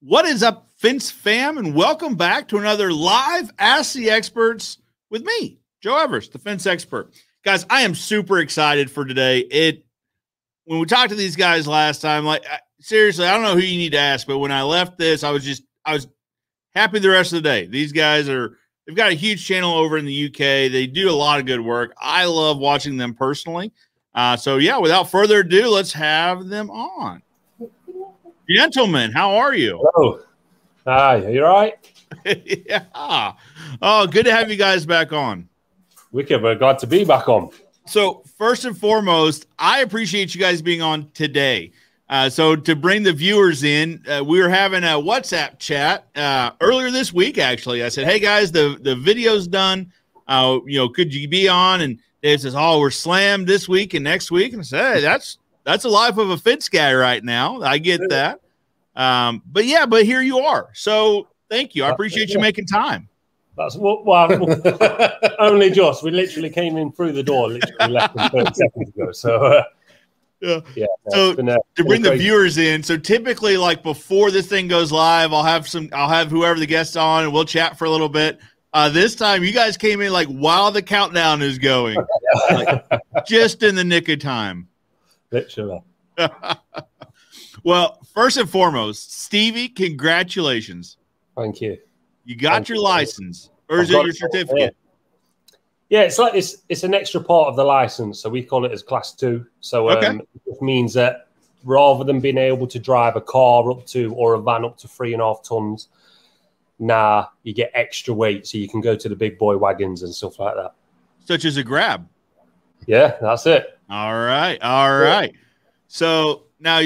What is up, Fence fam? And welcome back to another live Ask the Experts with me, Joe Everest, the fence expert. Guys, I am super excited for today. It when we talked to these guys last time, like seriously, I don't know who you need to ask, but when I left this, I was just I was happy the rest of the day. These guys are they've got a huge channel over in the UK. They do a lot of good work. I love watching them personally. Uh, so yeah, without further ado, let's have them on. Gentlemen, how are you? Hello. Hi, you all right? yeah. Oh, good to have you guys back on. Wicked, we're glad to be back on. So, first and foremost, I appreciate you guys being on today. Uh, so, to bring the viewers in, uh, we were having a WhatsApp chat uh, earlier this week. Actually, I said, "Hey guys, the the video's done. Uh, you know, could you be on?" And Dave says, "Oh, we're slammed this week and next week." And I said, "Hey, that's that's the life of a fence guy right now. I get that. Um, but yeah, but here you are. So thank you. I appreciate you making time. That's what well, only just. We literally came in through the door literally less than 30 seconds ago. So uh, yeah. yeah. So been, uh, to bring the viewers in, so typically like before this thing goes live, I'll have some I'll have whoever the guests on and we'll chat for a little bit. Uh, this time you guys came in like while the countdown is going. like, just in the nick of time. Literally. well, first and foremost, Stevie, congratulations. Thank you. You got Thank your you. license, or is it your certificate? Yeah, it's like it's it's an extra part of the license, so we call it as class two. So um, Okay. it means that rather than being able to drive a car up to or a van up to three and a half tons, nah, you get extra weight, so you can go to the big boy wagons and stuff like that. Such as a grab. Yeah, that's it. All right, all right. So now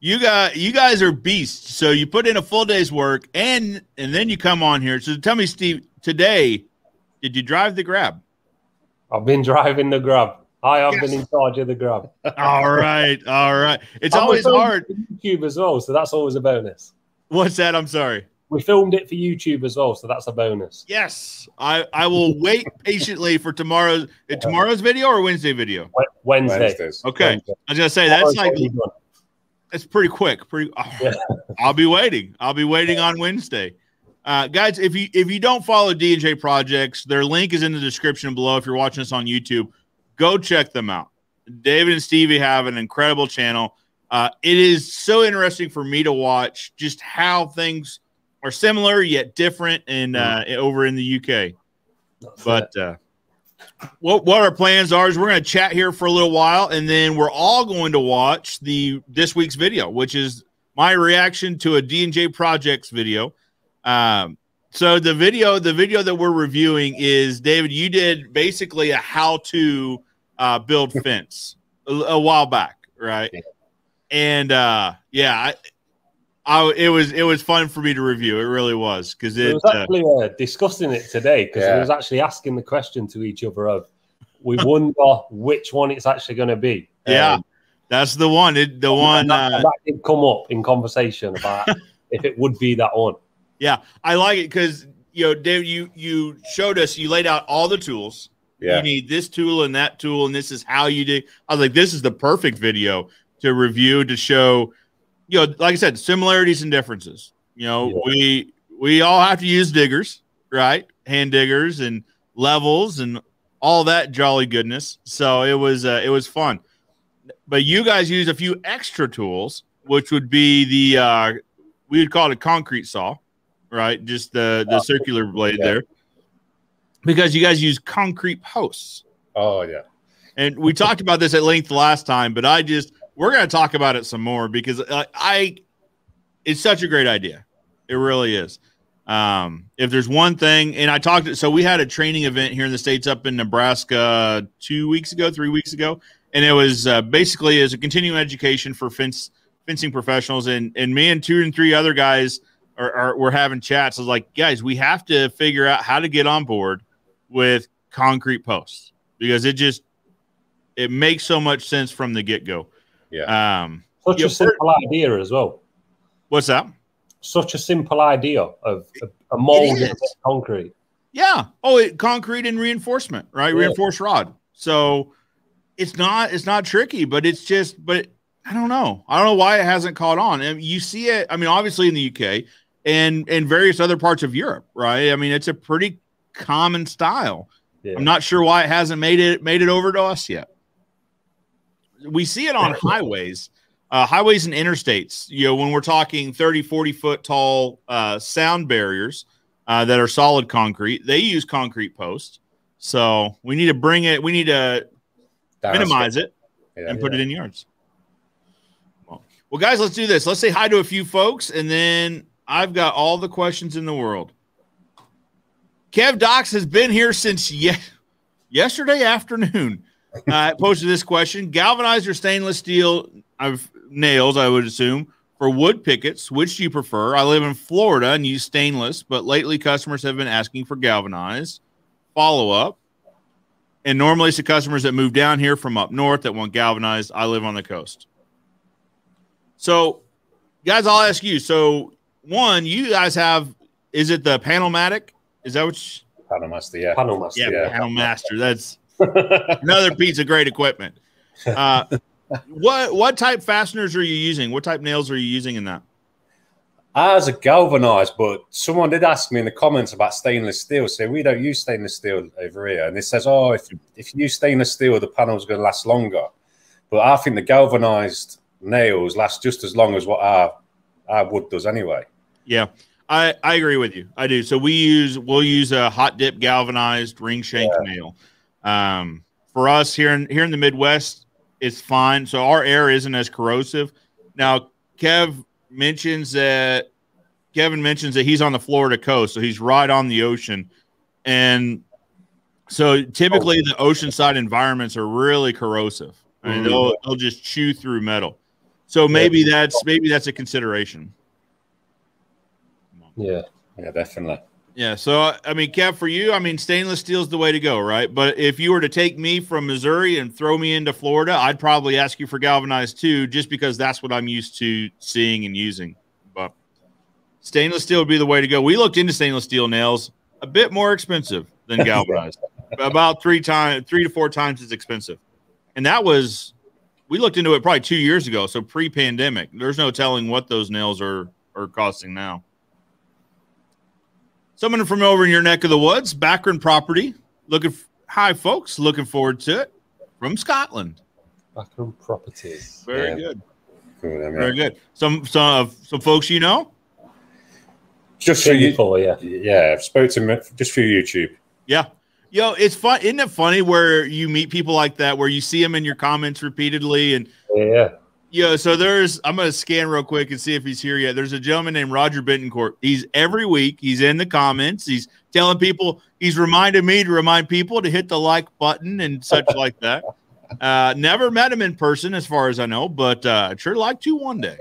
you got you guys are beasts. So you put in a full day's work, and and then you come on here. So tell me, Steve, today, did you drive the grab? I've been driving the grab. I have Yes. been in charge of the grab. All right, all right. It's we always hard. YouTube as well, so that's always a bonus. What's that? I'm sorry. We filmed it for YouTube as well, so that's a bonus. Yes, I I will wait patiently for tomorrow's uh, tomorrow's video or Wednesday video. Wednesday. Wednesdays. Okay, Wednesday. I was gonna say that's like Already it's pretty quick. Pretty. oh, Yeah. I'll be waiting. I'll be waiting on Wednesday. Uh, guys, if you if you don't follow D and J Projects, their link is in the description below. If you're watching us on YouTube, go check them out. David and Stevie have an incredible channel. Uh, it is so interesting for me to watch just how things are similar yet different in uh, over in the UK. That's. But uh, what what our plans are is we're going to chat here for a little while, and then we're all going to watch the this week's video, which is my reaction to a D and J Projects video. Um, so the video the video that we're reviewing is David. You did basically a how to uh, build fence a, a while back, right? And uh, yeah, I, I it was it was fun for me to review. It really was because we it. was Uh, actually uh, discussing it today because Yeah. we was actually asking the question to each other of we wonder which one it's actually going to be. Yeah, Um, that's the one. It, the one. that, Uh, that did come up in conversation about if it would be that one. Yeah, I like it because you know, Dave, you you showed us, you laid out all the tools. Yeah. You need this tool and that tool, and this is how you do. I was like, this is the perfect video to review to show, you know, like I said, similarities and differences. You know, Yeah. we we all have to use diggers, right? Hand diggers and levels and all that jolly goodness. So it was uh, it was fun. But you guys use a few extra tools, which would be the uh, we would call it a concrete saw, right? Just the the circular blade Yeah. there, because you guys use concrete posts. Oh yeah. And we talked about this at length last time, but I just we're going to talk about it some more because uh, I it's such a great idea. It really is. Um, if there's one thing, and I talked, so we had a training event here in the states up in Nebraska two weeks ago, three weeks ago, and it was uh, basically as a continuing education for fence fencing professionals. And and me and two and three other guys are, are were having chats. I was like, guys, we have to figure out how to get on board with concrete posts because it just it makes so much sense from the get go. Yeah. Um, Such a simple idea as well. what's that? Such a simple idea of a, a mold is. of concrete. Yeah. Oh, it, concrete and reinforcement, right? Yeah. Reinforced rod. So it's not it's not tricky, but it's just but I don't know. I don't know why it hasn't caught on. And you see it. I mean, obviously in the UK and and various other parts of Europe, right? I mean, it's a pretty common style. Yeah. I'm not sure why it hasn't made it made it over to us yet. We see it on highways, uh, highways and interstates. You know, when we're talking 30, 40 foot tall uh, sound barriers uh, that are solid concrete, they use concrete posts. So we need to bring it. We need to minimize it yeah, and put yeah. it in yards. Well, well, guys, let's do this. Let's say hi to a few folks, and then I've got all the questions in the world. Kev Docs has been here since ye- yesterday afternoon. Uh, posted this question: Galvanized or stainless steel I've, nails? I would assume for wood pickets. Which do you prefer? I live in Florida and use stainless, but lately customers have been asking for galvanized. Follow up. And normally it's the customers that move down here from up north that want galvanized. I live on the coast. So, guys, I'll ask you. So, one, you guys have is it the Panelmatic? Is that what? You, panel master, yeah. Panel master, yeah. yeah. Panel master. That's another piece of great equipment. Uh, what what type fasteners are you using? What type nails are you using in that? Ours are galvanized, but someone did ask me in the comments about stainless steel. So we don't use stainless steel over here. And it says, oh, if, if you use stainless steel, the panel's going to last longer. But I think the galvanized nails last just as long as what our, our wood does anyway. Yeah, I, I agree with you. I do. So we use, we'll use a hot dip galvanized ring shank yeah. nail. Um, for us here in, here in the Midwest, it's fine. So our air isn't as corrosive. Now, Kev mentions that Kevin mentions that he's on the Florida coast, so he's right on the ocean, and so typically the oceanside environments are really corrosive. I mean, mm-hmm. they'll they'll just chew through metal. So maybe that's maybe that's a consideration. Yeah, yeah, definitely. Yeah. So, I mean, Kev, for you, I mean, stainless steel is the way to go, right? But if you were to take me from Missouri and throw me into Florida, I'd probably ask you for galvanized too, just because that's what I'm used to seeing and using. But stainless steel would be the way to go. We looked into stainless steel nails, a bit more expensive than galvanized, about three times, three to four times as expensive. And that was, we looked into it probably two years ago. So pre pandemic, there's no telling what those nails are, are costing now. Someone from over in your neck of the woods, Backroom Property. Looking, f- hi, folks. Looking forward to it from Scotland. Backroom Properties. Very yeah. good. good Very good. Some some uh, some folks you know. Just for you, yeah, yeah. I've spoken to just for YouTube. Yeah, yo, it's fun. Isn't it funny where you meet people like that, where you see them in your comments repeatedly, and yeah, yeah, so there's I'm gonna scan real quick and see if he's here yet. There's a gentleman named Roger Bittencourt. He's every week, he's in the comments, he's telling people, he's reminded me to remind people to hit the like button and such like that. Uh, never met him in person as far as I know, but uh sure like to one day.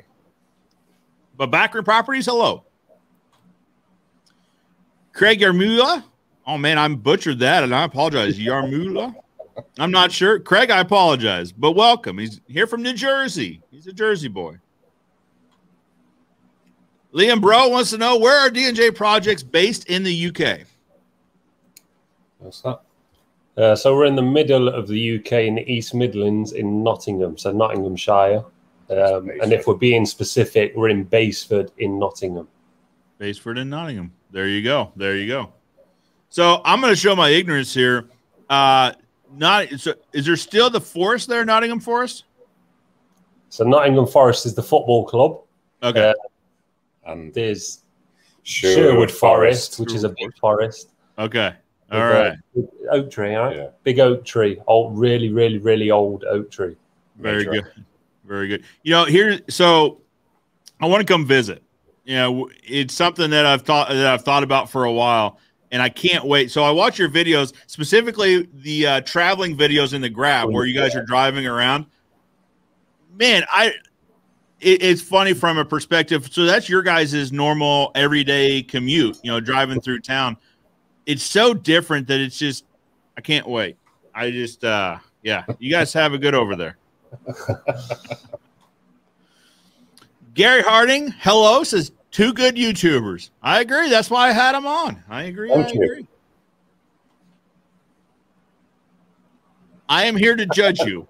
But Backroom Properties, hello. Craig Yarmula. Oh man, I'm butchered that and I apologize. Yarmula. I'm not sure. Craig, I apologize, but welcome. He's here from New Jersey. He's a Jersey boy. Liam Bro wants to know where are D&J projects based in the UK? What's that? Uh, so we're in the middle of the UK in the East Midlands in Nottingham, so Nottinghamshire. Um, and if we're being specific, we're in Basford in Nottingham. Basford in Nottingham. There you go. There you go. So I'm going to show my ignorance here. Uh, not so is there still the Forest there, Nottingham Forest? So Nottingham Forest is the football club. Okay. Uh, and there's Sherwood, Sherwood Forest, Forest, which is a big forest. Okay. All right. Oak tree, right? Yeah. Big oak tree. Old, really, really, really old oak tree. Very good. Very good. You know, here, so I want to come visit. You know, it's something that I've thought that I've thought about for a while and I can't wait. So I watch your videos, specifically the uh, traveling videos in the Grab, where you guys are driving around. Man, I it, it's funny from a perspective. So that's your guys' normal everyday commute, you know, driving through town. It's so different that it's just I can't wait. I just uh yeah, you guys have a good over there. Gary Harding, hello, says Two good YouTubers. I agree. That's why I had them on. I agree. Thank I you. agree. I am here to judge you.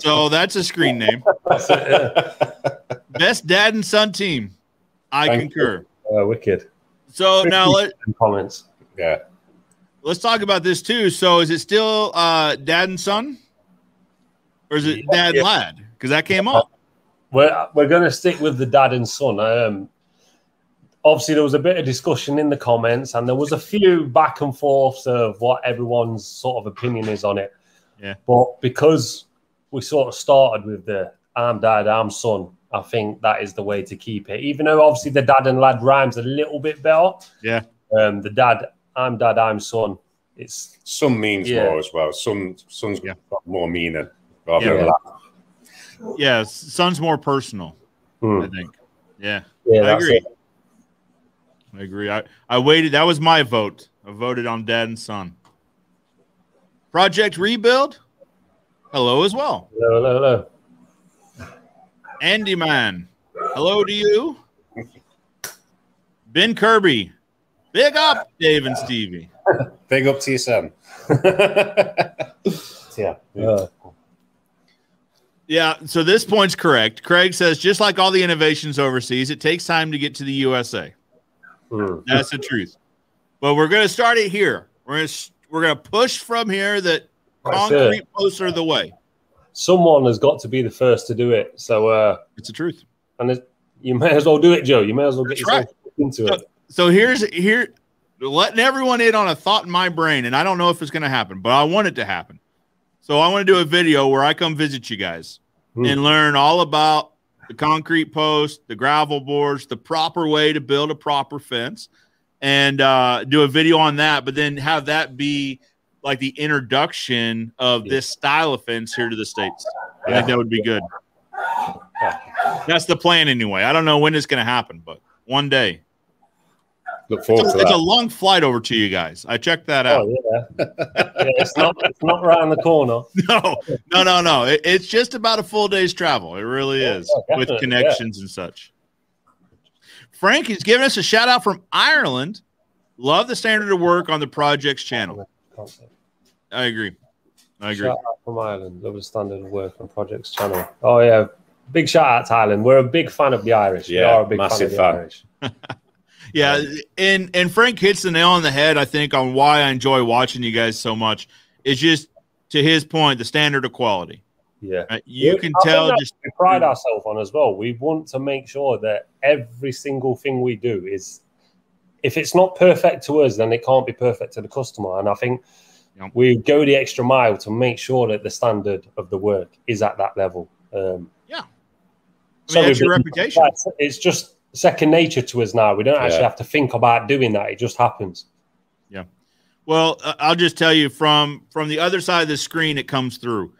So that's a screen name. Yeah. Best dad and son team. I Thank concur. Uh, wicked. So now let, comments. Yeah. let's talk about this too. So is it still uh, dad and son? Or is it dad Yeah. lad? Because that came up. We're we're going to stick with the dad and son. Um, obviously, there was a bit of discussion in the comments, and there was a few back and forths of what everyone's sort of opinion is on it. Yeah. But because we sort of started with the I'm dad, I'm son, I think that is the way to keep it. Even though obviously the dad and lad rhymes a little bit better. Yeah. Um, the dad, I'm dad, I'm son. It's Some means Yeah. more as well. Some some's Yeah. got more meaning rather Yeah. than that. Yeah, son's more personal, I hmm, think. Yeah, yeah, I agree. it. I agree. I, I waited. That was my vote. I voted on dad and son. Project Rebuild. Hello as well. Hello, hello, hello. Andy Man. Hello to you. Ben Kirby. Big up, Dave and Stevie. Big up to your son. Yeah. Uh, Yeah, so this point's correct. Craig says just like all the innovations overseas, it takes time to get to the USA. Hmm. That's the truth. But we're going to start it here. We're going to we're going to push from here that concrete posts are the way. someone has got to be the first to do it. So, uh, It's the truth. and you may as well do it, Joe. You may as well get That's yourself into it. So here's here letting everyone in on a thought in my brain, and I don't know if it's going to happen, but I want it to happen. So I want to do a video where I come visit you guys Hmm. and learn all about the concrete post, the gravel boards, the proper way to build a proper fence, and uh, do a video on that. But then have that be like the introduction of this style of fence here to the states. I think that would be good. That's the plan anyway. I don't know when it's going to happen, but one day. Look forward It's to a, it's a long flight over to you guys. I checked that out. Oh yeah. yeah, it's not it's not around the corner. No, no, no, no. It- it's just about a full day's travel. It really Yeah, is yeah, with definitely, connections and such. Frank is giving us a shout out from Ireland. Love the standard of work on the project's channel. I agree. I agree. Shout out from Ireland. Love the standard of work on Projects channel. Oh yeah. Big shout out to Ireland. We're a big fan of the Irish. Yeah, we Yeah, are a big massive fan of fan. the Irish. Yeah, and and Frank hits the nail on the head. I think on why I enjoy watching you guys so much. It's just to his point, the standard of quality. Yeah. Uh, You Yeah, can I tell just we pride ourselves on as well. We want to make sure that every single thing we do is, if it's not perfect to us, then it can't be perfect to the customer. And I think Yep. we go the extra mile to make sure that the standard of the work is at that level. Um, Yeah. I mean, that's your reputation. It's just second nature to us now. We don't actually Yeah. have to think about doing that. It just happens. Yeah. Well, uh, I'll just tell you from from the other side of the screen, it comes through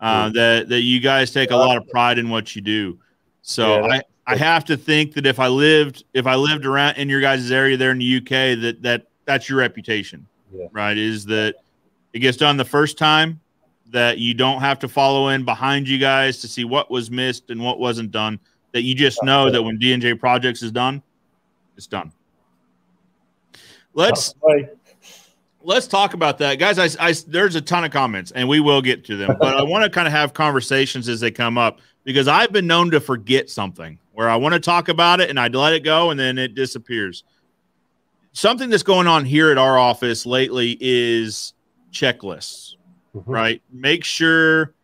uh, that that you guys take a lot of pride in what you do. So Yeah, I I have to think that if I lived if I lived around in your guys' area there in the UK, that that that's your reputation, Yeah. right? Is that it gets done the first time that you don't have to follow in behind you guys to see what was missed and what wasn't done. That you just know that when D and J Projects is done, it's done. Let's let's talk about that, guys. I, I there's a ton of comments, and we will get to them, but I want to kind of have conversations as they come up because I've been known to forget something where I want to talk about it and I let it go, and then it disappears. Something that's going on here at our office lately is checklists, Mhm. right? Make sure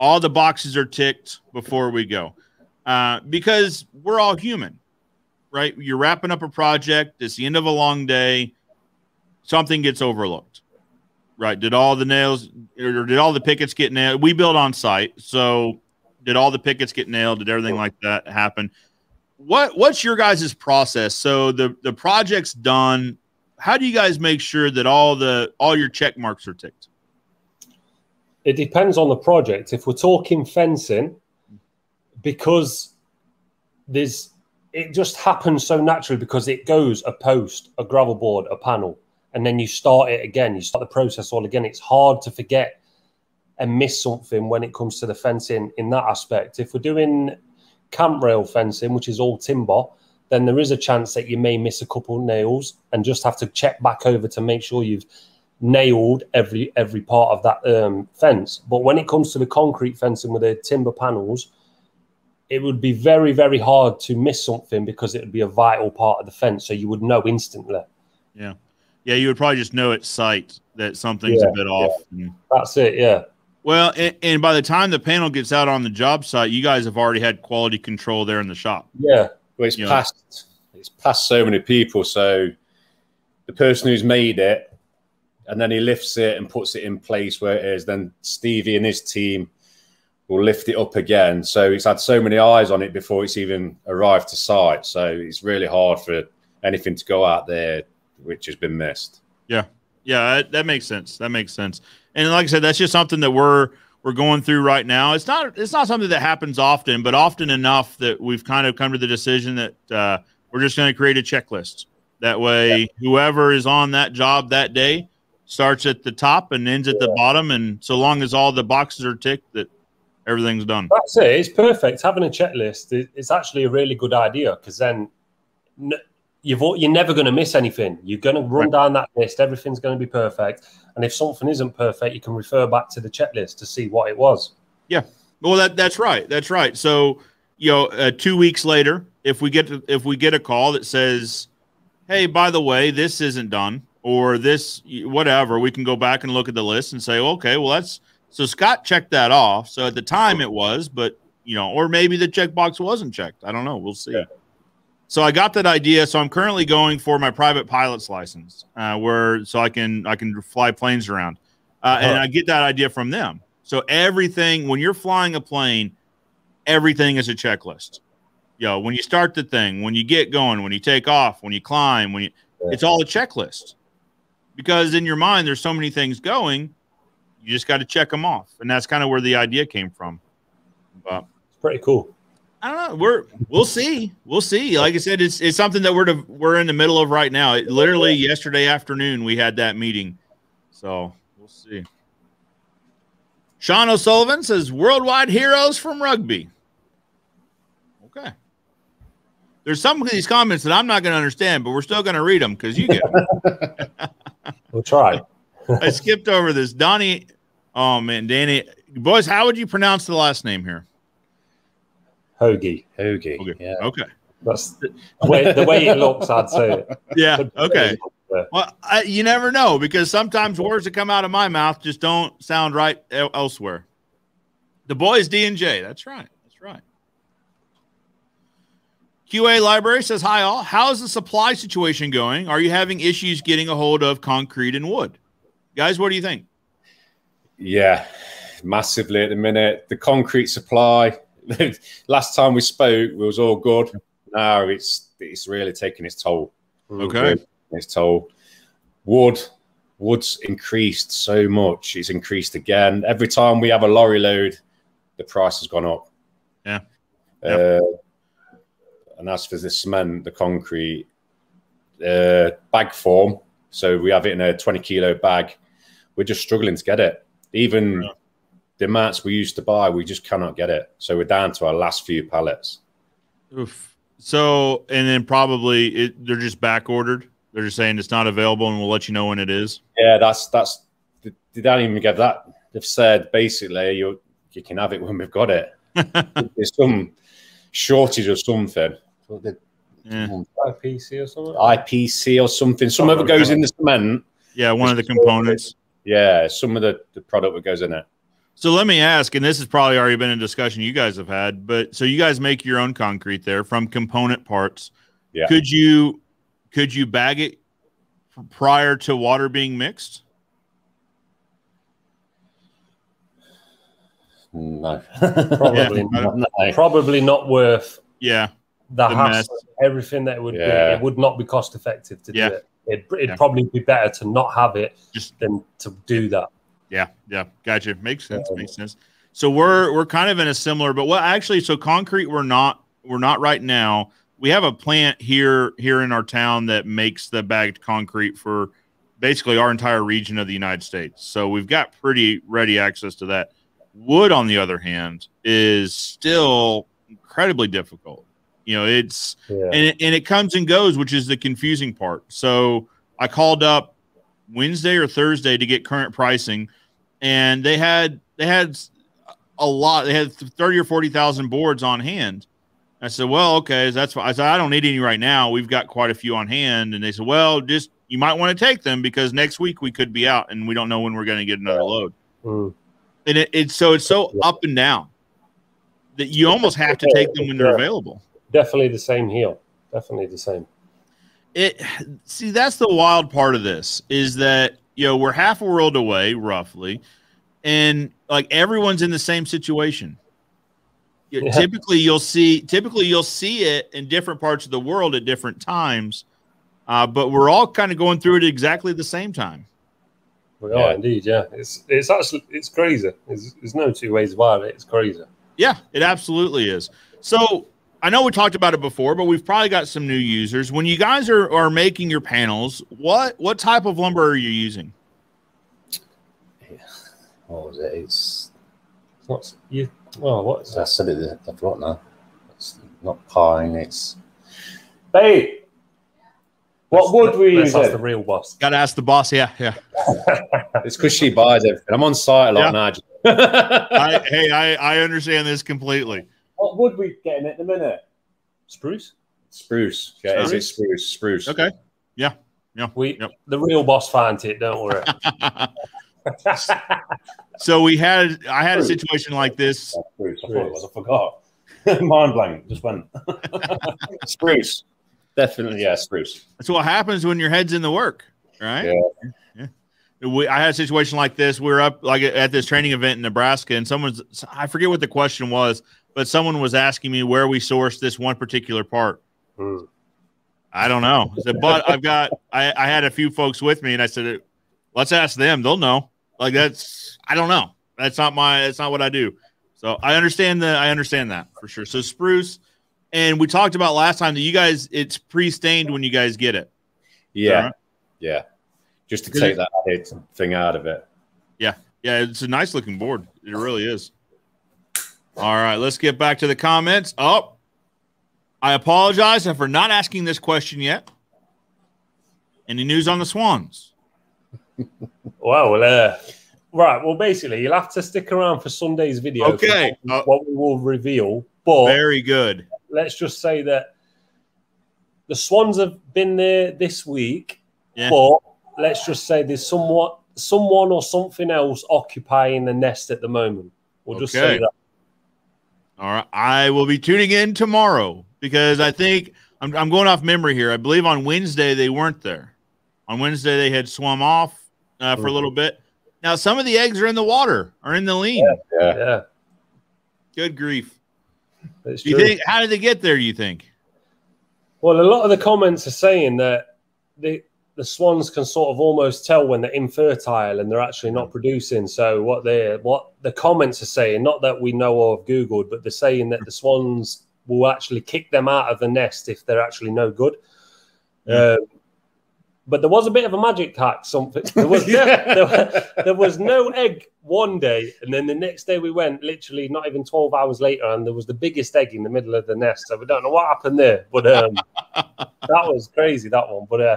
all the boxes are ticked before we go, uh, because we're all human, right? You're wrapping up a project. It's the end of a long day something gets overlooked. Right? Did all the nails or did all the pickets get nailed? We build on site, so did all the pickets get nailed? Did everything like that happen? What What's your guys' process? So the the project's done. How do you guys make sure that all the all your check marks are ticked? It depends on the project. If we're talking fencing, because there's it just happens so naturally because it goes a post, a gravel board, a panel, and then you start it again. You start the process all again. It's hard to forget and miss something when it comes to the fencing in that aspect. If we're doing camp rail fencing, which is all timber, then there is a chance that you may miss a couple nails and just have to check back over to make sure you've nailed every every part of that um, fence. But when it comes to the concrete fencing with the timber panels, it would be very very hard to miss something because it would be a vital part of the fence, so you would know instantly. Yeah, yeah, you would probably just know at sight that something's Yeah, a bit off. And- That's it. Yeah. well, and, and by the time the panel gets out on the job site, you guys have already had quality control there in the shop. Yeah. Well, it's Yeah. past it's past so many people. So the person who's made it, and then he lifts it and puts it in place where it is. Then Stevie and his team will lift it up again. So it's had so many eyes on it before it's even arrived to site. So it's really hard for anything to go out there which has been missed. Yeah, yeah, that makes sense. That makes sense. And like I said, that's just something that we're we're going through right now. It's not it's not something that happens often, but often enough that we've kind of come to the decision that uh, we're just going to create a checklist. That way, whoever is on that job that day starts at the top and ends at the bottom, and so long as all the boxes are ticked, that everything's done. That's it. It's perfect. Having a checklist it's actually a really good idea because then you've you're never going to miss anything. You're going to run Right. down that list. Everything's going to be perfect. And if something isn't perfect, you can refer back to the checklist to see what it was. Yeah. Well, that that's right. That's right. So, you know, uh, two weeks later, if we get to, if we get a call that says, "Hey, by the way, this isn't done," or this whatever, we can go back and look at the list and say, "Okay, well, that's so Scott checked that off." So at the time it was, but you know, or maybe the checkbox wasn't checked. I don't know. We'll see. Yeah. So I got that idea. So I'm currently going for my private pilot's license, uh, where so I can I can fly planes around, uh, and Uh-huh. I get that idea from them. So everything when you're flying a plane, everything is a checklist. You know, when you start the thing, when you get going, when you take off, when you climb, when you it's all a checklist. Because in your mind there's so many things going, you just got to check them off. And that's kind of where the idea came from. But It's pretty cool. I don't know. We're we'll see. We'll see. Like I said, it's it's something that we're to, we're in the middle of right now. It, literally yesterday afternoon we had that meeting, so we'll see. Sean O'Sullivan says worldwide heroes from rugby. Okay. There's some of these comments that I'm not going to understand, but we're still going to read them because you get. 'em. We'll try. I skipped over this. Donnie. Oh man, Danny. Boys, how would you pronounce the last name here? Hoagie. Hoagie. Okay. Yeah. Okay. That's the way, the way it looks, I'd say. it. Yeah. Okay. Well, I, you never know because sometimes words that come out of my mouth just don't sound right elsewhere. The boys D and J. That's right. That's right. QA Library says hi all. How's the supply situation going? Are you having issues getting a hold of concrete and wood? Guys, what do you think? Yeah, massively at the minute. The concrete supply. last time we spoke, it was all good. Now it's it's really taking its toll. Okay. Its toll. Wood, wood's increased so much. It's increased again. Every time we have a lorry load, the price has gone up. Yeah. Uh, and as for the cement, the concrete, uh, bag form. So we have it in a 20 kilo bag. We're just struggling to get it. Even Yeah. the amounts we used to buy, we just cannot get it. So we're down to our last few pallets. Oof. So, and then probably it, they're just back ordered. They're just saying it's not available, and we'll let you know when it is. Yeah, that's that's. They don't even give that. They've said basically you you can have it when we've got it. There's some shortage of something. Yeah. IPC or something? IPC or something. Some of it goes in the cement. yeah, one of the components. Yeah, some of the, the product that goes in it. So let me ask, and this has probably already been a discussion you guys have had, but so you guys make your own concrete there from component parts. Yeah. Could you could you bag it prior to water being mixed? No. Probably, Yeah. not, no. probably not worth Yeah. the, The hassle, everything that it would Yeah. be. It would not be cost effective to Yeah. do it. It'd, it'd Yeah. probably be better to not have it Just than to do that. yeah, yeah. Gotcha. Makes sense. Um, Makes sense. So we're we're kind of in a similar, but well, actually, so concrete we're not we're not right now. We have a plant here here in our town that makes the bagged concrete for basically our entire region of the United States. So we've got pretty ready access to that. Wood, on the other hand, is still incredibly difficult. You know, it's Yeah. and it, and it comes and goes, which is the confusing part. So I called up Wednesday or Thursday to get current pricing, and they had they had a lot. They had thirty or forty thousand boards on hand. I said, "Well, okay, that's why." I said, "I don't need any right now. We've got quite a few on hand." And they said, "Well, just you might want to take them because next week we could be out, and we don't know when we're going to get another load." Mm. And it, it's so it's so up and down that you almost have to take them when they're available. Definitely the same here. Definitely the same. It see that's the wild part of this is that you know we're half a world away roughly, and like everyone's in the same situation. Yeah. Typically, you'll see typically you'll see it in different parts of the world at different times, uh, but we're all kind of going through it exactly the same time. We Yeah. are indeed. Yeah, it's it's actually it's crazy. There's, there's no two ways about it. It's crazy. Yeah, it absolutely is. So I know we talked about it before, but we've probably got some new users. When you guys are, are making your panels, what what type of lumber are you using? What was it? It's It's not you. Oh, what is I that? said it. I forgot now. It's not pine. It's Hey, what would we let's use? ask That's the the real boss. Got to ask the boss. Yeah, yeah. it's because she buys everything. I'm on site a lot Yeah. now. I, hey, I, I understand this completely. What would we get in at the minute? Spruce. Spruce. Yeah, is it spruce? Spruce. Okay. Yeah. Yeah. We Yep. the real boss finds it. Don't worry. so we had I had a situation like this. Spruce. I thought it was. I forgot. Mind blank. Just went. spruce. Definitely, yeah, spruce. That's what happens when your head's in the work, right? Yeah. Yeah. We, I had a situation like this. We were up like at this training event in Nebraska, and someone's I forget what the question was, but someone was asking me where we sourced this one particular part. Hmm. I don't know. I said, but I've got I, I had a few folks with me, and I said, let's ask them. They'll know. Like that's I don't know. That's not my. That's not what I do. So I understand the. I understand that for sure. So spruce, and we talked about last time that you guys it's pre stained when you guys get it. Yeah, Alright. yeah. Just to take that thing out of it. Yeah. Yeah, it's a nice looking board. It really is. All right, let's get back to the comments. Oh, I apologize for not asking this question yet. Any news on the Swans? Well, uh, right. Well, basically, you'll have to stick around for Sunday's video. Okay. what, Uh, what we will reveal. But Very good. let's just say that the Swans have been there this week. Yeah. But let's just say there's somewhat someone or something else occupying the nest at the moment. We'll just Okay. say that. All right, I will be tuning in tomorrow because I think I'm, I'm going off memory here. I believe on Wednesday they weren't there. On Wednesday they had swum off uh, for a little bit. Now some of the eggs are in the water, are in the lean. Yeah. Yeah, Good grief! it's Do you true. think? How did they get there? You think? Well, a lot of the comments are saying that the the swans can sort of almost tell when they're infertile and they're actually not producing. So what they what the comments are saying, not that we know or have googled, but they're saying that the swans will actually kick them out of the nest if they're actually no good. Yeah. Um, but there was a bit of a magic hack. Something there was no, there, there was no egg one day, and then the next day we went, literally not even twelve hours later, and there was the biggest egg in the middle of the nest. So we don't know what happened there, but um, that was crazy that one. But uh,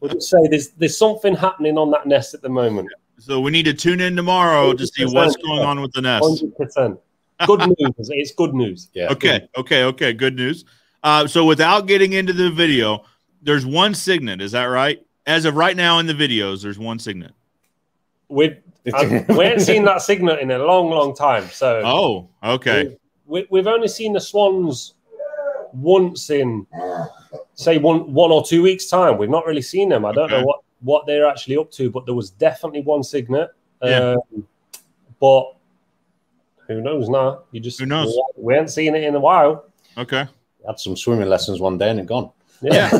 we'll just say there's there's something happening on that nest at the moment. So we need to tune in tomorrow to see what's going on with the nest. Hundred percent. Good news. It's good news. Yeah. Okay, okay, okay. Good news. Uh, so without getting into the video, there's one cygnet. Is that right? As of right now in the videos, there's one cygnet. We've I, we ain't seen that cygnet in a long, long time. So Oh, okay. we, we've only seen the swans once in say one one or two weeks time we've not really seen them i don't Okay. know what what they're actually up to but there was definitely one cygnet Yeah. um, but who knows now you just Who knows? we, we haven't seen it in a while Okay. Had some swimming lessons one day and it gone. yeah,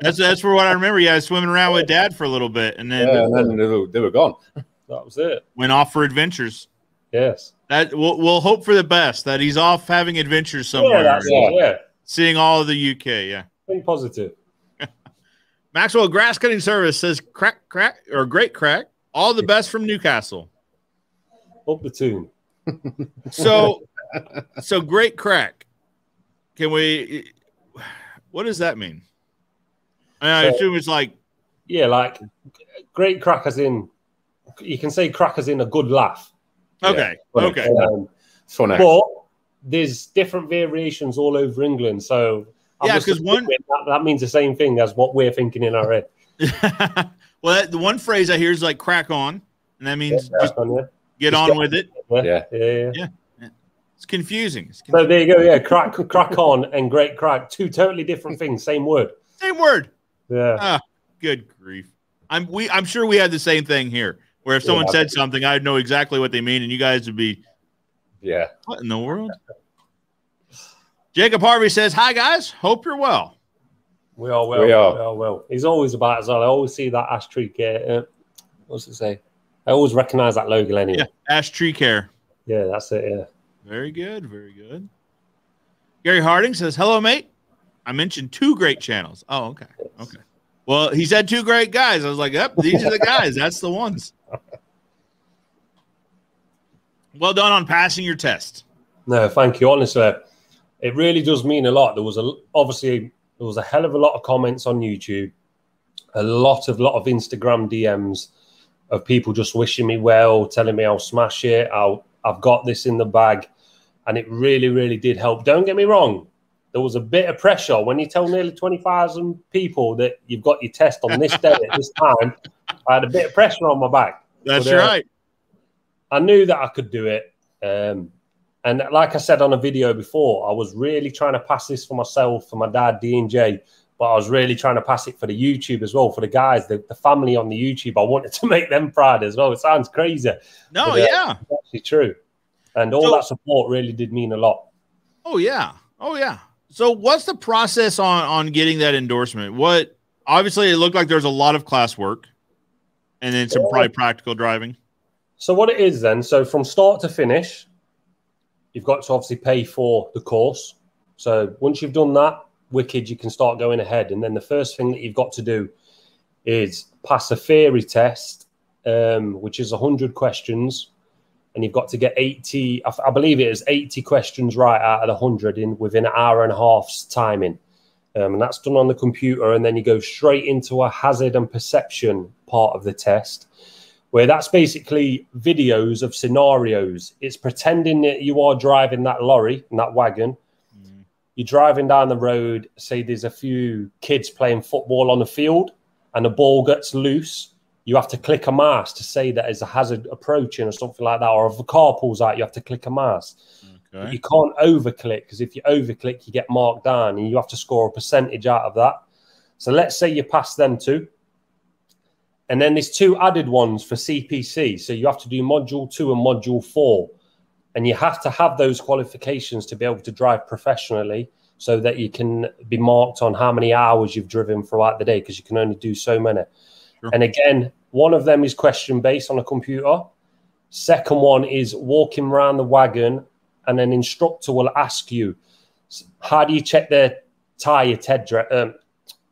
That's that's for what I remember. Yeah, I was swimming around with dad for a little bit and then Yeah, and then they were, they were gone. that was it went off for adventures. yes That we'll, we'll hope for the best that he's off having adventures yeah somewhere, that's it yeah seeing all of the UK. Yeah. think positive Maxwell Grass Cutting Service says crack, crack, or great crack. All the best from Newcastle. up the tune So, so great crack. Can we? What does that mean? I So- assume it's like yeah like great crack as in you can say crack as in a good laugh. Okay. Funny. Okay. Um, Funny. but there's different variations all over England. So I'm Yeah, just 'cause one- that, that means the same thing as what we're thinking in our head. well, that, the one phrase I hear is like crack on, and that means just yeah, get Just on get- with it. yeah. yeah, yeah. It's confusing. It's So there you go. Yeah, crack, crack on, and great crack. Two totally different things. Same word. Same word. Yeah. Ah, good grief. I'm we I'm sure we had the same thing here. Where if someone Yeah. said something, I'd know exactly what they mean, and you guys would be, Yeah. what in the world? Jacob Harvey says, Hi guys, hope you're well. We are well. We We are. are, well. He's always about as well. I always see that ash tree care. Uh, what's it say? I always recognize that logo anyway. Yeah, Ash Tree Care. Yeah, that's it. Yeah. Very good, very good. Gary Harding says, Hello, mate. I mentioned two great channels. Oh, okay. Okay. Well, he said two great guys. I was like, Yep, these are the guys. That's the ones. Well done on passing your test. No, thank you. Honestly, it really does mean a lot. There was a obviously there was a hell of a lot of comments on YouTube, a lot of lot of Instagram DMs of people just wishing me well, telling me I'll smash it. I'll I've got this in the bag, and it really really did help. Don't get me wrong. There was a bit of pressure when you tell nearly twenty thousand people that you've got your test on this day at this time. I had a bit of pressure on my back. That's uh, right. I knew that I could do it. Um, and like I said on a video before, I was really trying to pass this for myself, for my dad, D and J, but I was really trying to pass it for the YouTube as well, for the guys, the, the family on the YouTube. I wanted to make them proud as well. It sounds crazy. No, but, uh, yeah. It's actually true. And all So- that support really did mean a lot. Oh yeah. Oh yeah. So what's the process on on getting that endorsement? What obviously it looked like there's a lot of class work and then some probably practical driving. So what it is then, so from start to finish, you've got to obviously pay for the course. So once you've done that, wicked, you can start going ahead. And then the first thing that you've got to do is pass a theory test, um, which is 100 questions. And you've got to get 80, I, believe it is 80 questions right out of the 100 in within an hour and a half's timing. Um, and that's done on the computer. And then you go straight into a hazard and perception part of the test where that's basically videos of scenarios. It's pretending that you are driving that lorry and that wagon. Mm. You're driving down the road, say there's a few kids playing football on the field and the ball gets loose. You have to click a mask to say that there's a hazard approaching or something like that. Or if a car pulls out, you have to click a mask. But Okay. you can't overclick because if you overclick, you get marked down and you have to score a percentage out of that. So let's say you pass them two. And then there's two added ones for CPC. So you have to do module two and module four. And you have to have those qualifications to be able to drive professionally so that you can be marked on how many hours you've driven throughout the day because you can only do so many. Sure. And again, one of them is question based on a computer. Second one is walking around the wagon, and an instructor will ask you, how do you check the tire tread, um,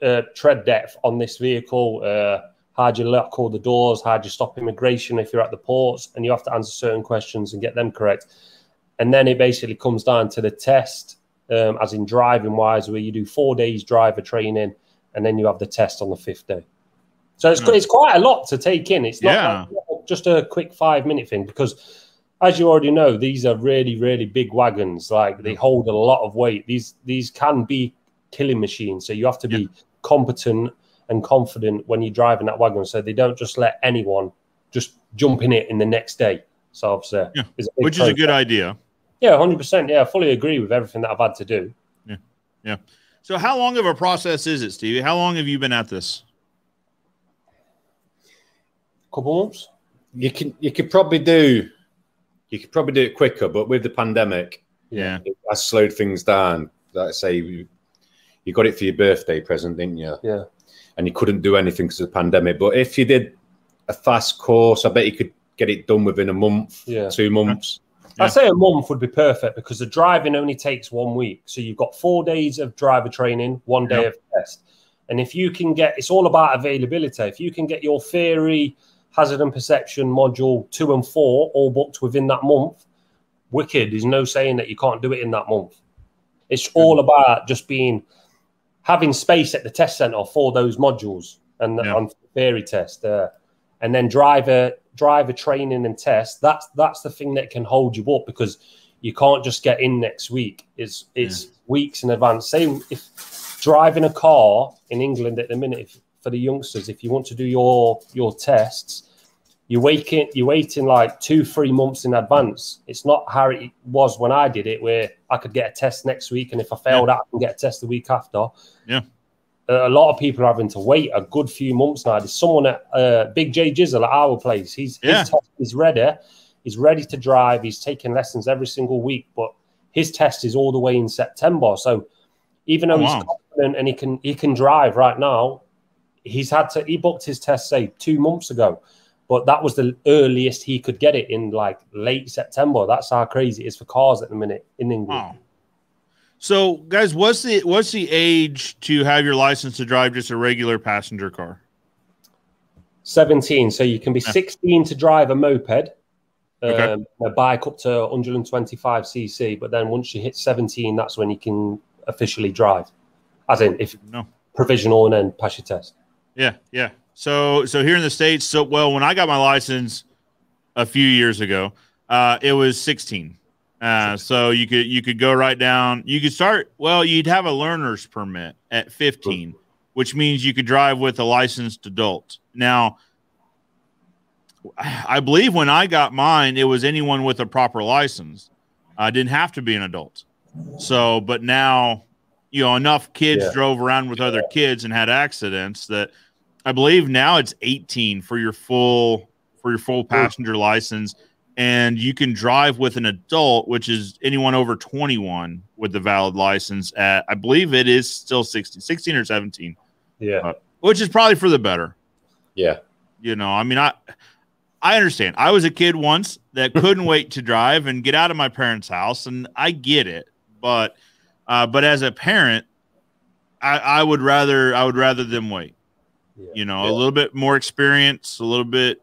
uh, tread depth on this vehicle? Uh, how do you lock all the doors? How do you stop immigration if you're at the ports? And you have to answer certain questions and get them correct. And then it basically comes down to the test, um, as in driving wise, where you do four days driver training, and then you have the test on the fifth day. So it's, Hmm. it's quite a lot to take in. It's not Yeah. like just a quick five minute thing because as you already know, these are really, really big wagons. Like they hold a lot of weight. These these can be killing machines. So you have to be competent and confident when you're driving that wagon. So they don't just let anyone just jump in it in the next day. So obviously, Yeah. it's a Which is a good idea. yeah, hundred percent. Yeah, I fully agree with everything that I've had to do. Yeah, yeah. So how long of a process is it, Stevie? How long have you been at this? Couple months. You can you could probably do you could probably do it quicker, but with the pandemic, Yeah. it has slowed things down. Like I say, you, you got it for your birthday present, didn't you? Yeah. And you couldn't do anything because of the pandemic. But if you did a fast course, I bet you could get it done within a month, Yeah. two months. Yeah. I'd say a month would be perfect because the driving only takes one week. So you've got four days of driver training, one day of test. And if you can get, it's all about availability. If you can get your theory, hazard and perception module two and four all booked within that month, wicked. There's no saying that you can't do it in that month. It's all about just being having space at the test center for those modules. And Yeah. on theory test, uh, and then driver driver training and test. That's that's the thing that can hold you up because you can't just get in next week. It's it's yeah. weeks in advance. Same if driving a car in England at the minute if, for the youngsters, if you want to do your your tests, you're waiting you're waiting like two three months in advance. It's not how it was when I did it, where I could get a test next week, and if I failed yeah. I can get a test the week after. Yeah. A lot of people are having to wait a good few months now. There's someone at uh, Big J Jizzle at our place. He's yeah. his test is ready. He's ready to drive. He's taking lessons every single week, but his test is all the way in September. So even though oh, he's wow. confident and he can he can drive right now, he's had to he booked his test say two months ago but that was the earliest he could get it in like late September. That's how crazy it is for cars at the minute in England. Wow. So, guys, what's the what's the age to have your license to drive just a regular passenger car? 17. So you can be 16 to drive a moped, okay. um, a bike up to 125 cc. But then once you hit 17, that's when you can officially drive. As in, if no. provisional and then pass your test. Yeah, yeah. So so here in the states, so well, when I got my license a few years ago, uh, it was 16. Uh, so you could you could go right down. You could start. Well, you'd have a learner's permit at 15, which means you could drive with a licensed adult. Now, I believe when I got mine, it was anyone with a proper license. I didn't have to be an adult. So, but now, you know, enough kids yeah. drove around with other kids and had accidents that I believe now it's 18 for your full for your full passenger license and you can drive with an adult which is anyone over 21 with the valid license at I believe it is still 16 16 or 17. Yeah. Uh, which is probably for the better. Yeah. You know, I mean I I understand. I was a kid once that couldn't wait to drive and get out of my parents' house and I get it. But uh, but as a parent I, I would rather I would rather them wait yeah. You know, yeah. a little bit more experience, a little bit,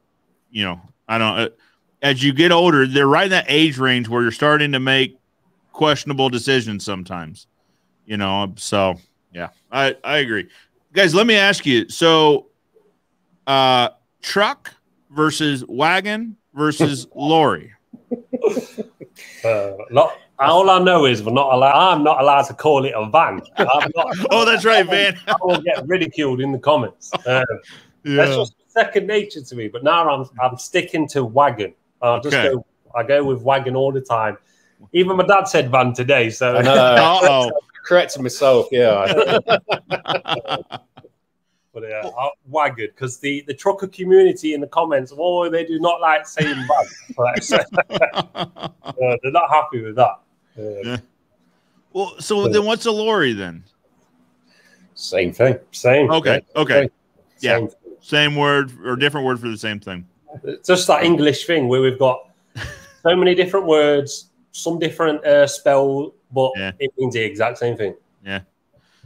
you know, I don't. Uh, as you get older, they're right in that age range where you're starting to make questionable decisions sometimes. You know, so yeah, I I agree, guys. Let me ask you. So, uh, truck versus wagon versus lorry. Uh, not all I know is we're not allowed. I'm not allowed to call it a van. Not, oh, that's right, van. I will get ridiculed in the comments. Uh, yeah. That's just second nature to me. But now I'm I'm sticking to wagon. I just okay. go. I go with wagon all the time. Even my dad said van today. So oh, correcting myself. Yeah. but uh, uh, wagon because the the trucker community in the comments, oh, they do not like saying van. uh, they're not happy with that. Yeah. Well, so then what's a lorry then? Same thing. Same. Okay. Okay. Same. Yeah. Same. same word or different word for the same thing. It's Just that English thing where we've got so many different words, some different uh, spell, but yeah. it means the exact same thing. Yeah.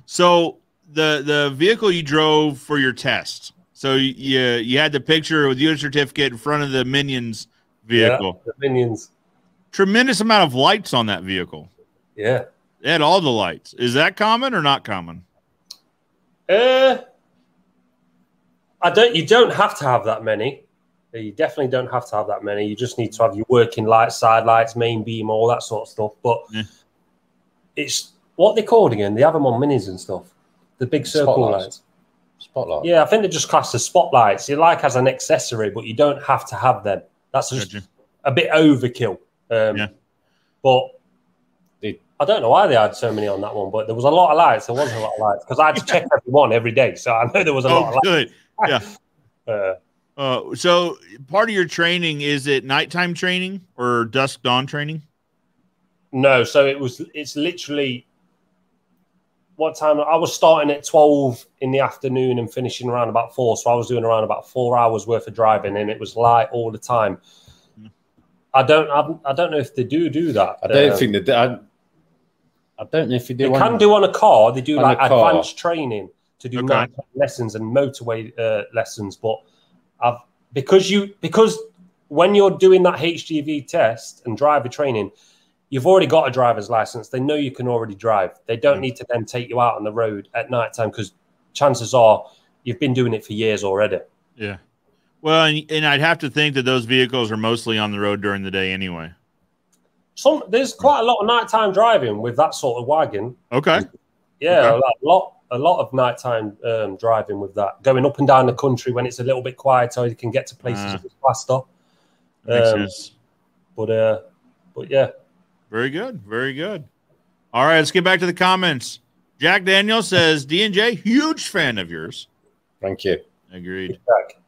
So the the vehicle you drove for your test. So you you had the picture with your certificate in front of the Minions vehicle. Yeah, the Minions tremendous amount of lights on that vehicle. Yeah. It had all the lights. Is that common or not common? Uh I don't you don't have to have that many. You definitely don't have to have that many. You just need to have your working lights, side lights, main beam, all that sort of stuff. But yeah. it's what they're called again. They have them on minis and stuff. The big circle Spotlights. lights. Spotlight. Yeah, I think they're just classed as spotlights. You like as an accessory, but you don't have to have them. That's just a bit overkill. Um, yeah. But I don't know why they had so many on that one, but there was a lot of lights. There was a lot of lights because I had to check every one every day, so I know there was a oh, lot of good. lights. Yeah. uh, uh, so part of your training is it nighttime training or dusk dawn training? No, so it was. It's literally what time? I was starting at twelve in the afternoon and finishing around about four. So I was doing around about four hours worth of driving, and it was light all the time. I don't. I, I don't know if they do do that. I don't um, think they do. I, I don't know if they do. They can do on a car. They do like advanced training to do okay. lessons and motorway uh, lessons. But I've because you because when you're doing that HGV test and driver training, you've already got a driver's license. They know you can already drive. They don't mm. need to then take you out on the road at night time because chances are you've been doing it for years already. Yeah. Well, and, and I'd have to think that those vehicles are mostly on the road during the day anyway. Some there's quite a lot of nighttime driving with that sort of wagon. Okay. Yeah, Okay. a lot, lot, a lot of nighttime um, driving with that. Going up and down the country when it's a little bit quieter, you can get to places a bit faster. Makes Um, sense. But uh, but yeah, Very good. Very good. All right, let's get back to the comments. Jack Daniel says, D and J, huge fan of yours. Thank you. Agreed. Jack.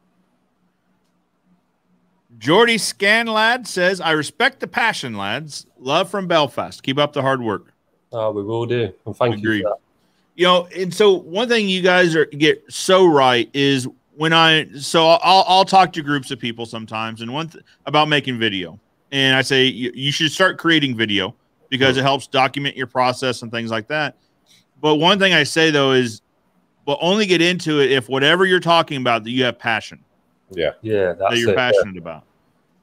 Jordy Scanlad says, I respect the passion, lads. Love from Belfast. Keep up the hard work. Oh, we will do. And thank Agreed. you for that. You know, and so one thing you guys are get so right is when I so I'll I'll talk to groups of people sometimes and one th- about making video. And I say you, you should start creating video because mm-hmm. it helps document your process and things like that. But one thing I say though is but only get into it if whatever you're talking about that you have passion. Yeah. Yeah, that you're it. passionate about.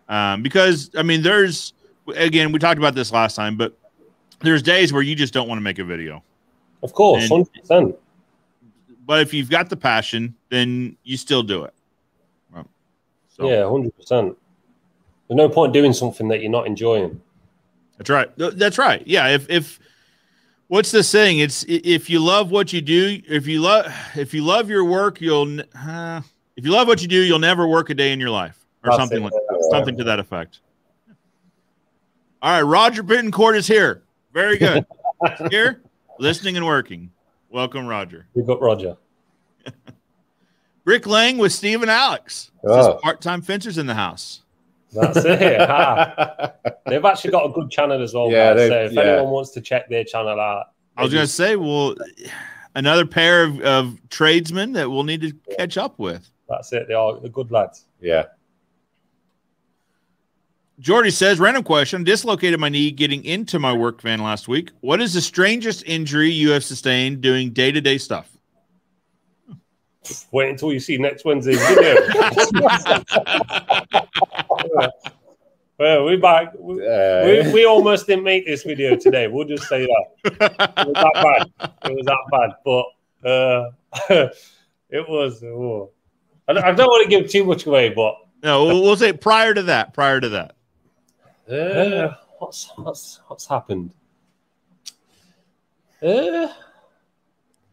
Um, because I mean, there's again, we talked about this last time, but there's days where you just don't want to make a video. Of course, And- hundred percent. But if you've got the passion, then you still do it. Right. So Yeah, hundred percent. There's no point doing something that you're not enjoying. that's right. That's right. Yeah. If if what's the saying? It's if you love what you do, if you love if you love your work, you'll uh, if you love what you do, you'll never work a day in your life or That's something like something to that effect. All right, Roger Bittencourt is here. Very good. here, listening and working. Welcome, Roger. We've got Roger. Rick Lang with Steve and Alex. Oh. Part-time fencers in the house. That's it. Ah. They've actually got a good channel as well. Yeah, so if yeah. anyone wants to check their channel out, I was going to say, well, another pair of, of tradesmen that we'll need to catch up with. That's it. They are the good lads. yeah. Jordy says, random question. Dislocated my knee getting into my work van last week. What is the strangest injury you have sustained doing day to day stuff? Wait until you see next Wednesday's video. well, we back. We, Uh, we, we almost didn't make this video today. We'll just say that. It was that bad. It was that bad. But uh, it was. oh. I, don't- I don't want to give too much away, but No, we'll, we'll say prior to that. Prior to that. uh, what's what's what's happened? Uh,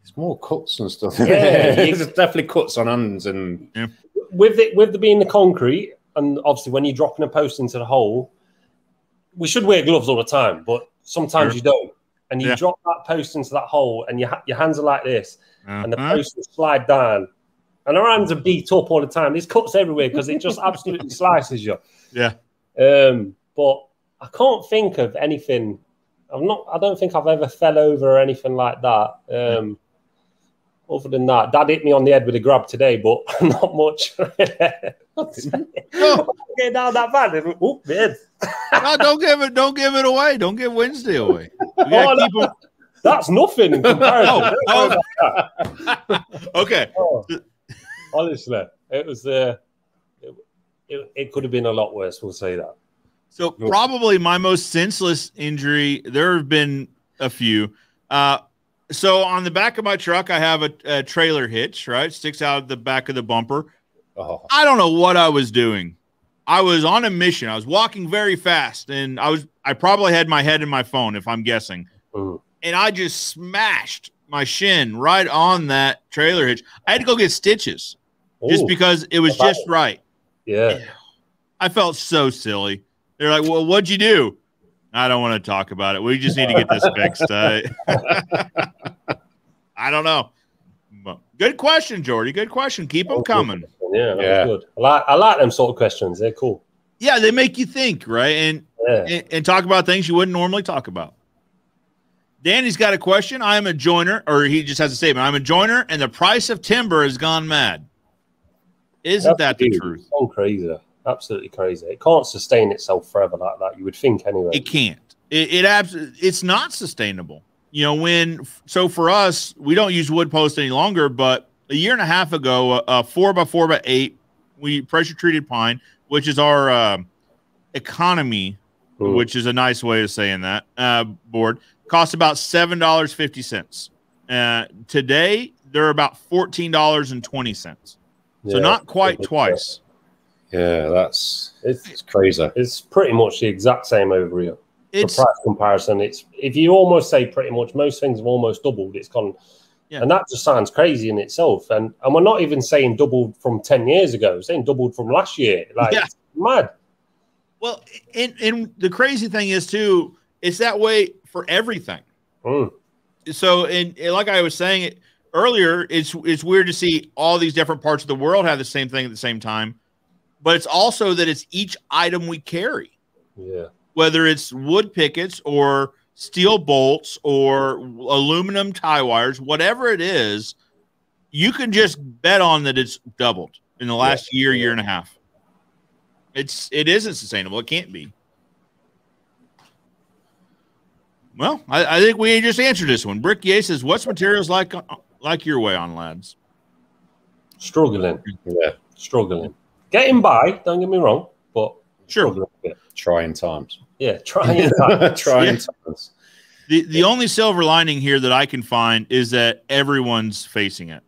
it's more cuts and stuff. Yeah, There's definitely cuts on hands and with it with the being the concrete, and obviously when you're dropping a post into the hole, we should wear gloves all the time, but sometimes Sure. you don't. And you Yeah. drop that post into that hole, and your your hands are like this, and the Uh-huh. post will slide down, and our hands are beat up all the time. There's cuts everywhere because it just absolutely slices you. Yeah. Um, but I can't think of anything. I'm not. I don't think I've ever fell over or anything like that. Um, other than that, Dad hit me on the head with a grab today, but not much. No, Get down that bad. Oop, man. no, don't give it. Don't give it away. Don't give Wednesday away. Oh, gotta no. keep 'em- That's nothing in comparison. Oh, okay. Oh, honestly, it was. Uh, it, it, it could have been a lot worse. We'll say that. So probably my most senseless injury. There have been a few. Uh, so on the back of my truck, I have a, a trailer hitch. Right, sticks out the back of the bumper. oh, I don't know what I was doing. I was on a mission. I was walking very fast, and I was. I probably had my head in my phone, if I'm guessing. Mm. And I just smashed my shin right on that trailer hitch. I had to go get stitches just because it was Wow. just right. yeah. I felt so silly. They're like, "Well, what'd you do?" I don't want to talk about it. We just need to get this fixed. Uh, I don't know. But good question, Jordy. Good question. Keep them coming. Yeah, that Yeah. was good. I like, I like them sort of questions. They're cool. Yeah, they make you think, right? And Yeah. and, and talk about things you wouldn't normally talk about. Danny's got a question. I am a joiner, or he just has a statement. I'm a joiner, and the price of timber has gone mad. Isn't that the truth? it's crazy. Absolutely crazy. It can't sustain itself forever like that. You would think anyway. It can't. It, it abs- It's not sustainable. You know, when so for us, we don't use wood post any longer. But a year and a half ago, a, a four by four by eight, we pressure treated pine, which is our uh, economy, Mm. which is a nice way of saying that uh, board, costs about seven dollars fifty cents. Uh, today, they're about fourteen dollars and twenty cents. So Yeah. not quite twice. Yeah, that's It's it's crazy. it's pretty much the exact same over here. It's for price comparison, it's if you almost say pretty much most things have almost doubled. It's gone, Yeah. and that just sounds crazy in itself. And and we're not even saying doubled from ten years ago. We're saying doubled from last year. Like Yeah. it's mad. well, and and the crazy thing is too, it's that way for everything. Mm. so and, and like I was saying it earlier, it's it's weird to see all these different parts of the world have the same thing at the same time, but it's also that it's each item we carry, Yeah, whether it's wood pickets or steel bolts or aluminum tie wires, whatever it is, you can just bet on that it's doubled in the last year, year and a half. It's it isn't sustainable. It can't be. Well, I, I think we just answered this one. Brick Ye says, "What's materials like like your way on lads?" struggling, Yeah, struggling, getting by. Don't get me wrong, but Sure. struggling a bit. trying times. Yeah, trying. that. trying Yeah. times. The the only silver lining here that I can find is that everyone's facing it.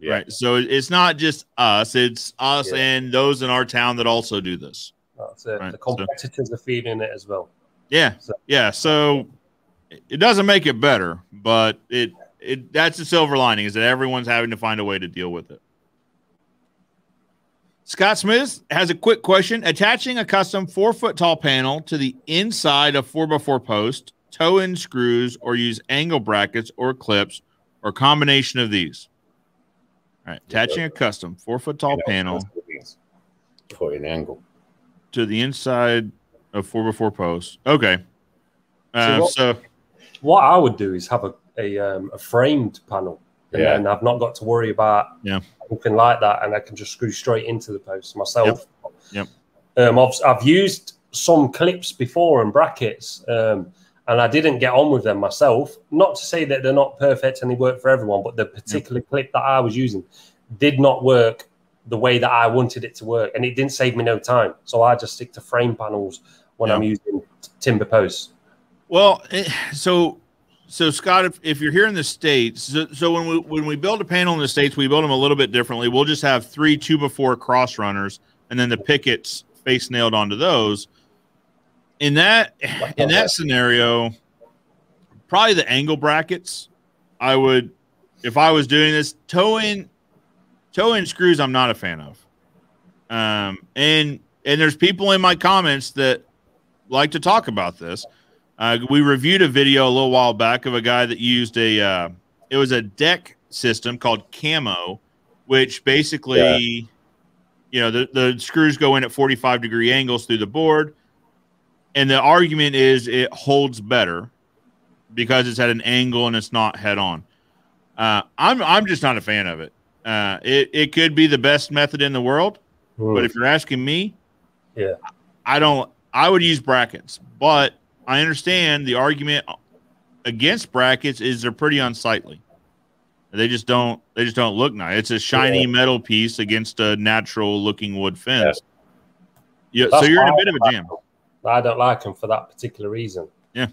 Yeah. Right. So it's not just us; it's us Yeah. and those in our town that also do this. That's it. Right, The so- competitors are feeding it as well. Yeah, So- yeah. So it- it doesn't make it better, but it it that's the silver lining is that everyone's having to find a way to deal with it. Scott Smith has a quick question: Attaching a custom four foot tall panel to the inside of four x four post, toe in screws, or use angle brackets or clips, or combination of these. All right, attaching a custom four foot tall panel for an angle. to the inside of four x four post. Okay. Uh, what- so What I would do is have a a, um, a framed panel, and Yeah. then I've not got to worry about Yeah. anything like that, and I can just screw straight into the post myself. Yep. Um, I've, I've used some clips before and brackets, um, and I didn't get on with them myself. Not to say that they're not perfect and they work for everyone, but the particular clip that I was using did not work the way that I wanted it to work, and it didn't save me no time. So I just stick to frame panels when Yeah. I'm using timber posts. Well, eh, so so Scott, if, if you're here in the states, so, so when we when we build a panel in the states, we build them a little bit differently. We'll just have three two before cross runners, and then the pickets face nailed onto those. In that in that scenario, probably the angle brackets. I would, if I was doing this, toe in toe screws. I'm not a fan of. Um, and and there's people in my comments that like to talk about this. Uh, we reviewed a video a little while back of a guy that used a uh, it was a deck system called Camo, which basically, you know, the, the screws go in at 45 degree angles through the board. And the argument is it holds better because it's at an angle and it's not head on. Uh, I'm I'm just not a fan of it. Uh, it it could be the best method in the world, but if you're asking me, Yeah. I don't. I would use brackets, but I understand the argument against brackets is they're pretty unsightly. They just don't. They just don't look nice. It's a shiny Yeah. metal piece against a natural looking wood fence. Yeah, so you're in a bit of a jam. I don't like them for that particular reason. Yeah,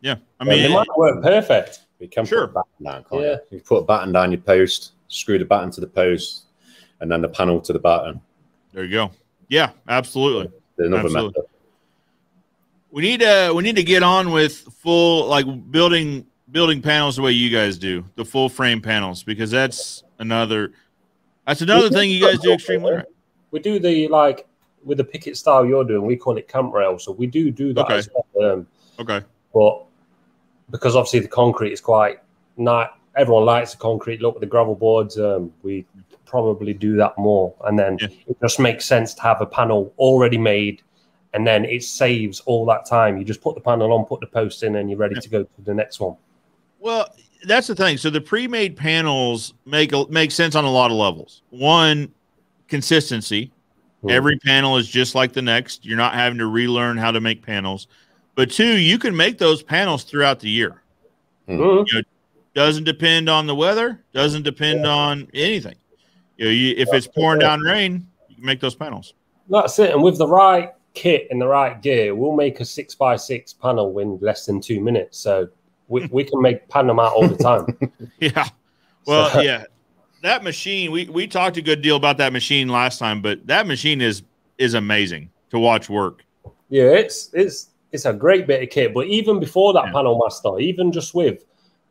yeah. I mean, they might work perfect. You can Sure. put a batten down, can't Yeah. you? You put a batten down your post, screw the batten to the post, and then the panel to the batten. there you go. Yeah, absolutely. There's another Absolutely. method. We need to we need to get on with full like building building panels the way you guys do the full frame panels because that's another that's another thing you guys do extremely right. We do the like with the picket style you're doing. We call it cant rail, so we do do that Okay. as well. Um, Okay. but because obviously the concrete is quite not everyone likes the concrete look with the gravel boards. Um, we probably do that more, and then Yeah. it just makes sense to have a panel already made. And then it saves all that time. You just put the panel on, put the post in, and you're ready Yeah. to go to the next one. Well, that's the thing. So the pre-made panels make make sense on a lot of levels. One, consistency. Hmm. Every panel is just like the next. You're not having to relearn how to make panels. But two, you can make those panels throughout the year. Mhm. Doesn't depend on the weather. Doesn't depend on anything. You know, you, if it's pouring down rain, you can make those panels. That's it. And with the right kit and the right gear, we'll make a six by six panel in less than two minutes. So we, we can make pan them out all the time. Yeah. Well, So- yeah, that machine. We we talked a good deal about that machine last time, but that machine is is amazing to watch work. Yeah, it's it's it's a great bit of kit. But even before that Yeah. panel master, even just with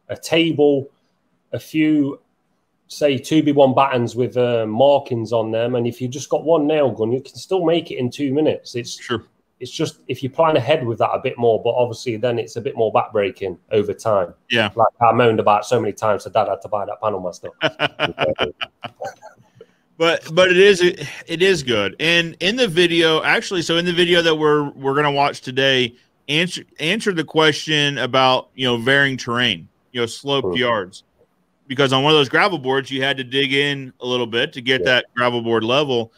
a table, a few say two B one battens with uh, markings on them, and if you just got one nail gun, you can still make it in two minutes. It's Sure. it's just if you plan ahead with that a bit more, but obviously then it's a bit more backbreaking over time. Yeah. Like I moaned about so many times that dad had to buy that panel master. but but it is it is good. And in the video, actually, so in the video that we're we're gonna watch today, answer answer the question about you know varying terrain, you know sloped Mhm. yards, because on one of those gravel boards you had to dig in a little bit to get Yeah. that gravel board level.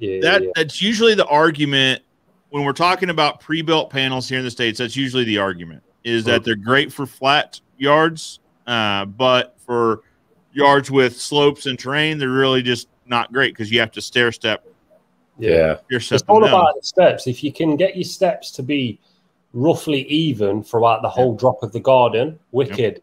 Yeah, that yeah. that's usually the argument when we're talking about pre-built panels here in the states that's usually the argument is that they're great for flat yards uh, but for yards with slopes and terrain they're really just not great because you have to stair step Yeah. your It's all down. about the steps. If you can get your steps to be roughly even throughout the whole drop of the garden, wicked.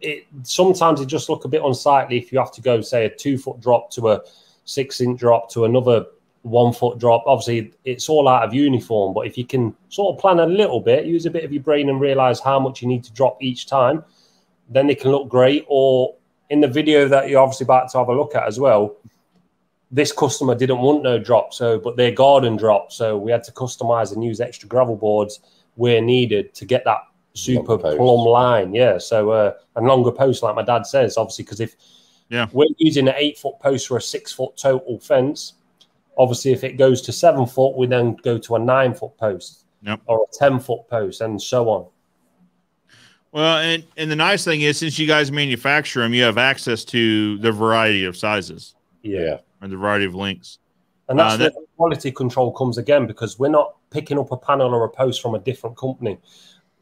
It sometimes it just look a bit unsightly if you have to go say a two foot drop to a six inch drop to another one foot drop. Obviously, it's all out of uniform, but if you can sort of plan a little bit, use a bit of your brain and realize how much you need to drop each time, then they can look great. Or in the video that you're obviously about to have a look at as well, this customer didn't want no drop, so but their garden dropped, so we had to customize and use extra gravel boards where needed to get that super plumb line. Yeah, so uh, and longer posts, like my dad says, obviously, because if Yeah. we're using an eight foot post for a six foot total fence, obviously, if it goes to seven foot, we then go to a nine foot post Yep. or a ten foot post, and so on. well and and the nice thing is since you guys manufacture them you have access to the variety of sizes Yeah. And the variety of lengths And that's Uh, where that- the quality control comes again because we're not picking up a panel or a post from a different company.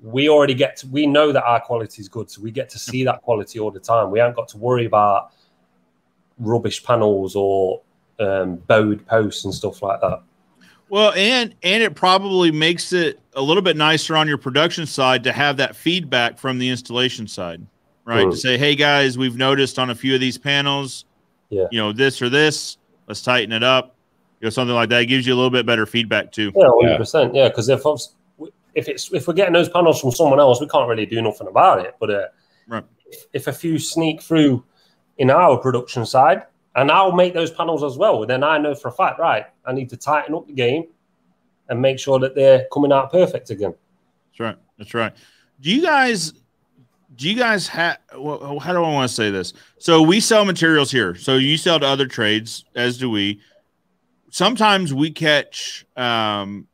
We already get to, we know that our quality is good, so we get to see that quality all the time. We haven't got to worry about rubbish panels or um, bowed posts and stuff like that. Well, and and it probably makes it a little bit nicer on your production side to have that feedback from the installation side, right? Mm. To say, hey guys, we've noticed on a few of these panels, Yeah. you know, this or this, let's tighten it up, you know, something like that. It gives you a little bit better feedback too. Yeah, hundred percent. Yeah, because if obs- if it's if we're getting those panels from someone else, we can't really do nothing about it. But uh, Right. if, if a few sneak through in our production side, and I'll make those panels as well, then I know for a fact, right? I need to tighten up the game and make sure that they're coming out perfect again. That's right. That's right. Do you guys? Do you guys have? Well, how do I want to say this? So we sell materials here. So you sell to other trades, as do we. Sometimes we catch. Um,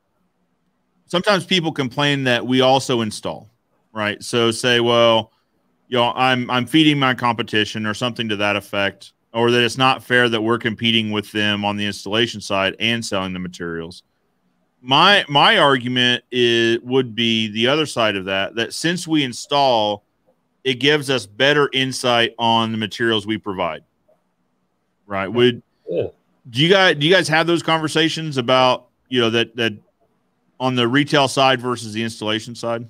sometimes people complain that we also install, right? So say, well, you know, I'm I'm feeding my competition or something to that effect, or that it's not fair that we're competing with them on the installation side and selling the materials my my argument is would be the other side of that that since we install it gives us better insight on the materials we provide right would Yeah. do you guys do you guys have those conversations about you know that that on the retail side versus the installation side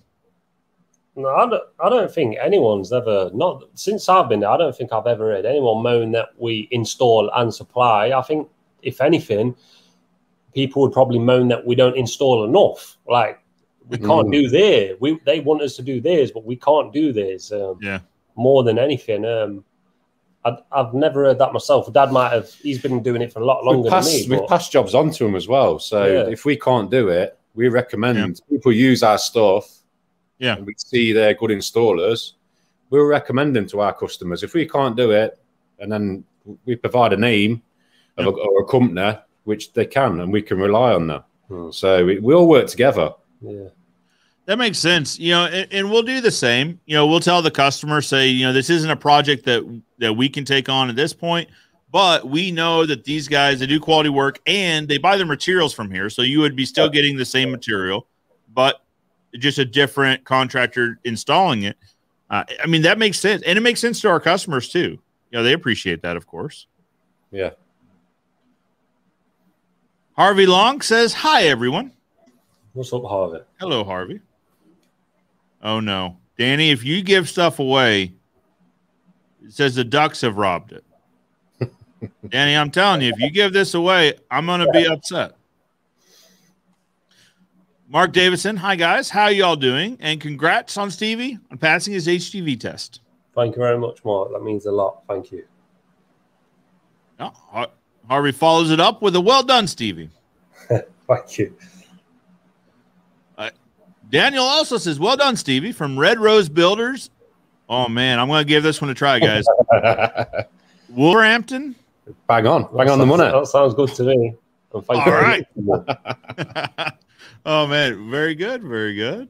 No, I don't, I don't think anyone's ever not since I've been there. I don't think I've ever heard anyone moan that we install and supply. I think if anything, people would probably moan that we don't install enough. Like we can't Mm. do theirs. We they want us to do theirs, but we can't do theirs. Um, Yeah. More than anything, um, I, I've never heard that myself. Dad might have. He's been doing it for a lot We longer pass, than me. we but- pass jobs on to them as well. So Yeah. if we can't do it, we recommend Yeah. people use our stuff. Yeah. and we see they're good installers. We'll recommend them to our customers. If we can't do it, and then we provide a name of a, or a company which they can, and we can rely on that. Hmm. So we, we all work together. yeah. That makes sense. You know, and, and we'll do the same. You know, we'll tell the customer, say, you know, this isn't a project that that we can take on at this point, but we know that these guys they do quality work and they buy their materials from here. So you would be still getting the same material, but just a different contractor installing it. Uh, I mean, that makes sense, and it makes sense to our customers too. You know, they appreciate that, of course. Yeah. Harvey Long says, "Hi, everyone." What's up, Harvey? Hello, Harvey. Oh no, Danny, if you give stuff away, It says the Ducks have robbed it. Danny, I'm telling you, if you give this away, I'm going to be upset. Mark Davidson, hi guys, how y'all doing? And congrats on Stevie on passing his HGV test. Thank you very much, Mark. That means a lot. Thank you. Oh, Harvey follows it up with a well done, Stevie. Thank you. Uh, Daniel also says, "Well done, Stevie, from Red Rose Builders." Oh man, I'm going to give this one a try, guys. Wolverhampton. Bang on, bang on the money. That sounds good to me. All right. oh man, very good, very good.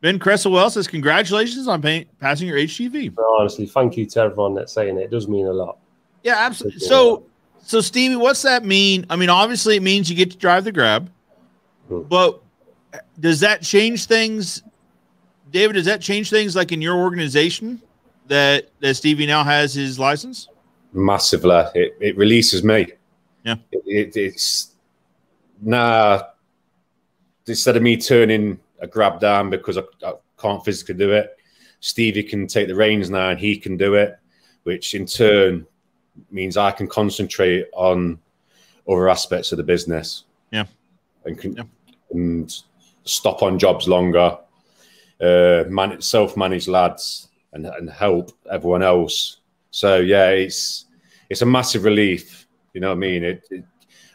Ben Cresswell says, "Congratulations on pay- passing your HGV." Honestly, thank you to everyone that's saying it. It does mean a lot. Yeah, absolutely. So, so Stevie, what's that mean? I mean, obviously, it means you get to drive the grab, Hmm. but does that change things, David? Does that change things like in your organization that that Stevie now has his license? Massively, it, it releases me. Yeah. It, it, it's nah. Instead of me turning a grab down because I, I can't physically do it, Stevie can take the reins now and he can do it, which in turn means I can concentrate on other aspects of the business. Yeah. And can Yeah. and stop on jobs longer, uh, man, self-manage lads, and, and help everyone else. So yeah, it's it's a massive relief. You know what I mean? It, it,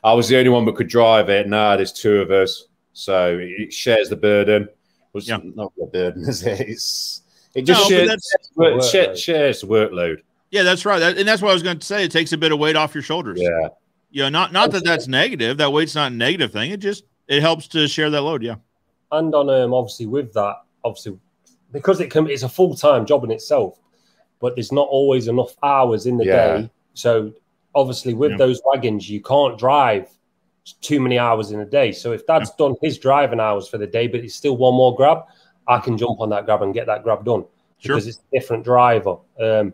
I was the only one that could drive it. Now there's two of us, so it shares the burden. Was Yeah. not the burden, is it? It's it just No, but shares, that's- work, Workload. shares the workload. Yeah, that's right. That, and that's what I was going to say. It takes a bit of weight off your shoulders. Yeah, You know, not not that that's negative. That weight's not a negative thing. It just it helps to share that load. Yeah. and on um, obviously with that, obviously because it can it's a full time job in itself, but there's not always enough hours in the Yeah. day. So obviously with Yeah. those wagons, you can't drive too many hours in a day. So if Dad's done his driving hours for the day, but it's still one more grab, I can jump on that grab and get that grab done Sure. because it's a different driver. Um,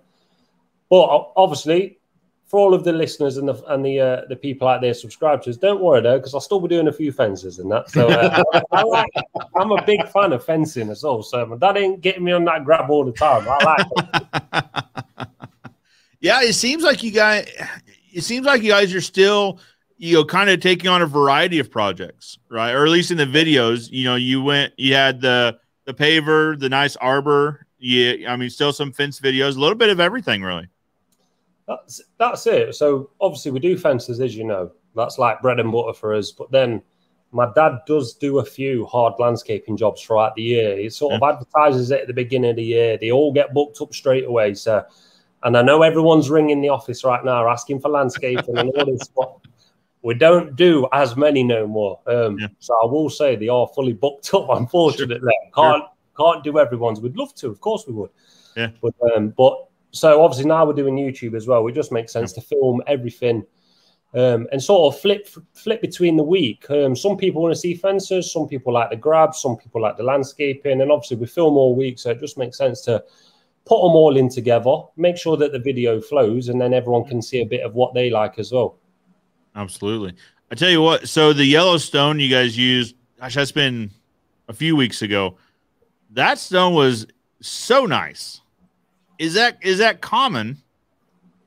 but obviously, for all of the listeners and the and the uh, the people out there subscribed to us, don't worry though, because I'll still be doing a few fences and that. So uh, I like, I'm a big fan of fencing as well. So my dad ain't getting me on that grab all the time. I like it. yeah, it seems like you guys. It seems like you guys are still, you know, kind of taking on a variety of projects, right? Or at least in the videos, you know, you went, you had the the paver, the nice arbor. Yeah, I mean, still some fence videos, a little bit of everything, really. That's that's it. So obviously we do fences, as you know. That's like bread and butter for us. But then my dad does do a few hard landscaping jobs throughout the year. He sort of advertises it at the beginning of the year. They all get booked up straight away. So, and I know everyone's ringing the office right now asking for landscaping and all this. But we don't do as many no more. Um, Yeah. So I will say they are fully booked up. Unfortunately, can't can't do everyone's. We'd love to, of course we would. Yeah. But um, but so obviously now we're doing YouTube as well. It just makes sense to film everything um, and sort of flip flip between the week. Um, some people want to see fences, some people like the grab, some people like the landscaping, and obviously we film all week, so it just makes sense to put them all in together, make sure that the video flows, and then everyone can see a bit of what they like as well. Absolutely. I tell you what. So the Yellowstone you guys used, gosh, that's been a few weeks ago. That stone was so nice. Is that is that common?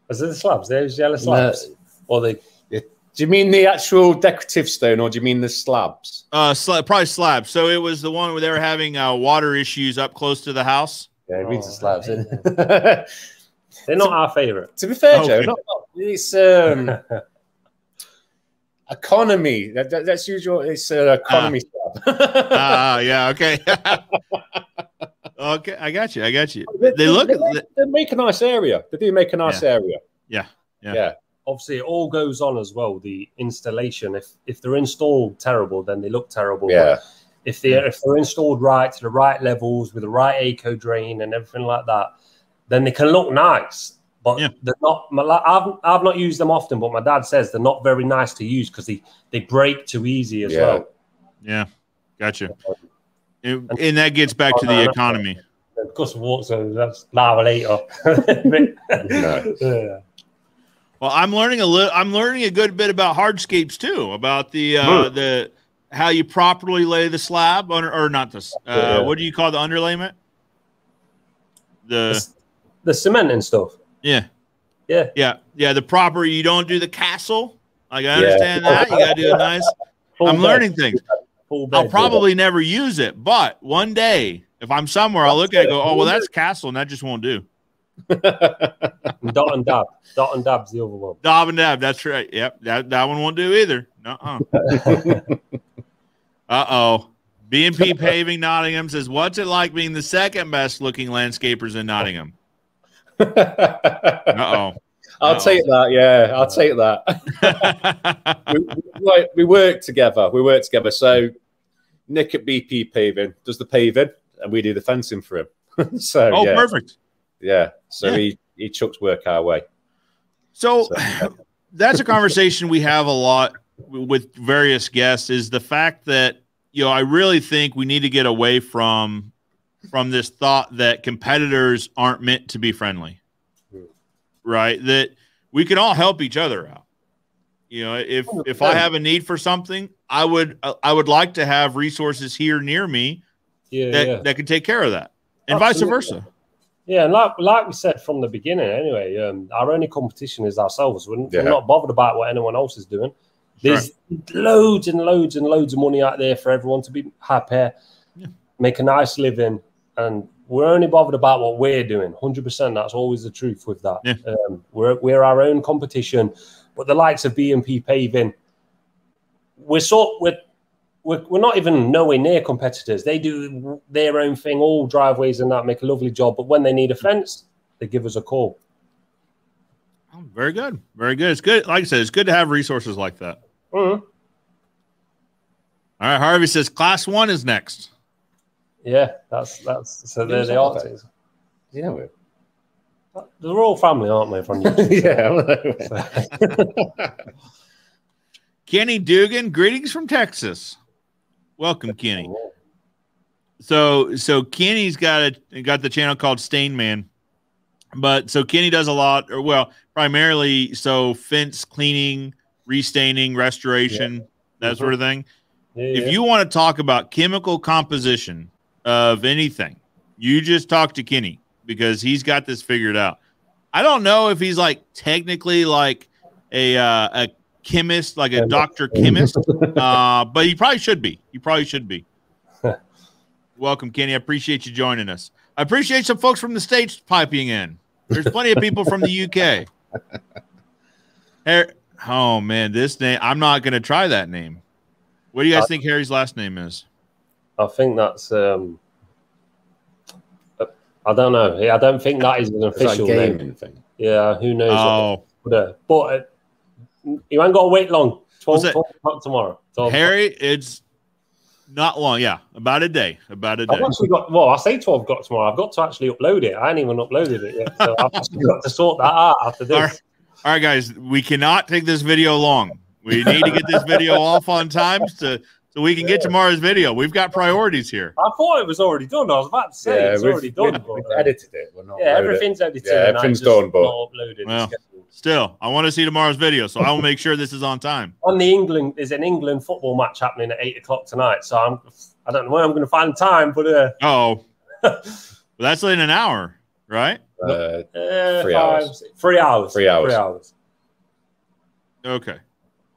Is it the slabs? There's yellow slabs, or the Do you mean the actual decorative stone, or do you mean the slabs? Uh, sla- probably slabs. So it was the one where they were having uh, water issues up close to the house. Yeah, it reads the Oh, slabs. isn't it? they're not our favorite. to be fair, Okay. Joe, not, not- it's um, economy. That, that, that's usual. It's uh, economy slab. Ah, yeah, okay. Okay, I got you. I got you. They look. They, they make a nice area. They do make a nice area. Yeah, yeah. yeah. Obviously, it all goes on as well. The installation. If if they're installed terrible, then they look terrible. But Yeah. if they are if they're installed right to the right levels with the right eco drain and everything like that, then they can look nice. But Yeah. they're not. my I've I've not used them often, but my dad says they're not very nice to use because they they break too easy as Yeah. well. Yeah, gotcha. Um, And, and that gets back to the economy. Gus walks so that's lava later. Yeah. Well, I'm learning a little. I'm learning a good bit about hardscapes too. About the uh, Hmm. the how you properly lay the slab under, or not this. Uh, Yeah. What do you call the underlayment? The The cement and stuff. Yeah. Yeah. Yeah. Yeah. The proper, you don't do the castle. Like, I Yeah. understand that. You got to do a nice. I'm learning things. Full bed, I'll yeah. probably never use it, but one day, if I'm somewhere, I'll look at it and go, oh, well, that's castle, and that just won't do. And dot and dab. Dot and dab's the other one. Dob and dab. That's right. Yep. That, that one won't do either. Uh-uh. Uh-oh. B&P Paving Nottingham says, what's it like being the second best looking landscapers in Nottingham? Uh-oh. I'll take that. Yeah, I'll take that. we, we, work- we work together. We work together. So Nick at BP Paving does the paving, and we do the fencing for him. so oh, yeah, perfect. yeah. So Yeah. he he chucks work our way. So So, yeah. that's a conversation we have a lot with various guests is the fact that you know I really think we need to get away from from this thought that competitors aren't meant to be friendly. Right? That we can all help each other out. You know, if if I have a need for something, I would I would like to have resources here near me Yeah, that, yeah. that can take care of that. And vice versa. Yeah, and like like we said from the beginning, anyway, um, our only competition is ourselves. We're, Yeah. we're not bothered about what anyone else is doing. There's loads and loads and loads of money out there for everyone to be happy, Yeah. make a nice living, and we're only bothered about what we're doing. Hundred percent. That's always the truth with that. Yeah. Um, we're we're our own competition, but the likes of B and P paving, we're sort we're. We're, we're not even nowhere near competitors. They do their own thing, all driveways and that, make a lovely job. But when they need a fence, they give us a call. Oh, very good. Very good. It's good. Like I said, it's good to have resources like that. Mhm. All right, Harvey says class one is next. Yeah, that's that's so they're Who's the that? Arctics. Yeah, we The royal family, aren't they? From you? yeah. Kenny Dugan, greetings from Texas. Welcome, Kenny. So, so Kenny's got a got the channel called Stain Man, but so Kenny does a lot, or well, primarily so fence cleaning, restaining, restoration, that Mhm. sort of thing. Yeah, If yeah. you want to talk about chemical composition of anything, you just talk to Kenny because he's got this figured out. I don't know if he's like technically like a uh, a chemist, like a doctor chemist, uh, but he probably should be. He probably should be. Welcome, Kenny. I appreciate you joining us. I appreciate some folks from the states piping in. There's plenty of people from the UK. Har- oh man, this name. I'm not going to try that name. What do you guys Uh, think Harry's last name is? I think that's. um I don't know. I don't think that is an official a name. gaming thing. Yeah, who knows? Oh, But, uh, but uh, you ain't got to wait long. 12, Was 12 o'clock tomorrow. 12 Harry. It's not long. Yeah, about a day. About a day. I've actually got. Well, I say twelve o'clock tomorrow. I've got to actually upload it. I ain't even uploaded it yet, so I've actually got to sort that out after this. right. All right, guys. We cannot take this video long. We need to get this video off on time to so we can get tomorrow's video. We've got priorities here. I thought it was already done. I was about to say Yeah, it's already done. we've, but, we've uh, edited it. We're not yeah, loaded it. everything's edited. Yeah, everything's done, but- not uploaded. Well. Still, I want to see tomorrow's video, so I will make sure this is on time. on the England there's an England football match happening at eight o'clock tonight. So I'm I don't know where I'm going to find time, but uh, Oh, well, that's in an hour, right? Uh, uh Three five, hours. six- three hours, Three hours. three hours. Okay.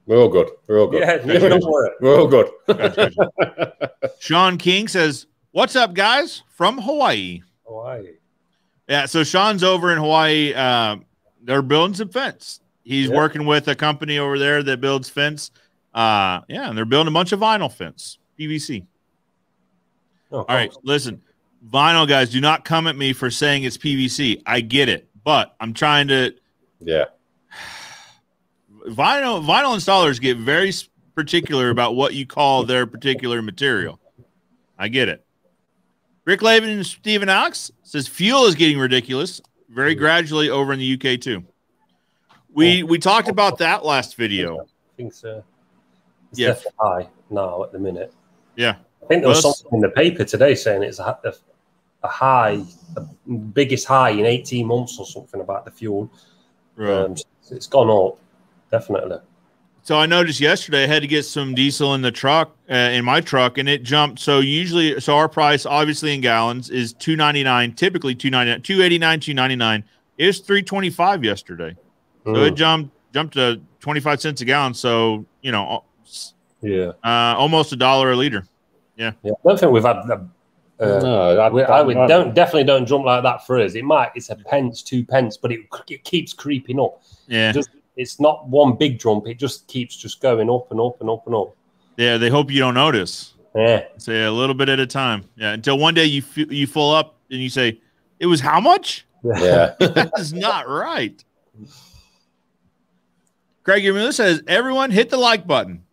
We're all good. We're all good. Yeah, don't worry. We're all good. Sean King says, "What's up, guys from Hawaii?" Hawaii. Yeah, so Sean's over in Hawaii. Uh, they're building some fence. He's Yeah. working with a company over there that builds fence. Uh, yeah, and they're building a bunch of vinyl fence, PVC. Oh, All right, listen, vinyl guys, do not come at me for saying it's PVC. I get it, but I'm trying to. yeah. Vinyl vinyl installers get very particular about what you call their particular material. I get it. Rick Lavin and Stephen Alex says fuel is getting ridiculous very gradually over in the UK too. We we talked about that last video. I think so. It's Yeah. definitely high now at the minute. Yeah. I think there was Well, something in the paper today saying it's a, a, a high, the biggest high in 18 months or something about the fuel. Right. Um, so it's gone up, definitely. So I noticed yesterday I had to get some diesel in the truck uh, in my truck, and it jumped. So usually, so our price, obviously in gallons, is two ninety nine. Typically two ninety nine, two eighty nine, two ninety nine. It was three twenty five yesterday. So Mm. it jumped jumped to twenty five cents a gallon. So you know, Yeah. uh, almost a dollar a liter. yeah. I don't think we've had. Uh, no, I, we, I would don't definitely don't jump like that for us. It might it's a pence, two pence, but it it keeps creeping up. Yeah, Just it's not one big jump. It just keeps just going up and up and up and up. yeah. They hope you don't notice. Yeah. Say a little bit at a time. Yeah, until one day you f- you full up and you say it was how much? Yeah. That's not right. Craig Miller says, everyone hit the like button.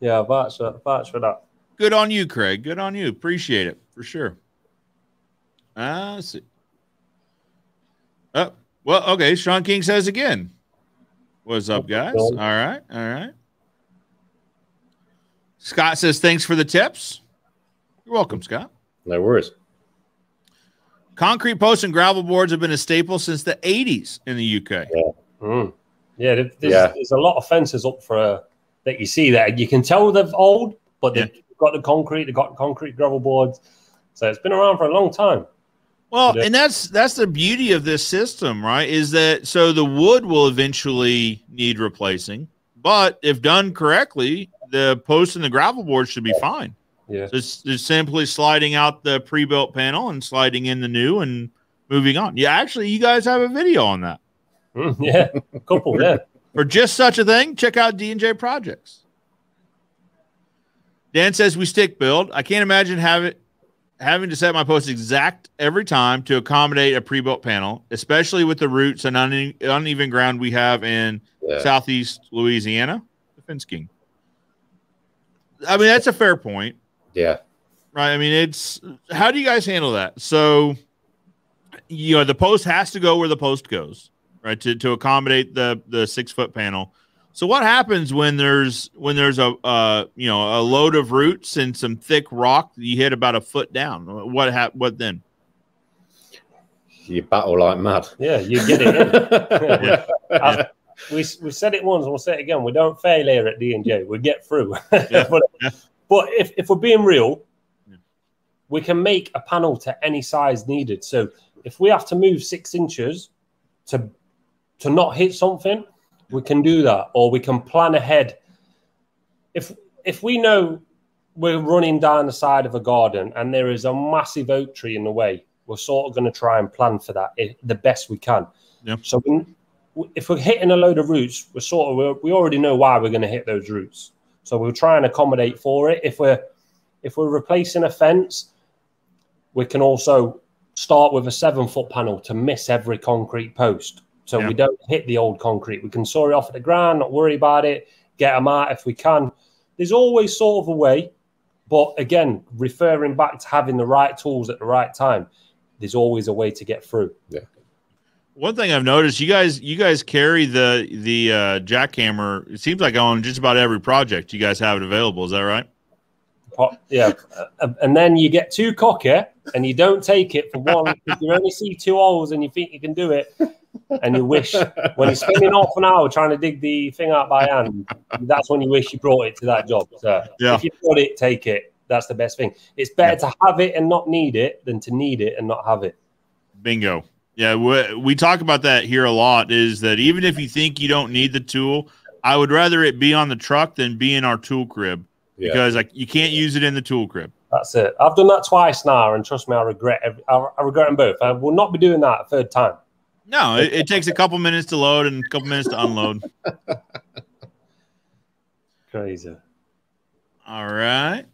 Yeah. That's that's for that. Good on you, Craig. Good on you. Appreciate it for sure. Uh, let's see. Oh, well, okay. Sean King says again. What's up, guys? All right. All right. Scott says, thanks for the tips. You're welcome, Scott. no worries. Concrete posts and gravel boards have been a staple since the 80s in the UK. Mm. Yeah, there's, Yeah. there's a lot of fences up for uh, that you see there. You can tell they're old, but they've got the concrete, they've got concrete gravel boards. So it's been around for a long time. Well, and that's that's the beauty of this system, right? Is that so the wood will eventually need replacing, but if done correctly, the post and the gravel board should be fine. Yeah. So it's just simply sliding out the pre-built panel and sliding in the new and moving on. Yeah, actually, you guys have a video on that. Mm, yeah, a couple, yeah. For just such a thing, check out D and J Projects. Dan says we stick build. I can't imagine having having to set my post exact every time to accommodate a pre-built panel, especially with the roots and une- uneven ground we have in Yeah. southeast Louisiana. The fence king. I mean, that's a fair point, Yeah. right? I mean, it's how do you guys handle that? So, you know, the post has to go where the post goes, right? To to accommodate the the six foot panel. So what happens when there's when there's a uh you know a load of roots and some thick rock that you hit about a foot down? What hap- What then? You battle like mad. Yeah, you get it in. Yeah. I- we, we said it once and we'll say it again. We don't fail here at D&J. We get through. Yeah, but yeah. but if, if we're being real, Yeah. we can make a panel to any size needed. So if we have to move six inches to to not hit something, we can do that, or we can plan ahead. If if we know we're running down the side of a garden and there is a massive oak tree in the way, we're sort of going to try and plan for that i- the best we can. Yeah. So we, if we're hitting a load of roots, we're sort of we're, we already know why we're going to hit those roots. So we'll try and accommodate for it. If we're if we're replacing a fence, we can also start with a seven foot panel to miss every concrete post. So Yeah. we don't hit the old concrete. We can saw it off at the ground, not worry about it, get them out if we can. There's always sort of a way, but again, referring back to having the right tools at the right time, there's always a way to get through. Yeah. One thing I've noticed, you guys, you guys carry the the uh, jackhammer. It seems like on just about every project, you guys have it available. Is that right? Yeah, Uh, and then you get too cocky and you don't take it for one because you only see two holes and you think you can do it, and you wish when you're spending half an hour trying to dig the thing out by hand, that's when you wish you brought it to that job. So Yeah. if you got it, take it. That's the best thing. It's better to have it and not need it than to need it and not have it. Bingo. Yeah, we, we talk about that here a lot. Is that even if you think you don't need the tool, I would rather it be on the truck than be in our tool crib Yeah. because like you can't use it in the tool crib. That's it. I've done that twice now, and trust me, I regret. Every, I, I regret them both. I will not be doing that a third time. No, it, it takes a couple minutes to load and a couple minutes to unload. Crazy. All right.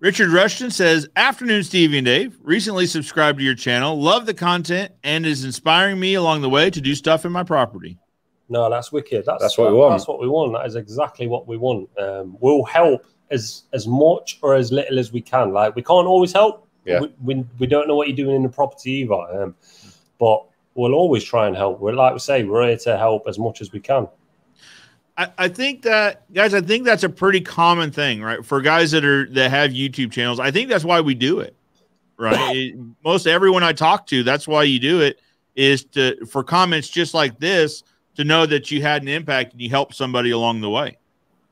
Richard Rushton says, Afternoon, Stevie and Dave. Recently subscribed to your channel. Love the content and is inspiring me along the way to do stuff in my property. No, that's wicked. That's, That's what we want. That's what we want. That is exactly what we want. Um, we'll help as as much or as little as we can. Like we can't always help. Yeah. We, we, we don't know what you're doing in the property either. Um, but we'll always try and help. We're like we say, we're here to help as much as we can. I, I think that guys, I think that's a pretty common thing, right? For guys that are that have YouTube channels, I think that's why we do it, right? It- most everyone I talk to, that's why you do it is to for comments just like this to know that you had an impact and you helped somebody along the way.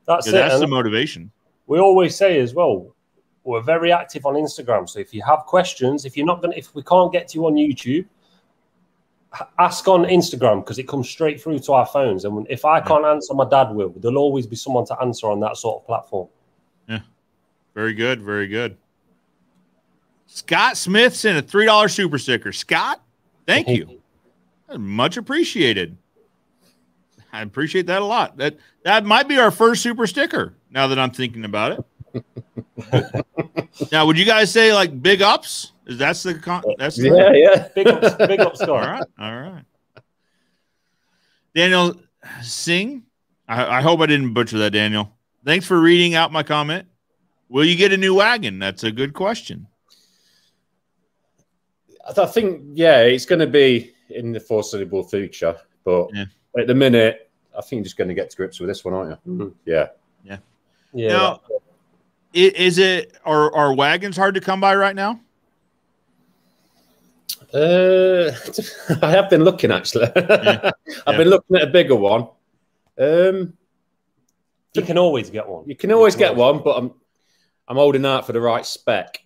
That's Yeah, it. that's and the motivation. we always say as well, we're very active on Instagram. So if you have questions, if you're not gonna, if we can't get to you on YouTube, ask on Instagram because it comes straight through to our phones. And if I can't answer, my dad will. There'll always be someone to answer on that sort of platform. Yeah. Very good. Very good. Scott Smith sent a three dollar super sticker. Scott, thank you. Much appreciated. I appreciate that a lot. That that might be our first super sticker. Now that I'm thinking about it. now, would you guys say like big ups? Is that's the con- that's the, Yeah, yeah. Big ups, big ups, all Scott. right, all right. Daniel Singh, I, I hope I didn't butcher that. Daniel, thanks for reading out my comment. Will you get a new wagon? That's a good question. I think, yeah, it's going to be in the foreseeable future. But Yeah. at the minute, I think you're just going to get to grips with this one, aren't you? Mhm. Yeah. Yeah. Now, is it are are wagons hard to come by right now? Uh, I have been looking actually. Yeah. I've been looking at a bigger one. Um, you can always get one. you can always get one, but I'm I'm holding out for the right spec.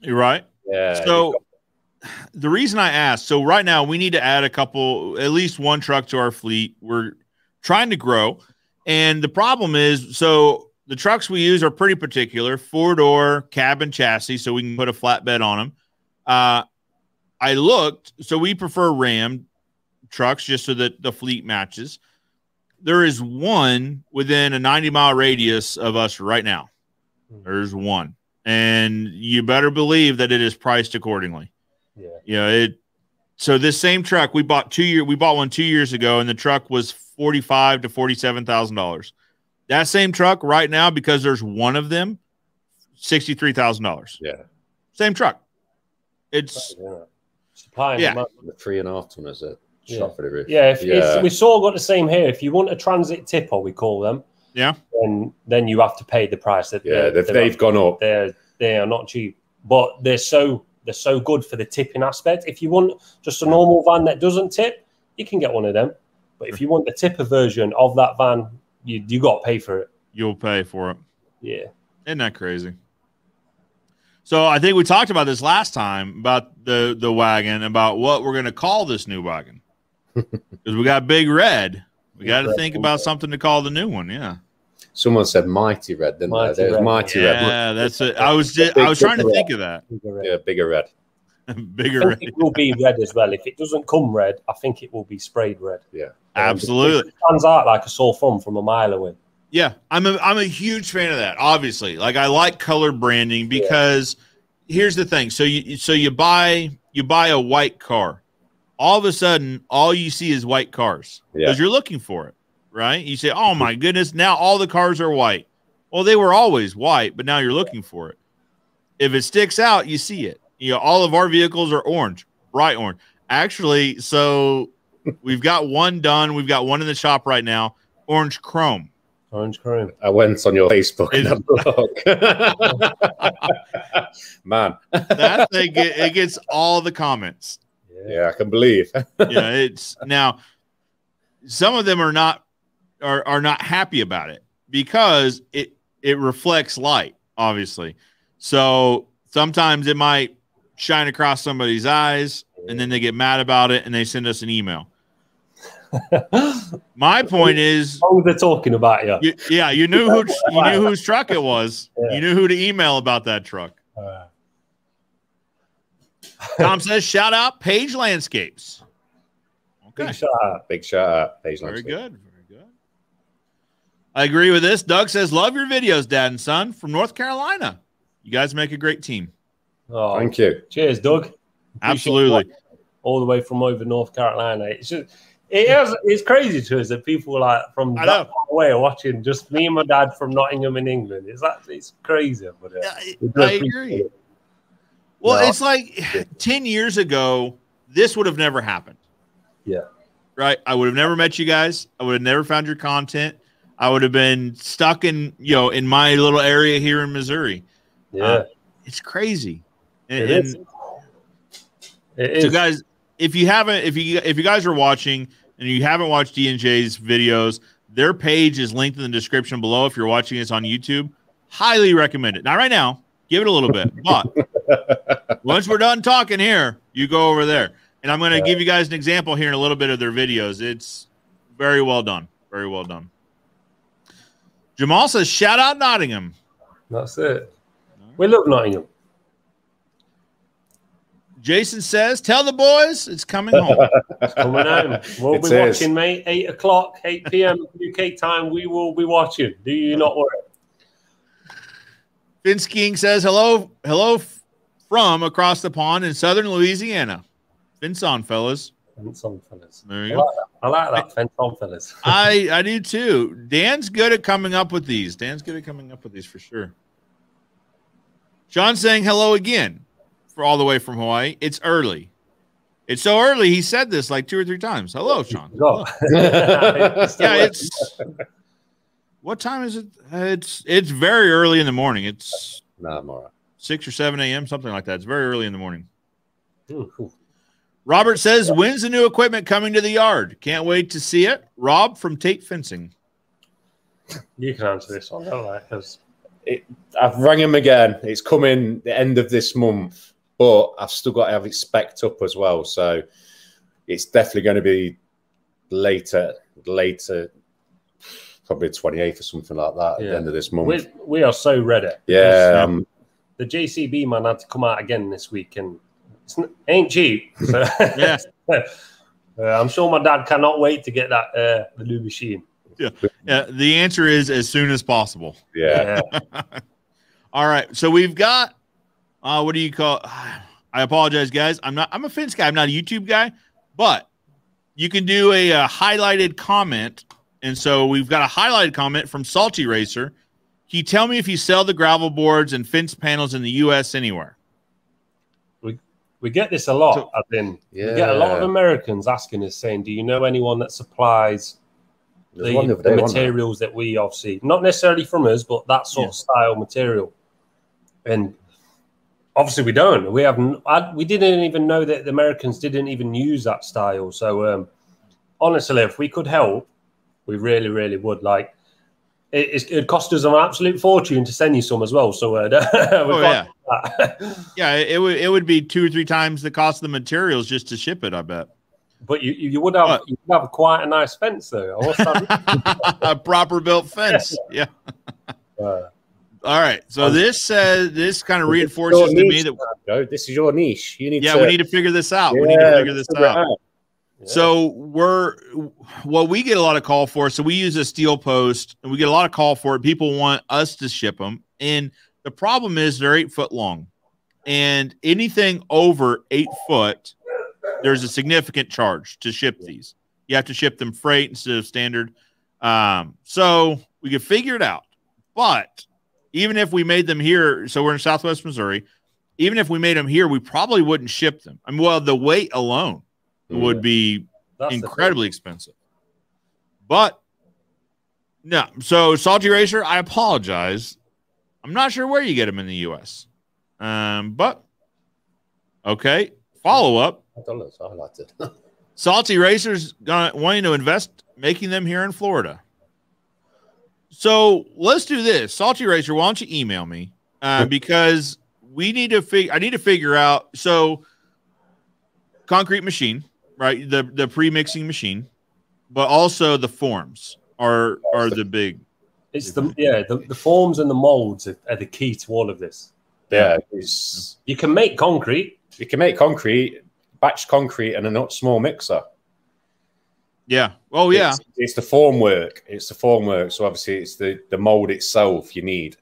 You're right. Yeah. So the reason I asked, so right now we need to add a couple, at least one truck to our fleet. We're trying to grow. And the problem is, so the trucks we use are pretty particular, four door cabin chassis, so we can put a flatbed on them. Uh, I looked, so we prefer Ram trucks just so that the fleet matches. There is one within a 90 mile radius of us right now. Hmm. There's one. And you better believe that it is priced accordingly. Yeah. You know, it so this same truck we bought two year we bought one two years ago, and the truck was forty five to forty seven thousand dollars. That same truck right now, because there's one of them, sixty three thousand dollars. Yeah. Same truck. It's Yeah. Supply and Yeah. demand. The three and a half ton is a Yeah. shot for the roof. Yeah, if Yeah. It's, we sort of got the same here. If you want a transit tipper, we call them. Yeah. Then then you have to pay the price. That Yeah, they're- they've, they're- they've gone up. they're they are not cheap, but they're so they're so good for the tipping aspect. If you want just a normal van that doesn't tip, you can get one of them. But if you want the tipper version of that van, you you got to pay for it. you'll pay for it. Yeah, Isn't that crazy? So I think we talked about this last time about the the wagon about what we're going to call this new wagon because we got Big Red. We got to think about something to call the new one. Yeah, Someone said Mighty Red, didn't Mighty they? Red. Mighty Red. yeah, that's it. I was just, I was trying to think of that Yeah, bigger red. bigger I red. it will be red as well. If it doesn't come red, I think it will be sprayed red. Yeah. Absolutely. It stands out like a sore thumb from a mile away. Yeah, I'm a I'm a huge fan of that. Obviously, like I like color branding because here's the thing. So you so you buy you buy a white car, all of a sudden all you see is white cars Yeah. because you're looking for it, right? You say, "Oh my goodness, now all the cars are white." Well, they were always white, but now you're looking for it. If it sticks out, you see it. You know, all of our vehicles are orange, bright orange. Actually, so we've got one done. We've got one in the shop right now, orange chrome. Orange chrome. I went on your Facebook and had a look. Man, that thing it gets all the comments. yeah, I can believe. Yeah, it's now some of them are not are are not happy about it because it it reflects light, obviously. So sometimes it might shine across somebody's eyes and then they get mad about it and they send us an email. My point is Oh, they're talking about you. you, yeah, you knew who you knew whose truck it was. Yeah. You knew who to email about that truck. Uh, Tom says, shout out Page Landscapes. Okay. big shout out. Big shout out. Page Landscapes. Very Landscape. good. Very good. I agree with this. Doug says, love your videos, dad and son from North Carolina. You guys make a great team. Oh, Thank you. cheers, Doug. Appreciate Absolutely. All the way from over North Carolina. It's just, it is, it's crazy to us that people like from I that know. far away are watching just me and my dad from Nottingham in England. It's actually it's crazy. But uh, I, I agree. it. Well, No. it's like 10 years ago, this would have never happened. Yeah. Right. I would have never met you guys. I would have never found your content. I would have been stuck in, you know, in my little area here in Missouri. Yeah, Uh, It's crazy. And, it is. It so is. guys if you haven't if you if you guys are watching and you haven't watched D&J's videos, their page is linked in the description below if you're watching this on YouTube. Highly recommend it. Not right now, give it a little bit, but once we're done talking here, you go over there. And I'm going to give you guys an example here in a little bit of their videos. It's very well done. Very well done. Jamal says, shout out Nottingham. That's it. We love Nottingham. Jason says, tell the boys it's coming home. It's coming home. We'll It be is. watching, mate. 8 o'clock, 8 p.m. UK time. We will be watching. Do you not worry? Finn King says, hello, hello from across the pond in southern Louisiana. Fence on, fellas. Fence on, fellas. There I you like go. that. I like that. Fence on, fellas. I, I do too. Dan's good at coming up with these. Dan's good at coming up with these for sure. Sean saying hello again for all the way from Hawaii. It's early. It's so early. He said this like two or three times. Hello, Sean. Go. Yeah, it's what time is it? Uh, It's it's very early in the morning. It's no, I'm all right. six or seven a.m. something like that. It's very early in the morning. Ooh, ooh. Robert says, "When's the new equipment coming to the yard? Can't wait to see it." Rob from Tate Fencing. You can answer this one, don't I? 'Cause I've rang him again. It's coming the end of this month, but I've still got to have it specced up as well. So it's definitely going to be later, later, probably 28th or something like that at the end of this month. we, we are so ready. yeah, um, The JCB man had to come out again this week, and it's ain't cheap. So Yeah. uh, I'm sure my dad cannot wait to get that uh, the new machine. Yeah, the answer is as soon as possible. yeah. All right, so we've got uh, what do you call? I apologize, guys. I'm not. I'm a fence guy. I'm not a YouTube guy, but you can do a, uh highlighted comment, and so we've got a highlighted comment from Salty Racer. Can you tell me if you sell the gravel boards and fence panels in the U.S. anywhere? We we get this a lot. So- I've been we get a lot of Americans asking us, saying, "Do you know anyone that supplies the, the the day, wasn't there? materials that we obviously not necessarily from us, but that sort Yeah. of style material?" And obviously, we don't. We haven't. I, we didn't even know that the Americans didn't even use that style. So, um, honestly, if we could help, we really, really would. Like, it, it'd cost us an absolute fortune to send you some as well. So, uh, we've Oh, got that. Yeah, it, it would it would be two or three times the cost of the materials just to ship it. I bet But you, you would have you would have quite a nice fence though. I must have- a proper built fence. Yeah. uh, All right. So this says this kind of reinforces to me that. This is your niche. You need yeah to. we need to figure this out. we need to figure this figure it out. So we're what we get a lot of call for. So we use a steel post, and we get a lot of call for it. People want us to ship them, and the problem is they're eight foot long, and anything over eight foot, there's a significant charge to ship these. You have to ship them freight instead of standard. Um, so we could figure it out, but even if we made them here, so we're in Southwest Missouri. Even if we made them here, we probably wouldn't ship them. I mean, well, the weight alone would be that's incredibly expensive. But no, so Salty Racer, I apologize. I'm not sure where you get them in the US. Um, but okay, follow up. Dollars. I liked it. Salty Racers gonna wanting to invest making them here in Florida. So let's do this. Salty Racer, why don't you email me? Uh, because we need to figure I need to figure out so concrete machine, right? The the pre-mixing machine, but also the forms are are the big It's the yeah the, the forms and the molds are, are the key to all of this. yeah, it's, You can make concrete. you can make concrete, batch concrete, and a not small mixer. Yeah. Oh yeah. It's, it's the form work. It's the form work. So obviously, it's the the mold itself you need,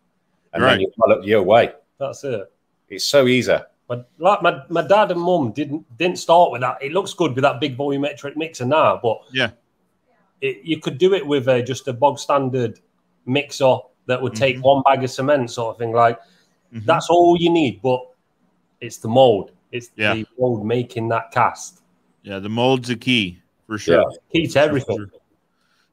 and Right. then you develop your way. That's it. It's so easy. But like my, my dad and mum didn't didn't start with that. It looks good with that big volumetric mixer now, but Yeah. it, you could do it with a, just a bog standard mixer that would take Mhm. one bag of cement, sort of thing. Like Mhm. that's all you need, but it's the mold. It's Yeah. the mold making that cast. Yeah, the mold's a key for sure. Yeah. To everything.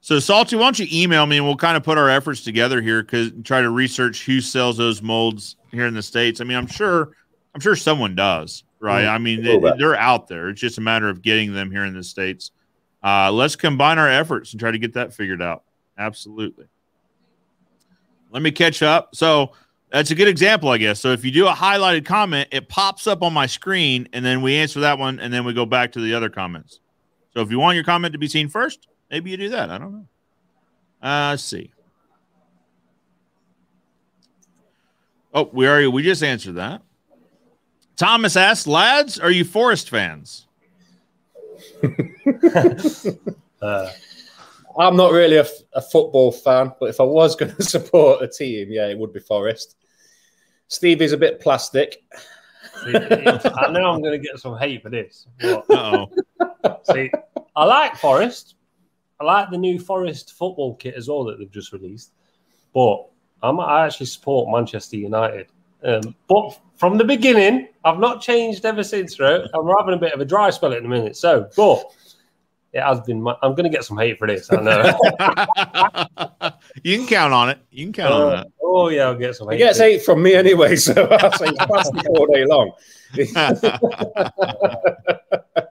So Salty, why don't you email me and we'll kind of put our efforts together here because try to research who sells those molds here in the states. I mean, I'm sure, I'm sure someone does, right? Mm, I mean, they, they're out there. It's just a matter of getting them here in the states. Uh, let's combine our efforts and try to get that figured out. Absolutely. Let me catch up. So that's a good example, I guess. So if you do a highlighted comment, it pops up on my screen, and then we answer that one, and then we go back to the other comments. So if you want your comment to be seen first, maybe you do that. I don't know. Uh, let's see. Oh, we already we just answered that. Thomas asked, lads, are you Forest fans? uh, I'm not really a, a, football fan, but if I was going to support a team, yeah, it would be Forest. Stevie's a bit plastic. I know I'm going to get some hate for this. oh See, I like Forest. I like the new Forest football kit as well that they've just released. But I'm, I actually support Manchester United. Um, but from the beginning, I've not changed ever since, right? I'm having a bit of a dry spell at the minute. So, but it has been. My, I'm going to get some hate for this. I know. you can count on it. You can count uh, on that. Oh yeah, I'll get some. Hate he gets hate from me anyway, so I'll say plastic all day long.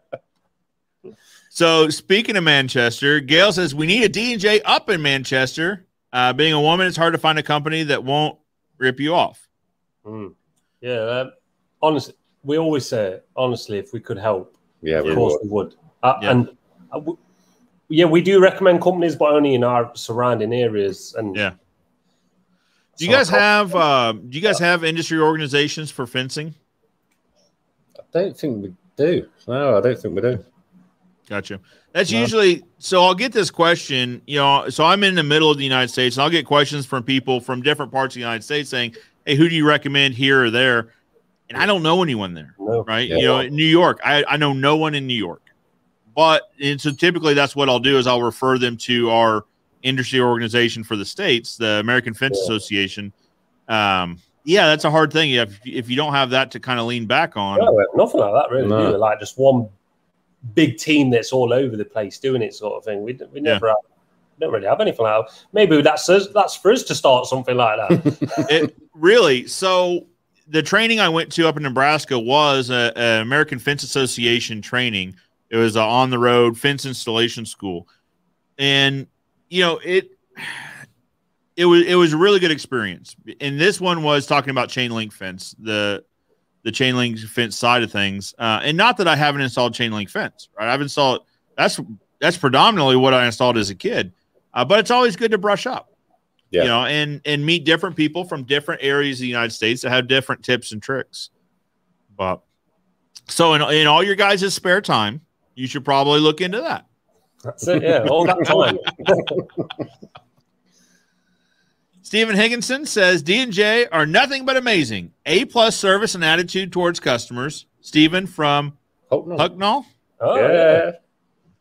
so speaking of Manchester, Gail says we need a D and J up in Manchester. Uh, being a woman, it's hard to find a company that won't rip you off. Mm. Yeah, um, honestly, we always say honestly, if we could help, yeah, of course we would. Uh, yeah. And uh, w- yeah, we do recommend companies, but only in our surrounding areas. And yeah, do you guys have uh, do you guys have industry organizations for fencing? I don't think we do. No, I don't think we do. Gotcha. That's no. usually so. I'll get this question. You know, so I'm in the middle of the United States, and I'll get questions from people from different parts of the United States saying, "Hey, who do you recommend here or there?" And I don't know anyone there, no. right? Yeah. You know, in New York, I, I know no one in New York. But and so typically that's what I'll do is I'll refer them to our industry organization for the states, the American Fence yeah. Association. Um, yeah, that's a hard thing. If if you don't have that to kind of lean back on, no, nothing like that really. No. Like just one big team that's all over the place doing it, sort of thing. We we never yeah. have, don't really have anything like that. Maybe that's us, that's for us to start something like that. it really so. The training I went to up in Nebraska was a, a American Fence Association training it was on the road fence installation school, and you know it. It was it was a really good experience, and this one was talking about chain link fence, the the chain link fence side of things, uh, and not that I haven't installed chain link fence. Right, I've installed that's that's predominantly what I installed as a kid, uh, but it's always good to brush up. Yeah. You know, and and meet different people from different areas of the United States that have different tips and tricks. But so in in all your guys' spare time, you should probably look into that. That's it. Yeah, all that time. Stephen Higginson says D and J are nothing but amazing. A plus service and attitude towards customers. Stephen from Hucknall. Oh yeah.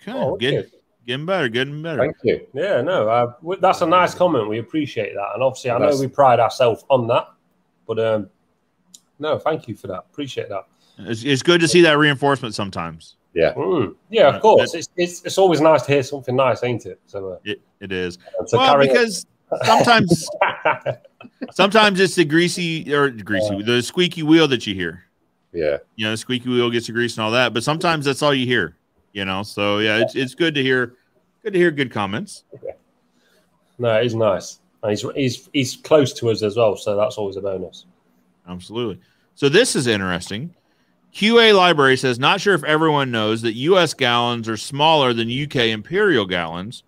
Okay, oh, get, getting better, getting better. Thank you. Yeah, no, uh, that's a nice comment. We appreciate that, and obviously, I know we pride ourselves on that. But um, no, thank you for that. Appreciate that. It's, it's good to see that reinforcement sometimes. Yeah. Mm. Yeah, of course. It's, it's, it's always nice to hear something nice, ain't it? So uh, it, it is. So well, because sometimes sometimes it's the greasy or greasy the squeaky wheel that you hear. Yeah. You know, the squeaky wheel gets the grease and all that, but sometimes that's all you hear. You know, so yeah, it's it's good to hear good to hear good comments. Yeah. No, he's nice. And he's he's he's close to us as well, so that's always a bonus. Absolutely. So this is interesting. QA Library says, not sure if everyone knows that U.S. gallons are smaller than UK imperial gallons,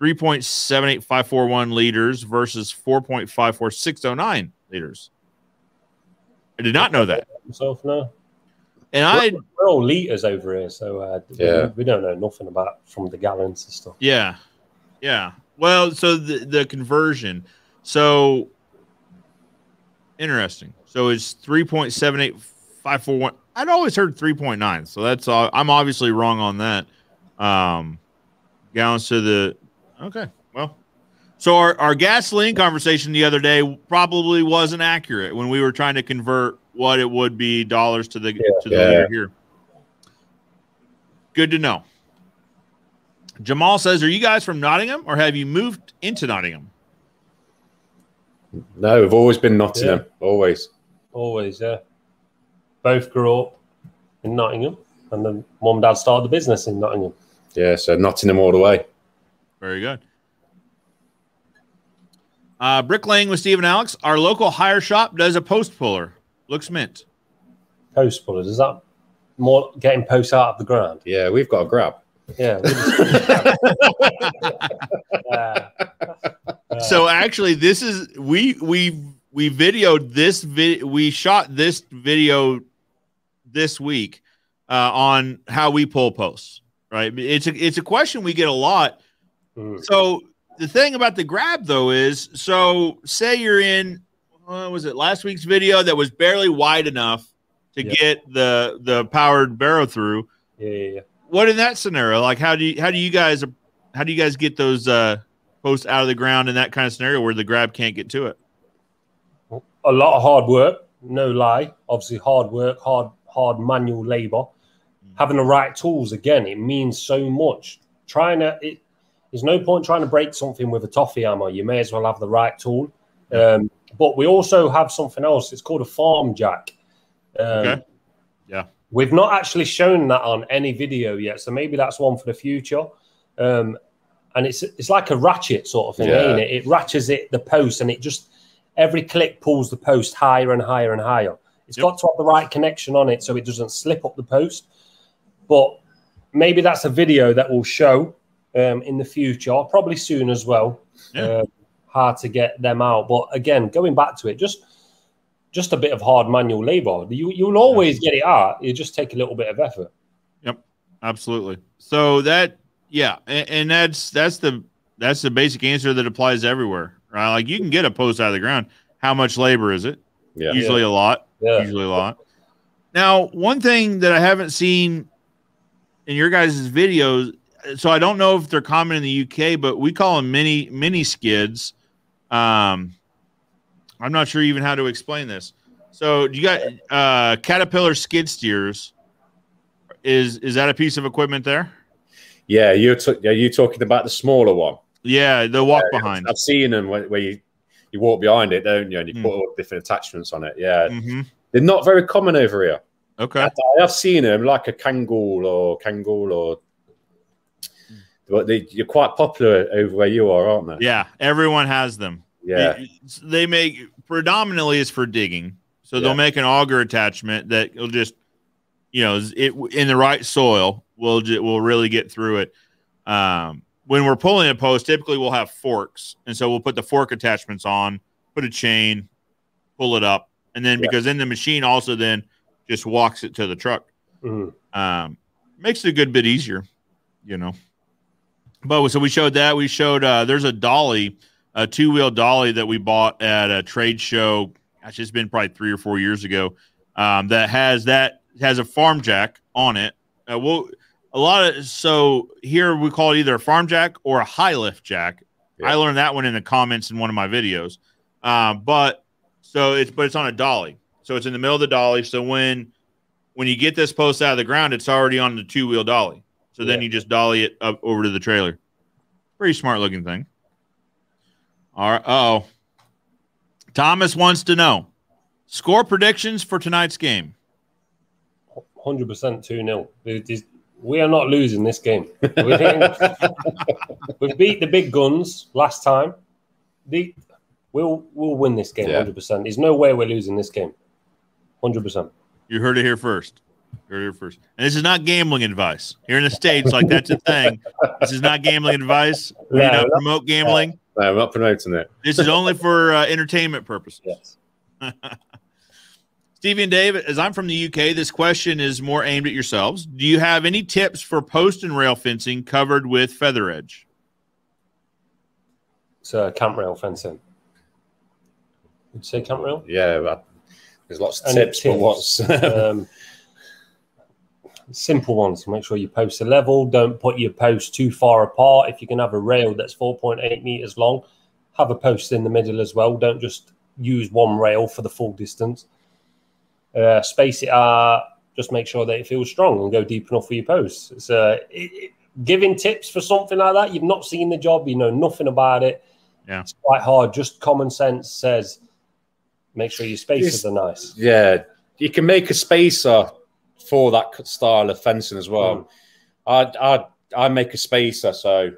3.78541 liters versus 4.54609 liters. I did not know that. Myself, no. And I we're all liters over here, so uh, yeah. we, we, don't know nothing about from the gallons and stuff. Yeah, yeah. Well, so the the conversion, so interesting. So it's three point seven eight five four one. I'd always heard 3.9, so that's uh, I'm obviously wrong on that. Um, gallons to the okay. Well, so our, our gasoline conversation the other day probably wasn't accurate when we were trying to convert what it would be dollars to the yeah, to the yeah. liter here. Good to know. Jamal says, "Are you guys from Nottingham, or have you moved into Nottingham?" No, we've always been Nottingham. Yeah. Always, always, yeah both grew up in Nottingham, and then mom and dad started the business in Nottingham. Yeah, so Nottingham all the way. Very good. Uh, bricklaying with Steve and Alex. Our local hire shop does a post puller. Looks mint. Post pullers. Is that more getting posts out of the ground? Yeah, we've got a grab. Yeah. we just- Yeah. Uh, So actually, this is we we we videoed this vid. We shot this video this week uh, on how we pull posts. Right. It's a it's a question we get a lot. Mm, So the thing about the grab though is, so say you're in, what was it last week's video that was barely wide enough to Yeah. get the the powered barrow through. yeah, yeah, yeah. What in that scenario? Like how do you how do you guys how do you guys get those uh posts out of the ground in that kind of scenario where the grab can't get to it? a lot of hard work, no lie. Obviously, hard work, hard, hard manual labor. Having the right tools again, it means so much. Trying to, it, there's no point trying to break something with a toffee hammer. You may as well have the right tool. Um, but we also have something else. It's called a farm jack. Um, Okay. Yeah. We've not actually shown that on any video yet, so maybe that's one for the future. Um, and it's it's like a ratchet sort of thing, Yeah. ain't it? It ratchets it the post, and it just every click pulls the post higher and higher and higher. It's Yep. got to have the right connection on it so it doesn't slip up the post. But maybe that's a video that will show um, in the future, probably soon as well. Yeah. Um, hard to get them out, but again, going back to it, just just a bit of hard manual labor. You you'll always get it out. You just take a little bit of effort. Yep, absolutely. So that yeah, and, and that's that's the that's the basic answer that applies everywhere, right? Like you can get a post out of the ground. How much labor is it? Yeah. Usually a lot. Yeah. Usually a lot. Now, one thing that I haven't seen in your guys' videos, so I don't know if they're common in the UK, but we call them mini mini skids. Um, I'm not sure even how to explain this. So you got uh, Caterpillar skid steers. Is is that a piece of equipment there? Yeah, you're are you talking about the smaller one? Yeah, the walk behind. I've seen them where, where you you walk behind it, don't you? And you Hmm. put all different attachments on it. Yeah, hmm they're not very common over here. Okay. I, I have seen them like a Kangol or Kangol or. But they, you're quite popular over where you are, aren't they? Yeah, everyone has them. Yeah. They make predominantly is for digging. So Yeah. they'll make an auger attachment that will just, you know, it in the right soil will will really get through it. Um, when we're pulling a post, typically we'll have forks, and so we'll put the fork attachments on, put a chain, pull it up, and then Yeah. because then the machine also then just walks it to the truck Mhm. um, makes it a good bit easier, you know. But so we showed that. We showed uh, there's a dolly, a two wheel dolly that we bought at a trade show. Gosh, it's been probably three or four years ago. Um, that has that has a farm jack on it. Uh, well, a lot of so here we call it either a farm jack or a high lift jack. Yeah. I learned that one in the comments in one of my videos. Um, but so it's but it's on a dolly, so it's in the middle of the dolly. So when when you get this post out of the ground, it's already on the two wheel dolly. So then you just dolly it up over to the trailer. Pretty smart looking thing. All right. Oh, Thomas wants to know score predictions for tonight's game. Hundred percent two 0 We are not losing this game. We we beat the big guns last time. The we'll we'll win this game. Yeah. Hundred percent. There's no way we're losing this game. Hundred percent. You heard it here first. You heard here first. And this is not gambling advice. Here in the States, like that's a thing. This is not gambling advice. We Yeah. don't promote gambling. No, I'm not promoting it. This is only for uh, entertainment purposes. Yes. Stevie and Dave, as I'm from the UK, this question is more aimed at yourselves. Do you have any tips for post and rail fencing covered with feather edge? So uh, cant rail fencing. Would you say cant rail? Yeah, but there's lots of Any tips, but what's um, simple ones. Make sure your posts are level. Don't put your posts too far apart. If you can have a rail that's 4.8 meters long, have a post in the middle as well. Don't just use one rail for the full distance. Uh, space it out. Just make sure that it feels strong and go deep enough for your posts. It's uh, it, it- giving tips for something like that. You've not seen the job. You know nothing about it. Yeah. It's quite hard. Just common sense says make sure your spaces Yes. are nice. yeah, you can make a spacer for that style of fencing as well. Mm. I I I make a spacer, so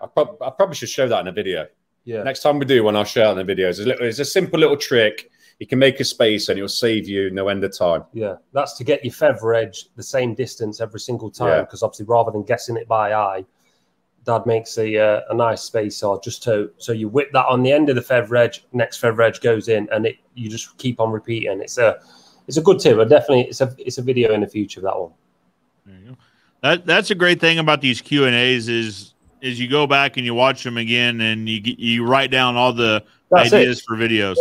I, prob- I probably should show that in a video. Yeah. Next time we do one, I'll share it in the videos. It's it's a simple little trick. You can make a space and it'll save you no end of time. Yeah, that's to get your feather edge the same distance every single time. Yeah. Because obviously, rather than guessing it by eye, Dad makes a uh, a nice spacer just to so you whip that on the end of the feather edge. Next feather edge goes in, and it you just keep on repeating. It's a it's a good tip. But definitely, it's a it's a video in the future of that one. There you go. That that's a great thing about these Q and A's is is you go back and you watch them again and you you write down all the That's it. ideas for videos.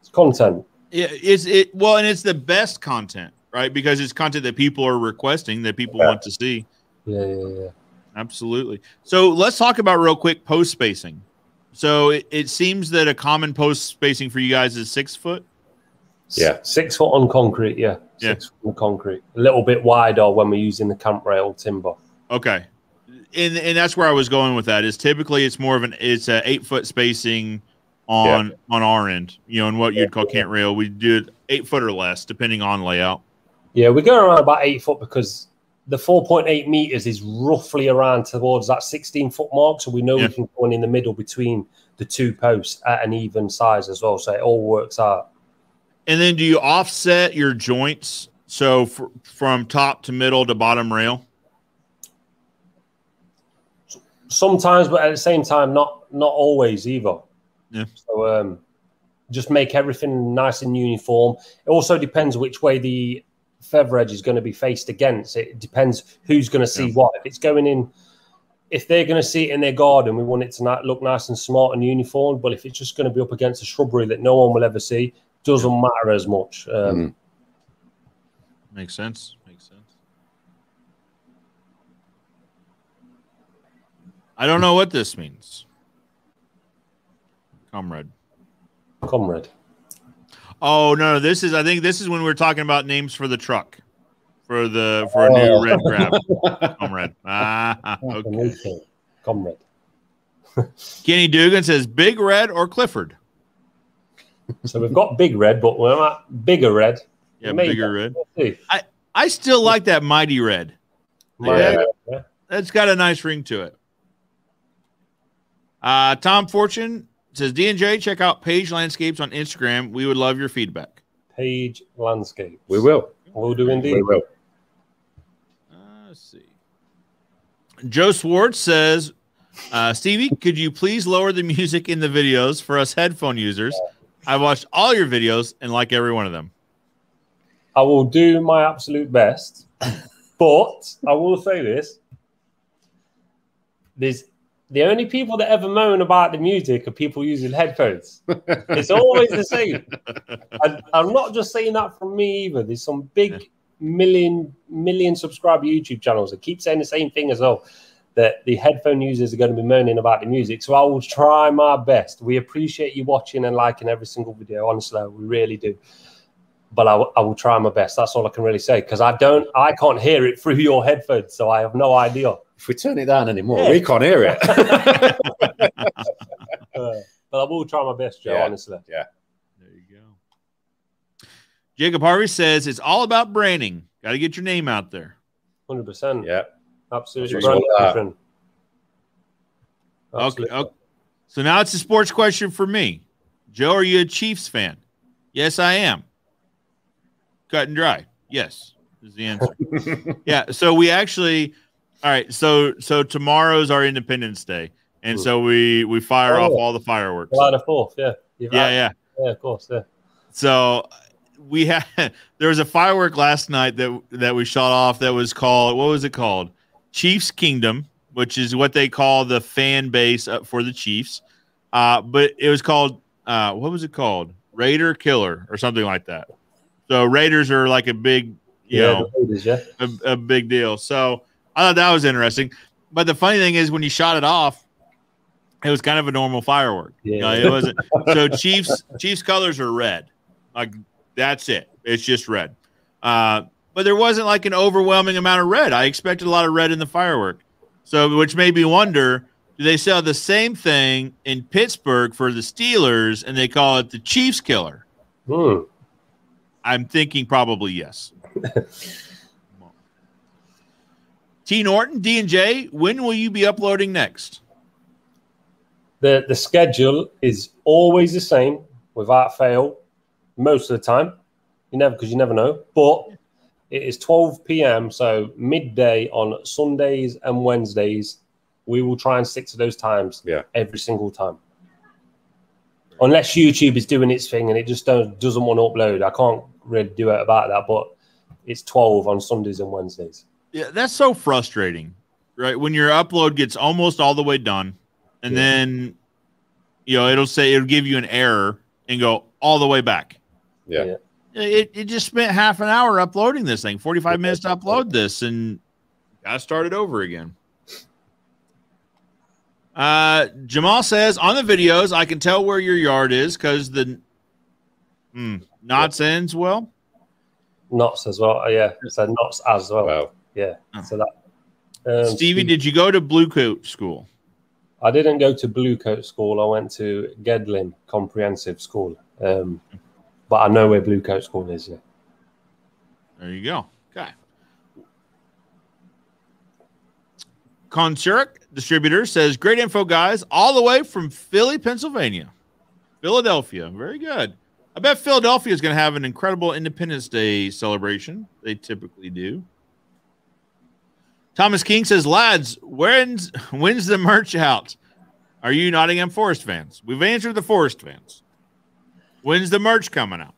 It's content. Yeah, it's it well, and it's the best content, right? Because it's content that people are requesting that people Yeah. want to see. Yeah, yeah, yeah. Absolutely. So let's talk about real quick post spacing. So it, it seems that a common post spacing for you guys is six foot. Yeah. Six foot on concrete. Yeah, Yeah. six foot on concrete. A little bit wider when we're using the cant rail timber. Okay. And and that's where I was going with that. Is typically it's more of an it's a eight foot spacing on on our end, you know, and what you'd call cant rail. We do it eight foot or less, depending on layout. Yeah, we go around about eight foot because the 4.8 meters is roughly around towards that 16 foot mark. So we know Yeah. we can go in, in the middle between the two posts at an even size as well. So it all works out. And then do you offset your joints so fr- from top to middle to bottom rail? Sometimes, but at the same time, not not always either. Yeah. So um, just make everything nice and uniform. It also depends which way the feather edge is going to be faced against. It depends who's going to see Yeah. what. If it's going in, if they're going to see it in their garden, we want it to not look nice and smart and uniform. But if it's just going to be up against a shrubbery that no one will ever see, doesn't matter as much. Um, Mm. Makes sense. Makes sense. I don't know what this means. Comrade. Comrade. Oh no, no, this is I think this is when we are talking about names for the truck. For the for a Oh. new red grab. Comrade. Ah, okay. Okay. Comrade. Kenny Dugan says Big Red or Clifford. So we've got big red, but we're at bigger red. Yeah, Maybe. bigger red. We'll see. I still like that mighty red. Yeah. Yeah. That's got a nice ring to it. Uh, Tom Fortune says D and J, check out Page Landscapes on Instagram. We would love your feedback. Page landscape. We will. We'll do indeed. We will. Uh, let's see. Joe Swartz says, uh, Stevie, could you please lower the music in the videos for us headphone users? I watched all your videos and like every one of them. I will do my absolute best, but I will say this: there's the only people that ever moan about the music are people using headphones. it's always the same. And I'm not just saying that from me either. There's some big million million subscriber YouTube channels that keep saying the same thing as well. That the headphone users are going to be moaning about the music. So I will try my best. We appreciate you watching and liking every single video. Honestly, we really do but I, w- I will try my best. That's all I can really say because I don't, I can't hear it through your headphones, so I have no idea. If we turn it down anymore, Yeah. we can't hear it. Uh, but I will try my best, Joe. Yeah. Honestly, yeah. There you go. Jacob Harvey says it's all about branding. Got to get your name out there. hundred percent, yeah. Absolutely. That's Brand what that- different. Okay, okay. So now it's a sports question for me. Joe, are you a Chiefs fan? Yes, I am. Cut and dry. Yes, is the answer. yeah. So we actually, all right. So so tomorrow's our Independence Day, and so we we fire Oh. off all the fireworks. July the fourth, yeah, You've Yeah, had- yeah. yeah, of course, yeah. So we had there was a firework last night that that we shot off that was called what was it called? Chiefs Kingdom, which is what they call the fan base uh, for the Chiefs. Uh, but it was called uh, what was it called? Raider Killer or something like that. So Raiders are like a big, you yeah, know, ladies, yeah. a, a big deal. So I thought that was interesting. But the funny thing is, when you shot it off, it was kind of a normal firework. You know, Yeah. it wasn't. so Chiefs Chiefs colors are red. Like that's it. It's just red. Uh, but there wasn't like an overwhelming amount of red. I expected a lot of red in the firework. So which made me wonder, do they sell the same thing in Pittsburgh for the Steelers and they call it the Chiefs killer? Hmm. I'm thinking probably yes. T Norton, D and J, when will you be uploading next? The the schedule is always the same without fail, most of the time. You never because you never know. But it is 12 p.m. So midday on Sundays and Wednesdays. We will try and stick to those times Yeah. every single time. Unless YouTube is doing its thing and it just don't, doesn't want to upload. I can't really do it about that, but it's 12 on Sundays and Wednesdays. Yeah, that's so frustrating, right? When your upload gets almost all the way done, and Yeah. then you know it'll say it'll give you an error and go all the way back. Yeah. Yeah. It, it just spent half an hour uploading this thing, 45 minutes to upload this, and I started over again. Uh, Jamal says on the videos, I can tell where your yard is because the hmm, knots ends well. Knots as well. Oh, yeah. So knots as well. Wow. Yeah. Oh. So that. Um, Stevie, did you go to Blue Coat School? I didn't go to Blue Coat School. I went to Gedling Comprehensive School. Um, but I know where Blue Coat School is. Yeah. There you go. Okay. Consurik distributor says great info, guys, all the way from Philly, Pennsylvania, Philadelphia. Very good. I bet Philadelphia is going to have an incredible Independence Day celebration. They typically do. Thomas King says, lads, when's when's the merch out? Are you Nottingham Forest fans? We've answered the Forest fans. When's the merch coming out?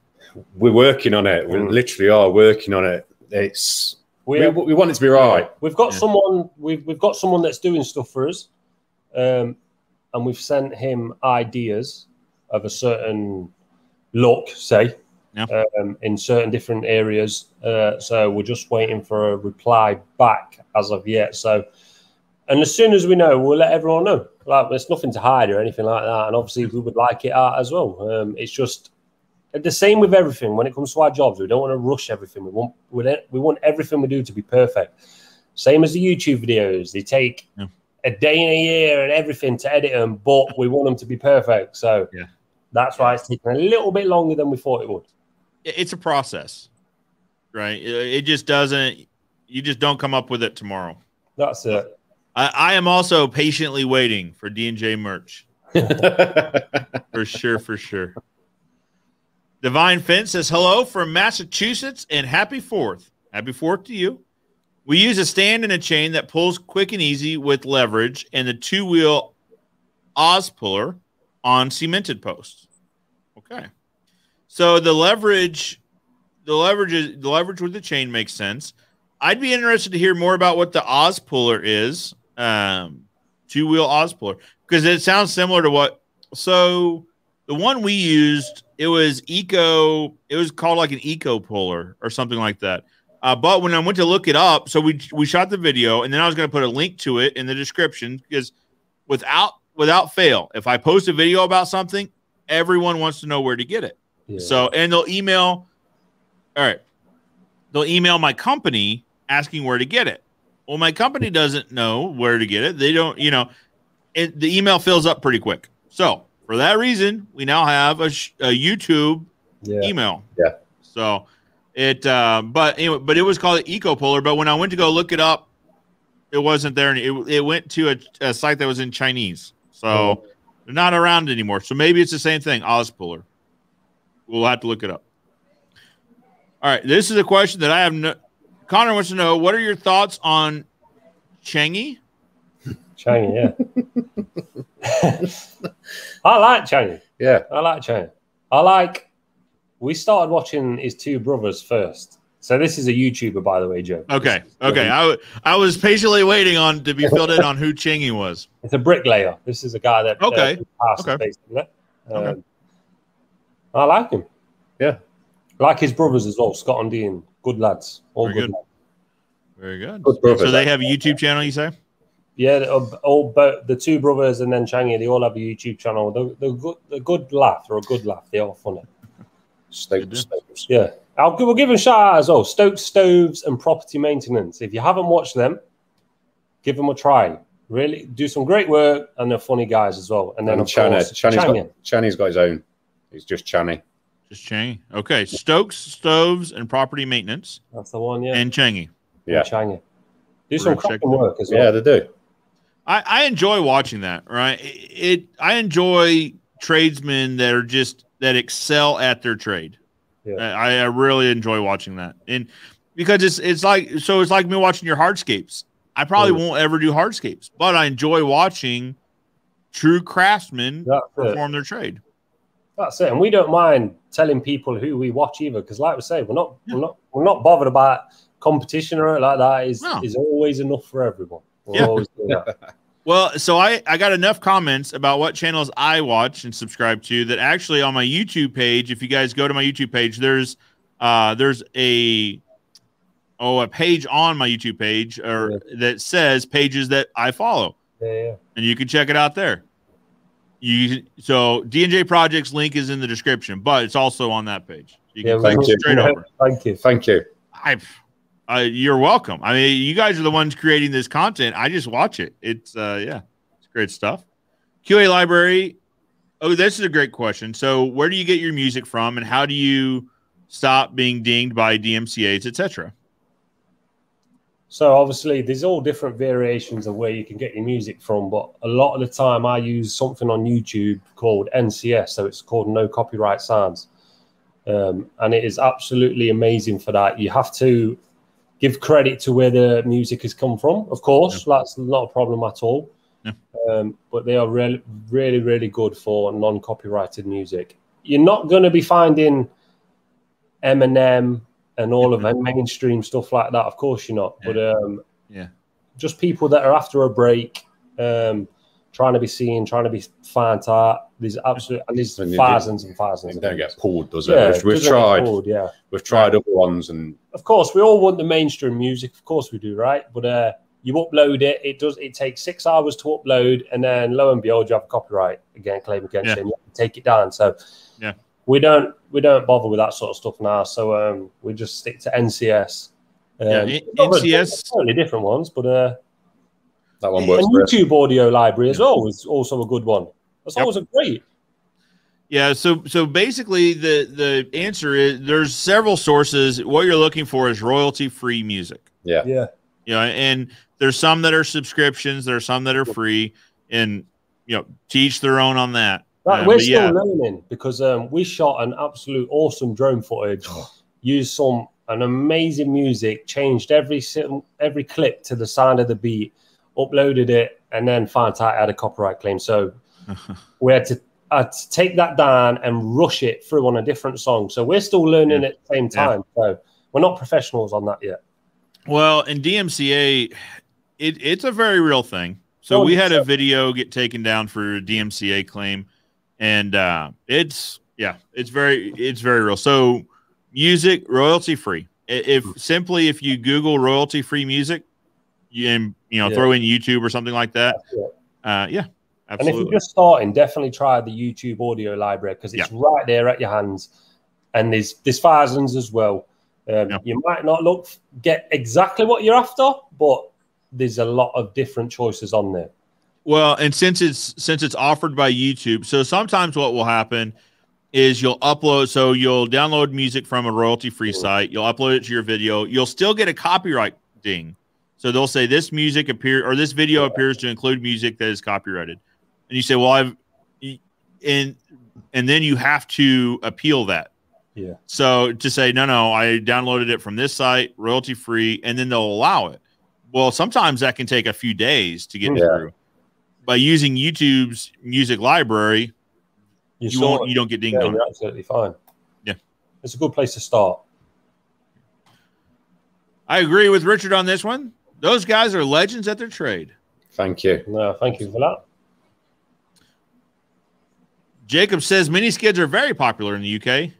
We're working on it. We Mm. literally are working on it. It's We, we, we want it to be right. We've got Yeah. someone. We've we've got someone that's doing stuff for us, um, and we've sent him ideas of a certain look, say, Yeah. um, in certain different areas. Uh, so we're just waiting for a reply back as of yet. So, and as soon as we know, we'll let everyone know. Like, there's nothing to hide or anything like that. And obviously, we would like it out as well. Um, it's just the same with everything when it comes to our jobs. We don't want to rush everything. We want we want- we want everything we do to be perfect. Same as the YouTube videos. They take Yeah. a day and a year and everything to edit them, but we want them to be perfect. So Yeah. that's why it's taking a little bit longer than we thought it would. it's a process, right? It, it just doesn't. You just don't come up with it tomorrow. That's it. I, I am also patiently waiting for D and J merch for sure, for sure. Divine Fence says hello from Massachusetts and happy Fourth. Happy Fourth to you. We use a stand and a chain that pulls quick and easy with leverage and the two wheel Oz puller on cemented posts. Okay. So the leverage, the leverage is the leverage with the chain makes sense. I'd be interested to hear more about what the Oz puller is, um, two wheel Oz because it sounds similar to what. So the one we used, it was eco. It was called like an eco puller or something like that. Uh, but when I went to look it up, so we we shot the video, and then I was going to put a link to it in the description because without without fail, if I post a video about something, everyone wants to know where to get it. Yeah. So, and they'll email, all right, they'll email my company asking where to get it. Well, my company doesn't know where to get it. They don't, you know, it, the email fills up pretty quick. So, for that reason, we now have a, sh- a YouTube yeah. email. Yeah. So, it, uh, but anyway, but it was called Eco Polar. But when I went to go look it up, it wasn't there. And it, it went to a, a site that was in Chinese. So, Oh. they're not around anymore. So maybe it's the same thing, Ozpuller. We'll have to look it up. All right, this is a question that I have. No, Connor wants to know: What are your thoughts on Changi? China, yeah. I like China. yeah. I like China. I like. We started watching his two brothers first. So this is a YouTuber, by the way, Joe. Okay, This- okay. I, w- I was patiently waiting on to be filled in on who Changi was. It's a bricklayer. This is a guy that Okay. uh, passed Okay. basically. Um, Okay. I like him. Yeah. Like his brothers as well, Scott and Dean. Good lads. All Very good. good. lads. Very good. Good brothers. So they have a YouTube channel, you say? Yeah, they're all, uh, all oh, both the two brothers and then Changi, they all have a YouTube channel. They're, they're good. They're good laugh. They're a good laugh. They are funny. Stoke, Stokes. Yeah. I'll, give- we'll give them a shout out as well. Stoke Stoves and Property Maintenance. If you haven't watched them, give them a try. Really do some great work, and they're funny guys as well. And then And of Chana. course, Channy's Changi. got, Channy's got his own. He's just Channy. Just Changi. Okay, Stokes, Stoves, and Property Maintenance, That's the one. Yeah. and Changi. Yeah. Changi. Do some We're gonna cracking work as well. Yeah, they do. I, I enjoy watching that. Right, it, it I enjoy tradesmen that are just that excel at their trade. Yeah. I, I really enjoy watching that, and because it's it's like so it's like me watching your hardscapes. I probably Mm. won't ever do hardscapes, but I enjoy watching true craftsmen That's it. perform their trade. That's it. And we don't mind telling people who we watch either, because like we say, we're not we're not we're not bothered about competition or like that. Is No. is always enough for everyone. We're Yeah. always doing that. Well, so I I got enough comments about what channels I watch and subscribe to that actually on my YouTube page. If you guys go to my YouTube page, there's uh there's a oh a page on my YouTube page or that says pages that I follow, Yeah, yeah. and you can check it out there. You so D&J Projects link is in the description, but it's also on that page. You Yeah, Thank you. Thank you. Thank you. I, I, you're welcome. I mean, you guys are the ones creating this content. I just watch it. It's, uh, yeah, it's great stuff. QA library. Oh, this is a great question. So, where do you get your music from, and how do you stop being dinged by DMCA's, etc.? So obviously, there's all different variations of where you can get your music from, but a lot of the time I use something on YouTube called NCS, so it's called No Copyright Sounds, um, and it is absolutely amazing for that. You have to give credit to where the music has come from, of course. That's not a problem at all. Yeah. Um, but they are really, really, really good for non-copyrighted music. You're not going to be finding Eminem and all of the mainstream stuff like that. Of course, you're not. But um, Yeah. just people that are after a break, um, trying to be seen, trying to be fans art. There's absolutely and there's And thousands and thousands. It don't get pulled, does it? Yeah, we've, we've tried. pulled, yeah. We've tried other ones, and Of course, we all want the mainstream music. Of course, we do, right? But uh, you upload it. It does. It takes six hours to upload, and then lo and behold, you have a copyright again claim against Yeah. you, and you have to take it down. So, Yeah. We don't we don't bother with that sort of stuff now. So um, we just stick to NCS. Um, Yeah, N- NCS totally different ones, but uh, that one and works for us. YouTube audio library as well is also a good one. That's Yep. always a great. Yeah, so so basically the the answer is there's several sources. What you're looking for is royalty free music. Yeah. Yeah, You know, and there's some that are subscriptions, there's some that are free, and you know, teach their own on that. Right, Uh, we're still yeah. learning because um, we shot an absolute awesome drone footage, used some an amazing music, changed every every clip to the sound of the beat, uploaded it, and then found out it had a copyright claim. So we had to, had to take that down and rush it through on a different song. So we're still learning at the same Yeah. time. So we're not professionals on that yet. Well, in DMCA, it, it's a very real thing. So Oh, we had a video get taken down for a DMCA claim, and uh, it's yeah, it's very it's very real. So music royalty free. If Hmm. simply if you Google royalty free music, you and you know Yeah. throw in YouTube or something like that. Uh, yeah, And if you're just starting, definitely try the YouTube audio library because it's right there at your hands, and there's there's thousands as well. Um, Yeah. You might not look get exactly what you're after, but there's a lot of different choices on there. Well, and since it's since it's offered by YouTube, so sometimes what will happen is you'll upload so you'll download music from a royalty free site, you'll upload it to your video, you'll still get a copyright ding. So they'll say this music appear or this video appears to include music that is copyrighted. And you say, "Well, I've and and then you have to appeal that. Yeah. So to say, "No, no, I downloaded it from this site, royalty free," and then they'll allow it. Well, sometimes that can take a few days to get Yeah. through. By using YouTube's music library, you saw won't it. you don't get dinged Yeah, on you're absolutely fine. Yeah. it's a good place to start. I agree with Richard on this one. Those guys are legends at their trade. Thank you. No, thank you for that. Jacob says mini skids are very popular in the UK,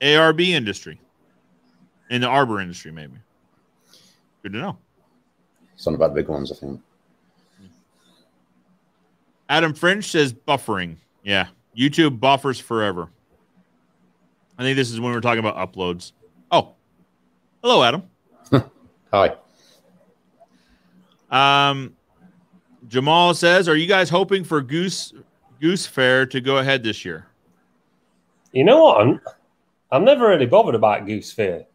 ARB industry, in the arbor industry, maybe. Good to know. It's not about the big ones, I think. Adam French says buffering. Yeah, YouTube buffers forever. I think this is when we're talking about uploads. Oh, hello, Adam. Hi. Um, Jamal says, "Are you guys hoping for Goose Goose Fair to go ahead this year?" You know what? I'm, I'm never really bothered about Goose Fair.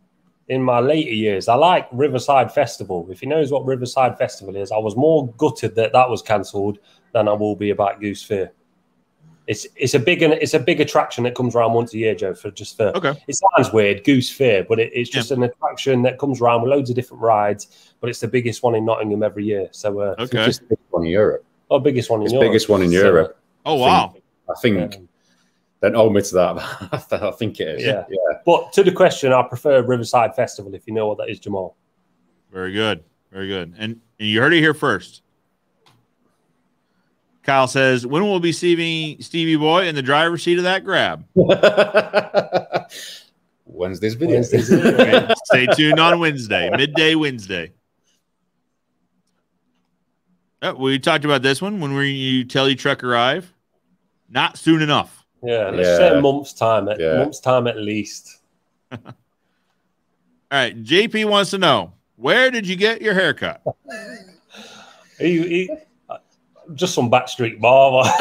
in my later years. I like Riverside Festival. If he knows what Riverside Festival is, I was more gutted that that was cancelled than I will be about Goose Fair. It's it's a big it's a big attraction that comes around once a year, Joe. For just for Okay. it sounds weird, Goose Fair, but it, it's just an attraction that comes around with loads of different rides. But it's the biggest one in Nottingham every year. So, uh, Okay. it's the biggest one in Europe. oh, biggest one in It's Europe. biggest one in So, Europe. Oh wow. I think. um, Don't hold me to that. I think it is. Yeah. yeah. but to the question, I prefer Riverside Festival. If you know what that is, Jamal. Very good. Very good. And, and you heard it here first. Kyle says, when will we be seeing Stevie Boy in the driver's seat of that grab? Wednesday's video. Wednesday's video. Stay tuned on Wednesday, midday Wednesday. Oh, we talked about this one when we you tell you truck arrive. Not soon enough. Yeah, let's Yeah. say a month's time. At Yeah. month's time at least. All right. JP wants to know where did you get your haircut? He, he, just some backstreet barber.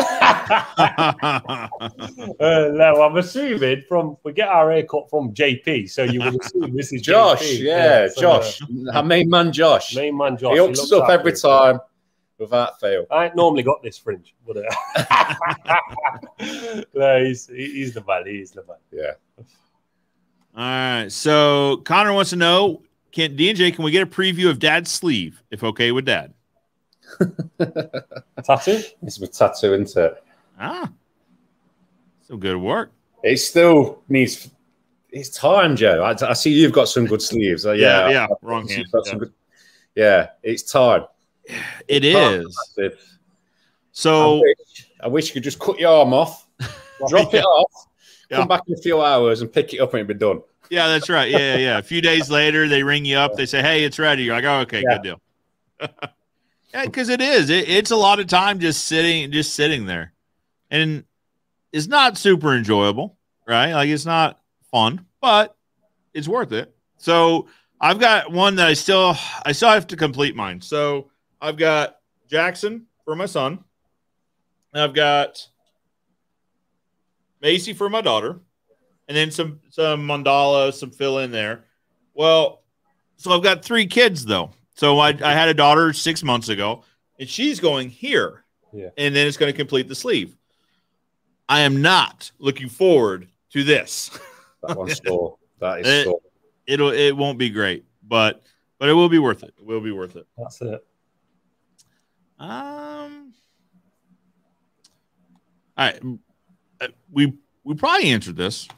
uh, no, I'm assuming from we get our haircut from JP, so you would assume this is Josh, JP. yeah, so, Josh, uh, our main man, Josh. main man Josh. he hooks us up every time without fail. I ain't normally got this fringe, but uh, no, he's he's the man. He's the man. Yeah. All right. So Connor wants to know can DJ, can we get a preview of dad's sleeve if okay with dad? Tattoo. It's my tattoo, isn't it? Ah. So good work. It still needs. It's time, Joe. I, I see you've got some good sleeves. Uh, Yeah, yeah, yeah. Wrong hand. Yeah. good- yeah, it's time. It Time. is. I So wish, I wish you could just cut your arm off, drop it off, Yeah. come back in a few hours, and pick it up, and it'd be done. yeah, that's right. Yeah, yeah, yeah. A few days later, they ring you up. They say, "Hey, it's ready." You're like, "Oh, okay, Yeah. good deal." yeah, because it is. It, it's a lot of time just sitting, just sitting there, and it's not super enjoyable, right? Like it's not fun, but it's worth it. So I've got one that I still, I still have to complete mine. So I've got Jackson for my son. I've got Macy for my daughter and then some some mandala, some fill in there. Well, so I've got three kids though. So I, I had a daughter six months ago, and she's going here, Yeah. and then it's going to complete the sleeve. I am not looking forward to this. That one's sore. That is Eh. sore. It'll it won't be great, but but it will be worth it. It will be worth it. That's it. Um. All right, Uh, we we probably answered this,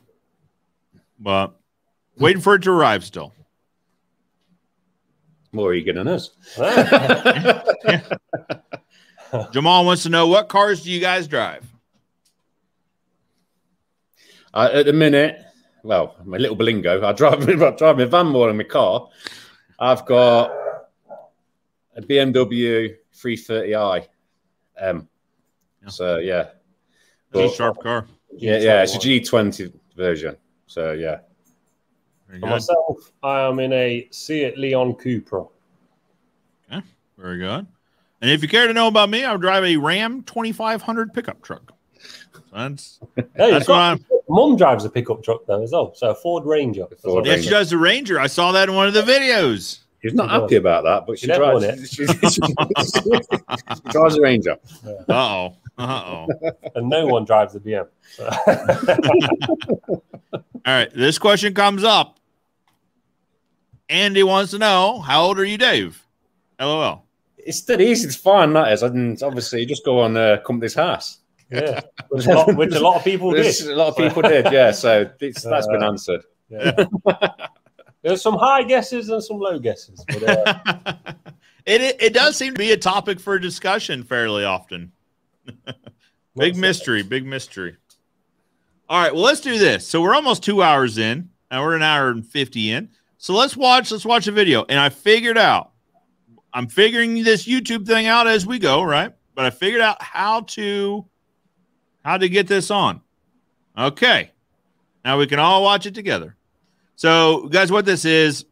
but waiting for it to arrive still. More eager than us. Jamal wants to know what cars do you guys drive? I, at the minute, well, my little blingo. I drive, I drive my van more than my car. I've got a BMW 330i. Um, Yeah. so yeah, That's a But- sharp car. yeah, yeah. It's a G20 version. So yeah, For myself, I am in a Seat Leon Cupra. Okay, very good. And if you care to know about me, I drive a Ram 2500 pickup truck. That's Hey, that's it's what I'm. Mum drives a pickup truck though as well, so a Ford Ranger. That's Ford what- Yeah, she does the Ranger. I saw that in one of the videos. she's not She happy about that, but she She drives. won it. She, she- she drives a Ranger. Uh oh. Uh oh. and no one drives a BM. So. All right. This question comes up. Andy wants to know how old are you, Dave? LOL. It's dead easy to find that is, and obviously you just go on uh, Companies House. yeah, which a lot, which a lot of people did. A lot of people did, yeah. So it's, that's been Uh, answered. Yeah. There's some high guesses and some low guesses. But, uh, it, it it does seem to be a topic for discussion fairly often. big mystery, big mystery. All right, well, let's do this. So we're almost two hours in, and we're an hour and fifty in. So let's watch. Let's watch a video. And I figured out. I'm figuring this YouTube thing out as we go, right? But I figured out how to how to get this on. Okay, now we can all watch it together. So, guys, what this is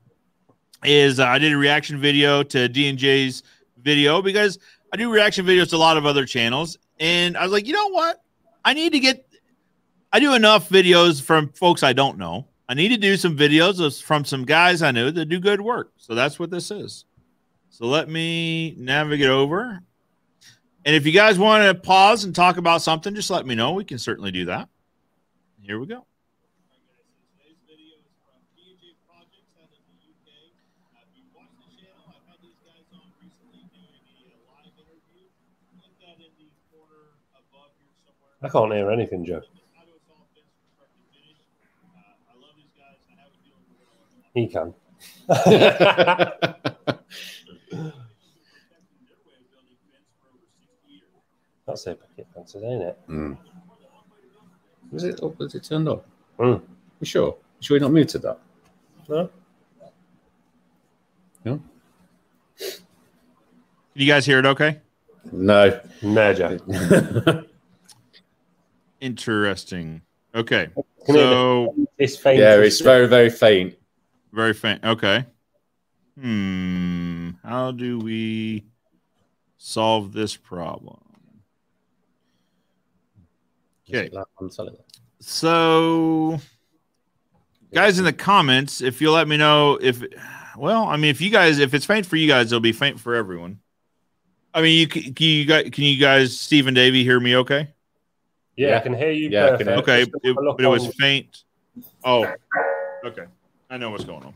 is uh, I did a reaction video to D and J's video because I do reaction videos to a lot of other channels, and I was like, you know what? I need to get. I do enough videos from folks I don't know. I need to do some videos from some guys I know that do good work. So that's what this is. So let me navigate over. And if you guys want to pause and talk about something, just let me know. We can certainly do that. Here we go. I can't hear anything, Joe. He can. That's a picket fences, ain't it? Mm. Was it up? Was it turned up? Mm. You sure? You sure you're not muted that? No? No. Can you guys hear it okay? No. No, Joe. Interesting. Okay. Can So It's faint. yeah, it's very, very faint. very faint. Okay. Hmm. How do we solve this problem? Okay. I'm telling you. So, guys in the comments, if you'll let me know if, well, I mean, if you guys, if it's faint for you guys, it'll be faint for everyone. I mean, you can, can you guys, can you guys, Steve and Davey, hear me? Okay. Yeah, Yeah. I can hear you. Yeah, perfect. Okay, Just it, but it was faint. Oh, okay. I know what's going on.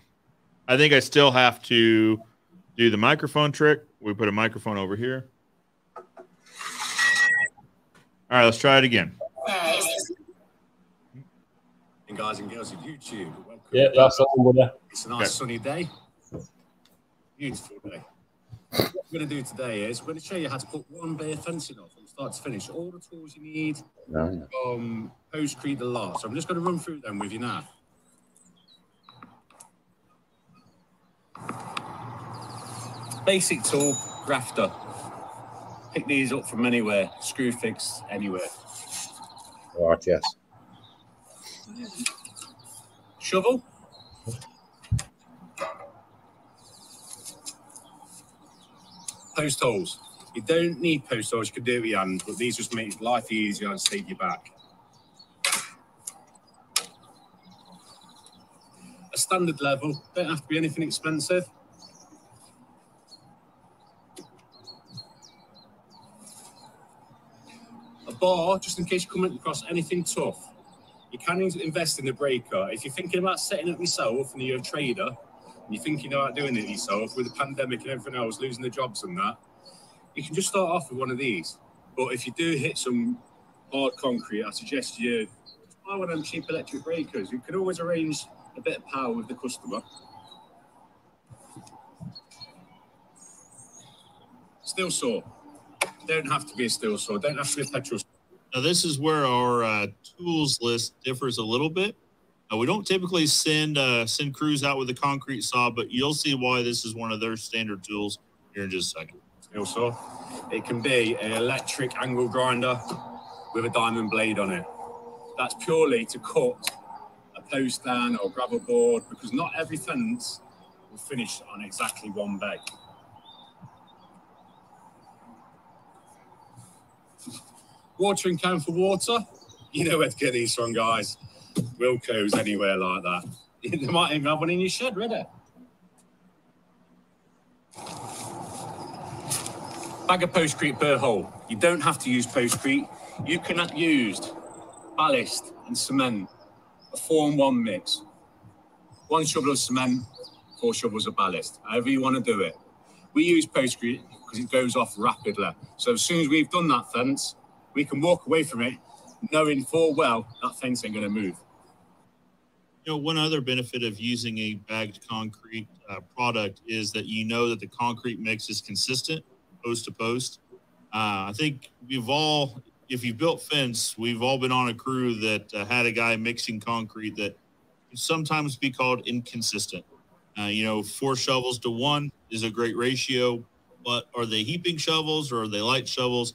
I think I still have to do the microphone trick. We put a microphone over here. All right, let's try it again. And guys and girls of YouTube, welcome. Yeah, that's on there. It's a nice Okay. sunny day. Beautiful day. What we're going to do today is we're going to show you how to put one bay of fencing off from start to finish. All the tools you need No, no. Um, from postcrete the lot. So I'm just going to run through them with you now. Basic tool, grafter. Pick these up from anywhere, Screwfix anywhere. Right, yes. Shovel. Post holes. You don't need post holes, you can do it with your hands, but these just make life easier and save your back. A standard level, don't have to be anything expensive. A bar, just in case you come across anything tough. You can invest in a breaker. If you're thinking about setting up yourself and you're a trader and you're thinking about doing it yourself with the pandemic and everything else, losing the jobs and that, you can just start off with one of these. But if you do hit some hard concrete, I suggest you buy one of them cheap electric breakers. You can always arrange a bit of power with the customer. Steel saw. Don't have to be a steel saw. Don't have to be a petrol saw. Now, this is where our uh, tools list differs a little bit. Uh, we don't typically send uh, send crews out with a concrete saw, but you'll see why this is one of their standard tools here in just a second. Steel saw. It can be an electric angle grinder with a diamond blade on it. That's purely to cut a post down or gravel board because not every fence will finish on exactly one bay. Watering can for water. You know where to get these from, guys. Wilko's anywhere like that. They might even have one in your shed, ready. Bag of postcrete per hole. You don't have to use postcrete. You can used ballast and cement, a four and one mix. One shovel of cement, four shovels of ballast. However you want to do it. We use postcrete because it goes off rapidly. So as soon as we've done that fence, we can walk away from it knowing full well that fence ain't going to move. You know, one other benefit of using a bagged concrete uh, product is that you know that the concrete mix is consistent post to post. Uh, I think we've all, if you've built fence, we've all been on a crew that uh, had a guy mixing concrete that sometimes be called inconsistent. Uh, you know, four shovels to one is a great ratio, but are they heaping shovels or are they light shovels?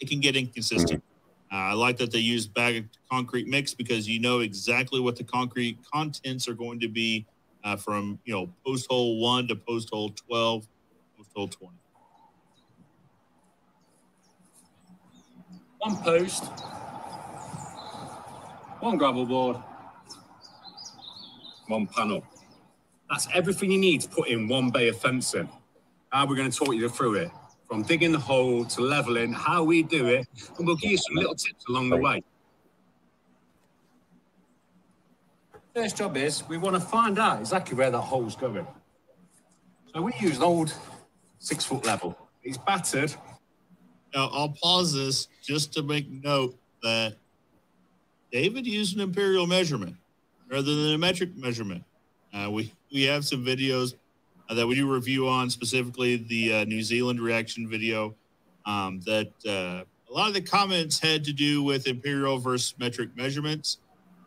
It can get inconsistent. Uh, I like that they use bag concrete mix because you know exactly what the concrete contents are going to be uh, from you know post hole one to post hole twelve, post hole twenty. One post, one gravel board, one panel. That's everything you need to put in one bay of fencing. How we're going to talk you through it, from digging the hole to leveling, how we do it, and we'll give you some little tips along the way. First job is we want to find out exactly where that hole's going. So we use an old six foot level. It's battered. Now, I'll pause this just to make note that David used an imperial measurement rather than a metric measurement. Uh, we we have some videos uh, that we do review on, specifically the uh, New Zealand reaction video. Um, that uh, a lot of the comments had to do with imperial versus metric measurements.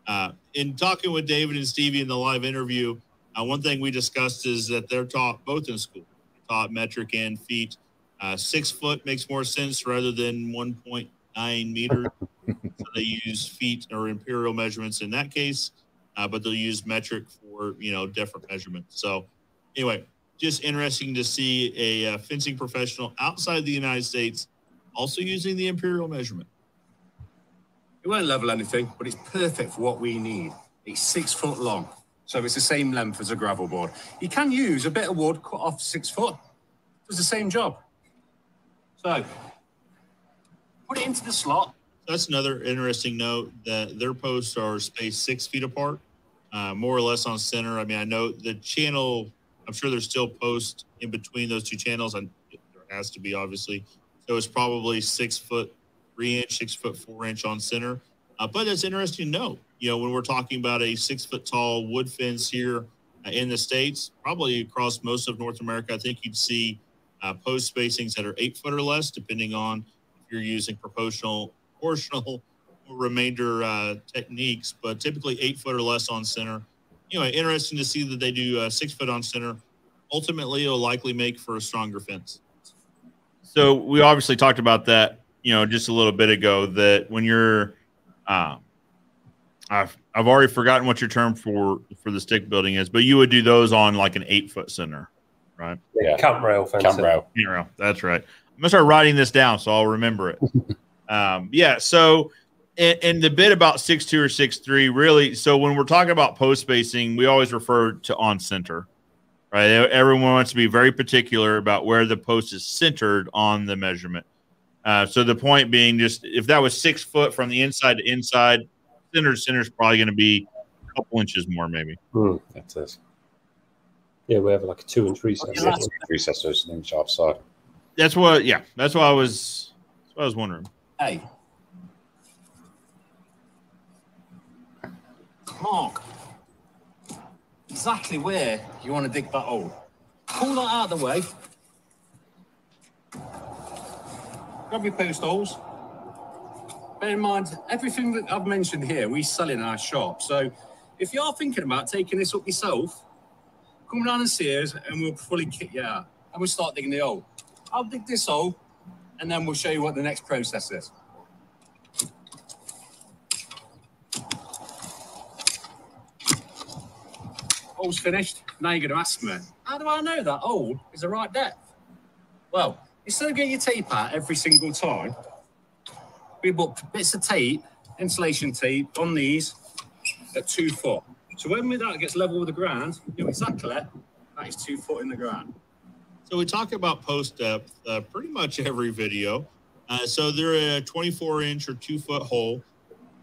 Uh, in talking with David and Stevie in the live interview, uh, one thing we discussed is that they're taught both in school, taught metric and feet. Six foot makes more sense rather than 1.9 meter. so they use feet or imperial measurements in that case, but they'll use metric for you know different measurements. So anyway, just interesting to see a uh, fencing professional outside the United States also using the imperial measurement. It won't level anything, but it's perfect for what we need. It's six foot long, so it's the same length as a gravel board. You can use a bit of wood cut off six foot. Does the same job. So put it into the slot. That's another interesting note that their posts are spaced six feet apart, uh, more or less on center. I mean, I know the channel I'm sure there's still posts in between those two channels, and there has to be obviously. So it's probably six foot three inch, six foot four inch on center. Uh, but that's interesting to note, you know, when we're talking about a six foot tall wood fence here uh, in the states, probably across most of North America, I think you'd see uh, post spacings that are eight foot or less, depending on if you're using proportional, proportional or remainder uh, techniques, but typically eight foot or less on center anyway, interesting to see that they do uh, six foot on center. Ultimately, it'll likely make for a stronger fence. So we obviously talked about that, you know, just a little bit ago. That when you're, um, I've I've already forgotten what your term for for the stick building is, but you would do those on like an eight foot center, right? Yeah, cant rail fencing. Cant rail. Cant rail. That's right. I'm gonna start writing this down so I'll remember it. um, yeah. So and, and, the bit about six two or six three really. So when we're talking about post spacing, we always refer to on center, right? Everyone wants to be very particular about where the post is centered on the measurement. Uh, so the point being, just if that was six foot from the inside to inside, center to center is probably going to be a couple inches more, maybe. Hmm. That's it. Yeah, we have like a two inch recess. Yeah, recess so an inch offside. That's what. Yeah, that's what I was. That's what I was wondering. Hey, mark exactly where you want to dig that hole. Pull that out of the way. Grab your post holes. Bear in mind, everything that I've mentioned here, we sell in our shop. So if you are thinking about taking this up yourself, come down and see us and we'll fully kit you out. And we'll start digging the hole. I'll dig this hole and then we'll show you what the next process is. hole's finished. Now you're going to ask me, how do I know that hole is the right depth? Well, instead of getting your tape out every single time, we put bits of tape, insulation tape on these at two foot. So when that gets level with the ground, you know exactly that is two foot in the ground. So we talk about post depth uh, pretty much every video. Uh, so they're a 24 inch or two foot hole,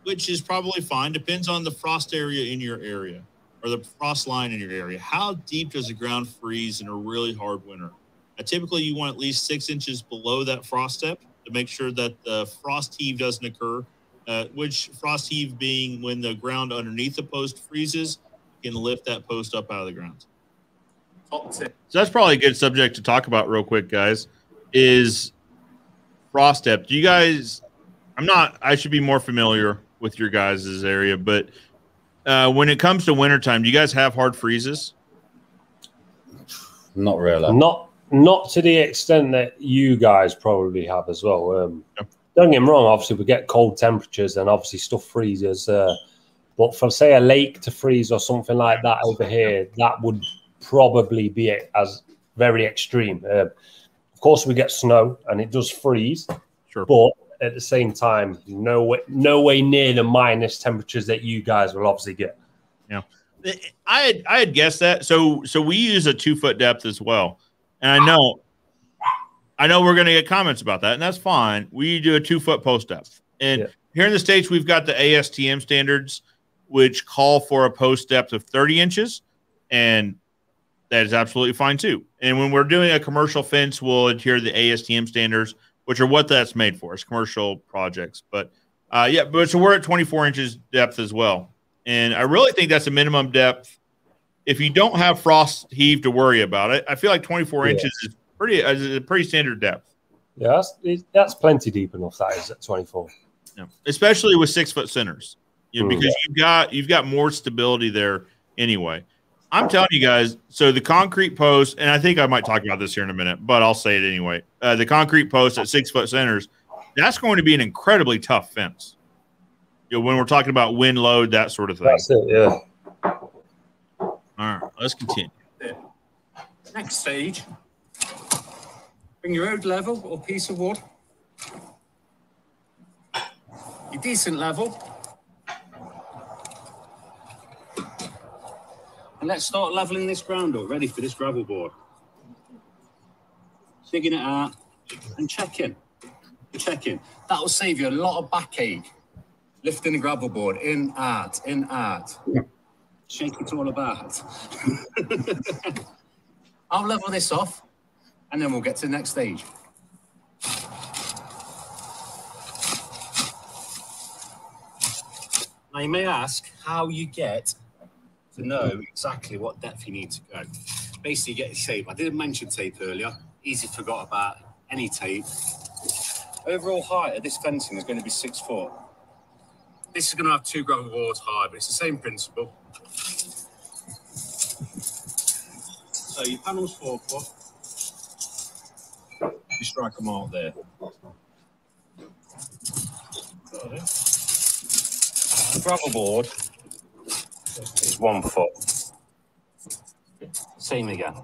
which is probably fine. Depends on the frost area in your area or the frost line in your area. How deep does the ground freeze in a really hard winter? Uh, typically, you want at least six inches below that frost step to make sure that the frost heave doesn't occur. Uh, which frost heave being when the ground underneath the post freezes, can lift that post up out of the ground. So that's probably a good subject to talk about real quick, guys. Is frost step? Do you guys? I'm not. I should be more familiar with your guys' area, but uh, when it comes to wintertime, do you guys have hard freezes? Not really. Not not to the extent that you guys probably have as well. Um, Don't get me wrong. Obviously, we get cold temperatures and obviously stuff freezes. Uh, but for say a lake to freeze or something like that over here, that would probably be it as very extreme. Uh, of course, we get snow and it does freeze. Sure. But at the same time, no way, no way near the minus temperatures that you guys will obviously get. Yeah, I had I had guessed that. So so we use a two foot depth as well, and I know I know we're going to get comments about that, and that's fine. We do a two foot post depth, and yeah. here in the states we've got the ASTM standards, which call for a post depth of thirty inches, and that is absolutely fine too. And when we're doing a commercial fence, we'll adhere to the ASTM standards, which are what that's made for. It's commercial projects, but uh, yeah, but so we're at 24 inches depth as well. And I really think that's a minimum depth. If you don't have frost heave to worry about it, I feel like 24 yeah. inches is pretty is a pretty standard depth. Yeah, that's, that's plenty deep enough. That is at 24. Yeah. Especially with six foot centers, you know, mm, because yeah. you've got you've got more stability there anyway. I'm telling you guys. So the concrete post, and I think I might talk about this here in a minute, but I'll say it anyway. Uh, the concrete post at six foot centers, that's going to be an incredibly tough fence you know, when we're talking about wind load, that sort of thing. That's it, yeah. All right, let's continue. Next stage, bring your old level or piece of wood, your decent level, and let's start leveling this ground up, ready for this gravel board. Digging it out and checking, checking. That will save you a lot of backache lifting the gravel board in art, in art. Shake it all about. I'll level this off and then we'll get to the next stage. Now you may ask how you get to know exactly what depth you need to go. Basically, you get your tape. I didn't mention tape earlier. Easy forgot about any tape. Overall height of this fencing is going to be six foot. This is going to have two gravel boards high, but it's the same principle. So your panel's four foot. You strike a mark there. The gravel board is one foot. Same again.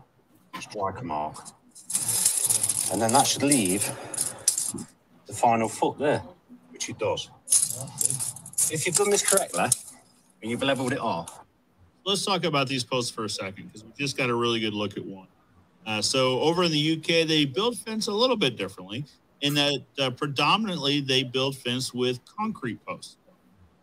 Strike a mark. And then that should leave the final foot there, which it does if you've done this correctly and you've leveled it off. Let's talk about these posts for a second because we just got a really good look at one. Uh, so over in the UK, they build fence a little bit differently in that uh, predominantly they build fence with concrete posts.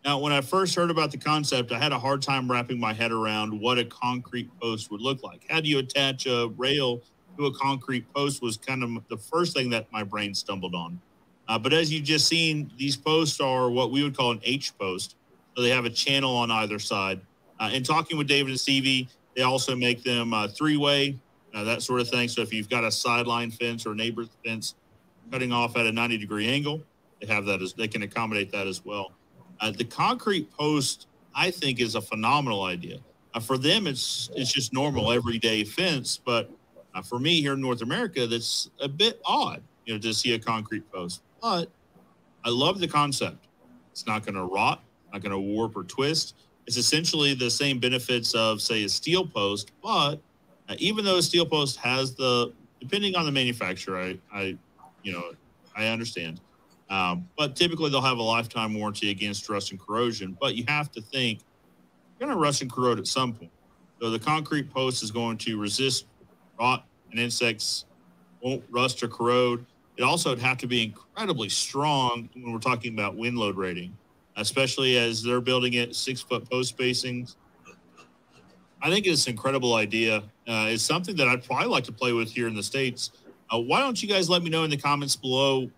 Now, when I first heard about the concept, I had a hard time wrapping my head around what a concrete post would look like. How do you attach a rail to a concrete post was kind of the first thing that my brain stumbled on. Uh, but as you've just seen, these posts are what we would call an H post. So they have a channel on either side. Uh, and talking with David and Stevie, they also make them uh, three way, uh, that sort of thing. So if you've got a sideline fence or a neighbor's fence cutting off at a 90 degree angle, they have that as they can accommodate that as well. Uh, the concrete post, I think, is a phenomenal idea. Uh, for them, it's it's just normal everyday fence, but for me here in North America, that's a bit odd, you know, to see a concrete post. But I love the concept. It's not going to rot, not going to warp or twist. It's essentially the same benefits of, say, a steel post, but uh, even though steel post has the, depending on the manufacturer, I, I you know, I understand. Um, but typically they'll have a lifetime warranty against rust and corrosion. But you have to think you're going to rust and corrode at some point. So the concrete post is going to resist rot and insects won't rust or corrode. It also would have to be incredibly strong when we're talking about wind load rating, especially as they're building it six foot post spacings. I think it's an incredible idea. Uh, it's something that I'd probably like to play with here in the States. Uh, why don't you guys let me know in the comments below?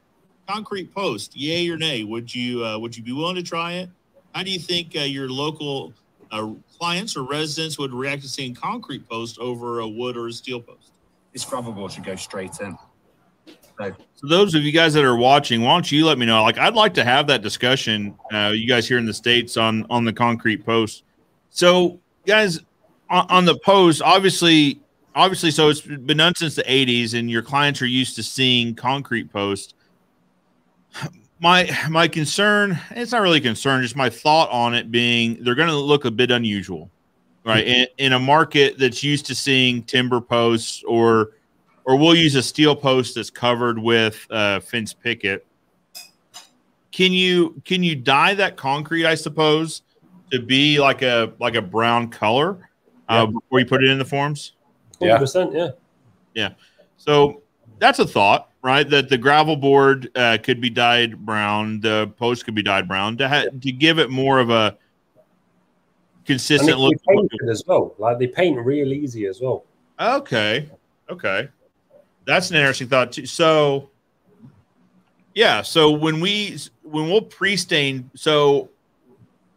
Concrete post, yay or nay? Would you uh, would you be willing to try it? How do you think uh, your local uh, clients or residents would react to seeing concrete post over a wood or a steel post? This gravel board should go straight in. So those of you guys that are watching, why don't you let me know? Like, I'd like to have that discussion. Uh, you guys here in the states on on the concrete post. So, guys, on, on the post, obviously, obviously, so it's been done since the '80s, and your clients are used to seeing concrete posts. My my concern, it's not really a concern, just my thought on it being they're going to look a bit unusual, right? Mm-hmm. in, in a market that's used to seeing timber posts or or we'll use a steel post that's covered with uh, fence picket. Can you can you dye that concrete? I suppose to be like a like a brown color uh, before you put it in the forms. Yeah. 100%, yeah. So that's a thought, right? That the gravel board uh, could be dyed brown, the post could be dyed brown to ha- to give it more of a And consistent they, look. paint it as well. Like they paint real easy as well. Okay, okay, that's an interesting thought too. So, yeah, so when we when we'll pre-stain, so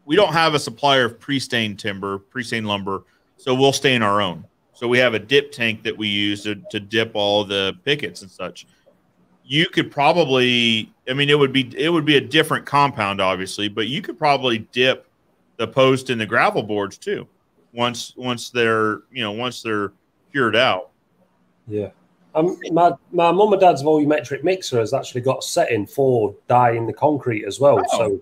we don't have a supplier of pre-stained timber, pre-stained lumber, so we'll stain our own. So we have a dip tank that we use to, to dip all the pickets and such. You could probably, I mean, it would be it would be a different compound, obviously, but you could probably dip the post and the gravel boards too. Once once they're you know once they're cured out. Yeah. Um, my my mum and dad's volumetric mixer has actually got a setting for dyeing the concrete as well. Oh. So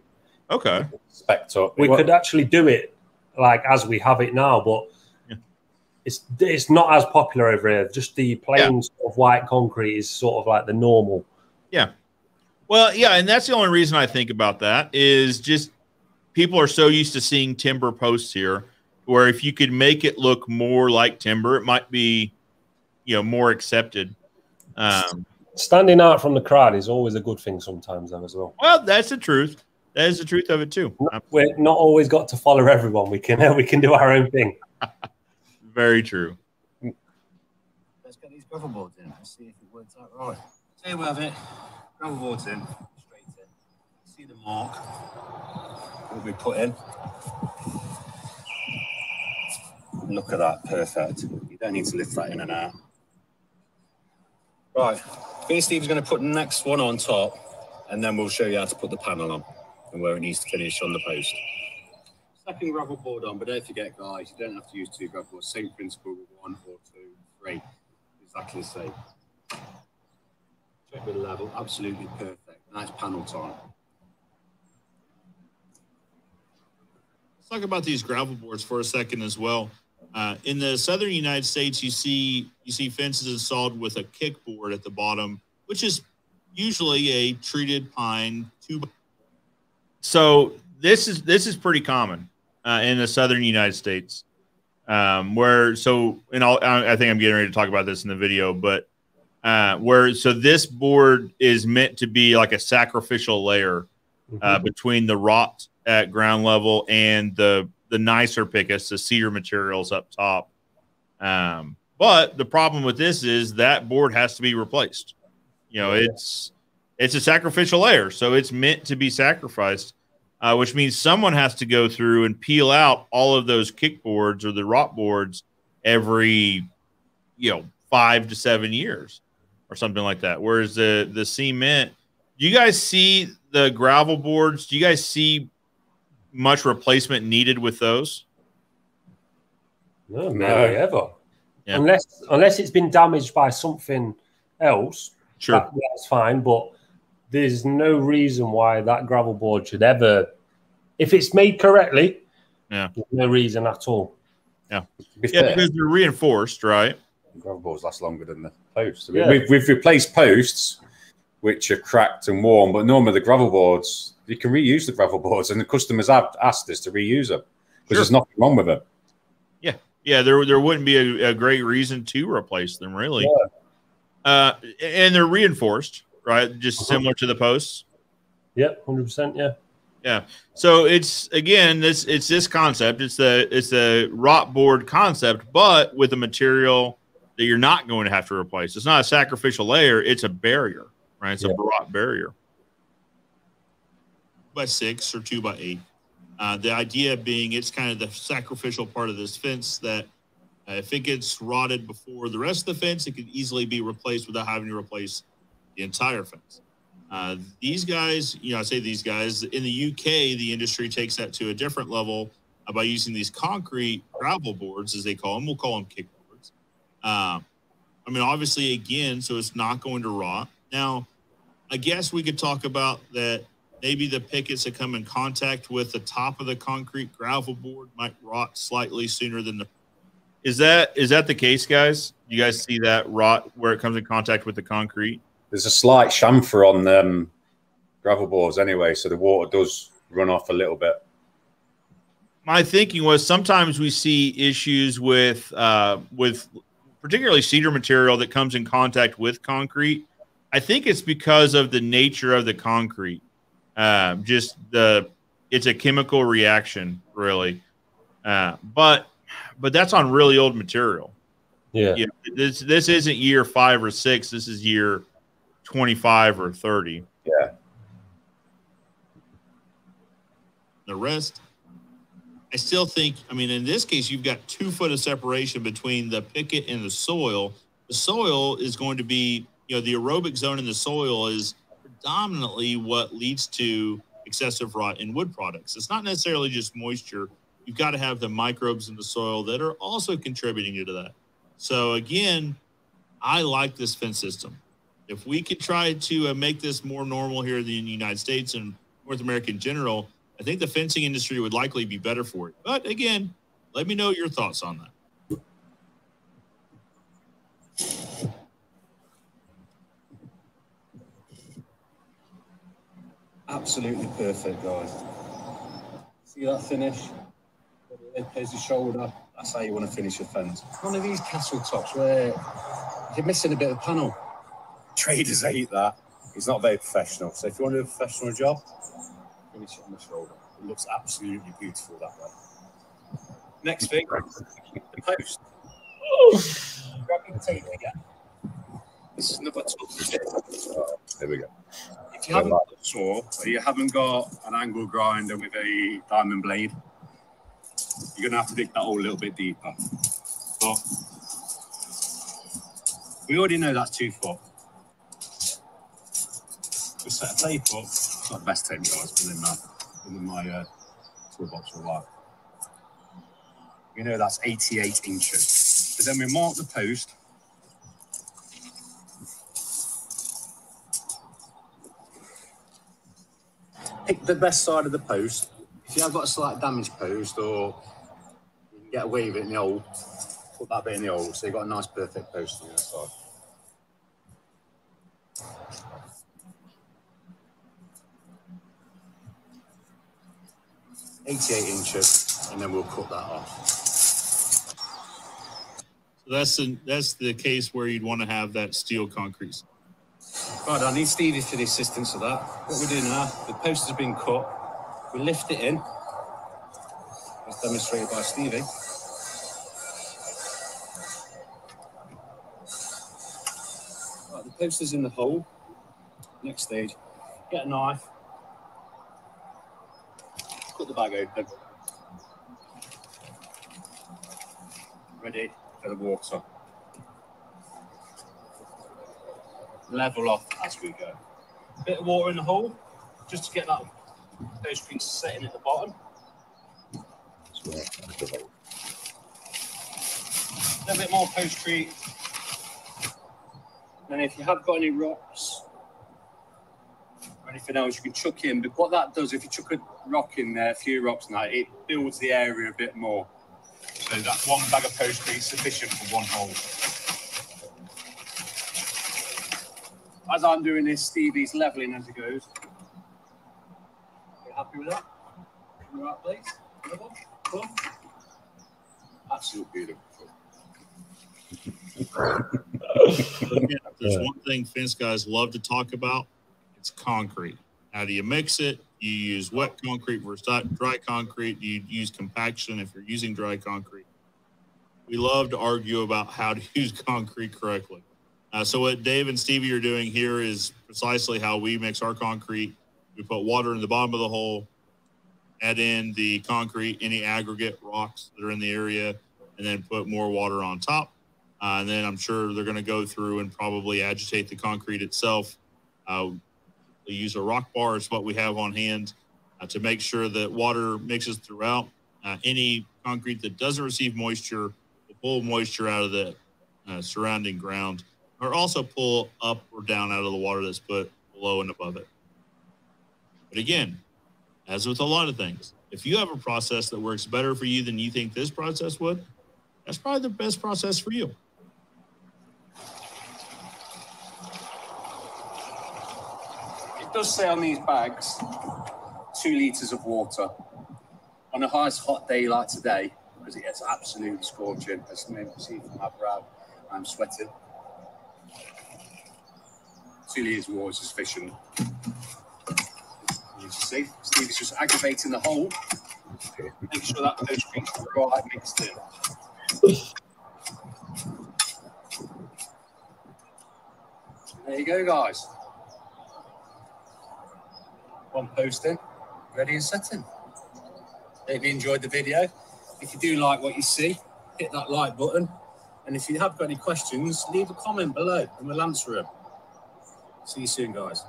okay, Spec up. we could actually do it like as we have it now, but Yeah. It's it's not as popular over here. Just the plain sort of white concrete is sort of like the normal. Yeah. Well, yeah, and that's the only reason I think about that is just people are so used to seeing timber posts here, where if you could make it look more like timber, it might be, you know, more accepted. Um, Standing out from the crowd is always a good thing sometimes, though, as well. well, that's the truth. That is the truth of it too. We're not always got to follow everyone. We can we can do our own thing. Very true. Let's get these gravel boards in and see if it works out right. Here we have it. Gravel boards in, straight in. See the mark. What we put in. Look at that, perfect. You don't need to lift that in and out. Right, me and Steve's going to put the next one on top, and then we'll show you how to put the panel on and where it needs to finish on the post. Second gravel board on, but don't forget, guys, you don't have to use two gravel boards. Same principle with one or two, three. Exactly the same. Check the level, absolutely perfect. Nice panel time. Let's talk about these gravel boards for a second as well. Uh, in the southern United States, you see you see fences installed with a kickboard at the bottom, which is usually a treated pine two. So this is this is pretty common uh, in the southern United States, um, where so and I'll, I I think I'm getting ready to talk about this in the video, but uh, where so this board is meant to be like a sacrificial layer uh, between the rot at ground level and the the nicer pickets, the cedar materials up top. Um, but the problem with this is that board has to be replaced. You know, it's it's a sacrificial layer, so it's meant to be sacrificed, uh, which means someone has to go through and peel out all of those kickboards or the rot boards every, you know, five to seven years or something like that. Whereas the the cement, do you guys see the gravel boards? Do you guys see much replacement needed with those? No, No. never ever. Yeah. Unless unless it's been damaged by something else, Sure. that- that's fine. But there's no reason why that gravel board should ever, if it's made correctly, Yeah. no reason at all. To be Yeah, fair, because they're reinforced, right? gravel boards last longer than the posts. Yeah. We've, we've replaced posts which are cracked and worn, but normally the gravel boards, you can reuse the gravel boards, and the customers have asked us to reuse them because Sure. there's nothing wrong with them. Yeah, yeah, there there wouldn't be a, a great reason to replace them, really. Uh, and they're reinforced, right? Just Uh-huh. similar to the posts. Yep, hundred percent. Yeah. Yeah. So it's again this it's this concept. It's the it's the rot board concept, but with a material that you're not going to have to replace. It's not a sacrificial layer. It's a barrier, right? It's Yeah. a rot barrier. By six or two by eight. Uh, the idea being it's kind of the sacrificial part of this fence that uh, if it gets rotted before the rest of the fence, it could easily be replaced without having to replace the entire fence. Uh, these guys, you know, I say these guys in the UK, the industry takes that to a different level uh, by using these concrete gravel boards, as they call them. We'll call them kickboards. Um, I mean, obviously, again, so it's not going to rot. Now, I guess we could talk about that. Maybe the pickets that come in contact with the top of the concrete gravel board might rot slightly sooner than the. Is that is that the case, guys? You guys see that rot where it comes in contact with the concrete? There's a slight chamfer on um, gravel boards anyway, so the water does run off a little bit. my thinking was sometimes we see issues with uh, with particularly cedar material that comes in contact with concrete. I think it's because of the nature of the concrete. Uh, just the it's a chemical reaction, really. Uh, but but that's on really old material. Yeah. You know, this this isn't year five or six. This is year twenty five or thirty. Yeah. The rest, I still think. I mean, in this case, you've got two foot of separation between the picket and the soil. The soil is going to be, you know, the aerobic zone in the soil is predominantly what leads to excessive rot in wood products. It's not necessarily just moisture. You've got to have the microbes in the soil that are also contributing to that. So again, I like this fence system. If we could try to uh, make this more normal here in the United States and North America in general, I think the fencing industry would likely be better for it. But again, let me know your thoughts on that. Absolutely perfect, guys. See that finish? There's the shoulder. That's how you want to finish your fence. One of these castle tops where you're missing a bit of panel. Traders hate that. It's not very professional. So if you want a professional job, finish it on the shoulder. It looks absolutely beautiful that way. Next thing, the post. Grab your tape again. This is number two. There oh, we go. If you haven't got a saw or you haven't got an angle grinder with a diamond blade, you're gonna have to dig that hole a little bit deeper. But we already know that's two foot. We set a tape up. It's not the best tape, guys. Been in that, been in my uh, toolbox for a while. We know that's 88 inches. So then we mark the post. Pick the best side of the post. If you have got a slight damaged post or you can get away with it in the hole, put that bit in the hole so you've got a nice perfect post on the other side. Eighty-eight inches, and then we'll cut that off. So that's the that's the case where you'd want to have that steel concrete. Right, I need Stevie for the assistance of that. What we're doing now, the post has been cut. We lift it in, as demonstrated by Stevie. Right, the post is in the hole. Next stage, get a knife, the bag open. Ready for the water. level off as we go. Bit of water in the hole, just to get that those piece setting at the bottom. A little bit more postcrete. And if you have got any rocks anything else, you can chuck in. But what that does, if you chuck a rock in there, a few rocks now, it builds the area a bit more. So that one bag of post is sufficient for one hole. as I'm doing this, Stevie's leveling as he goes. You happy with that? In the right place? Level? Cool. Absolutely beautiful. There's one thing fence guys love to talk about, it's concrete. How do you mix it? You use wet concrete versus dry concrete. You use compaction if you're using dry concrete. We love to argue about how to use concrete correctly. Uh, so what Dave and Stevie are doing here is precisely how we mix our concrete. We put water in the bottom of the hole, add in the concrete, any aggregate rocks that are in the area, and then put more water on top. Uh, and then I'm sure they're going to go through and probably agitate the concrete itself. Uh, we use a rock bar is what we have on hand uh, to make sure that water mixes throughout. Uh, any concrete that doesn't receive moisture will pull moisture out of the uh, surrounding ground or also pull up or down out of the water that's put below and above it. But again, as with a lot of things, if you have a process that works better for you than you think this process would, that's probably the best process for you. Does say on these bags, two litres of water. On a nice hot day like today, because it gets absolutely scorching, as you can see from my brow, I'm sweating. Two litres of water is sufficient. You see, Steve is just aggravating the hole. Make sure that those things are right mixed in. There you go, guys. One posting, ready and setting. Hope you enjoyed the video. If you do like what you see, hit that like button. And if you have got any questions, leave a comment below and we'll answer them. See you soon, guys.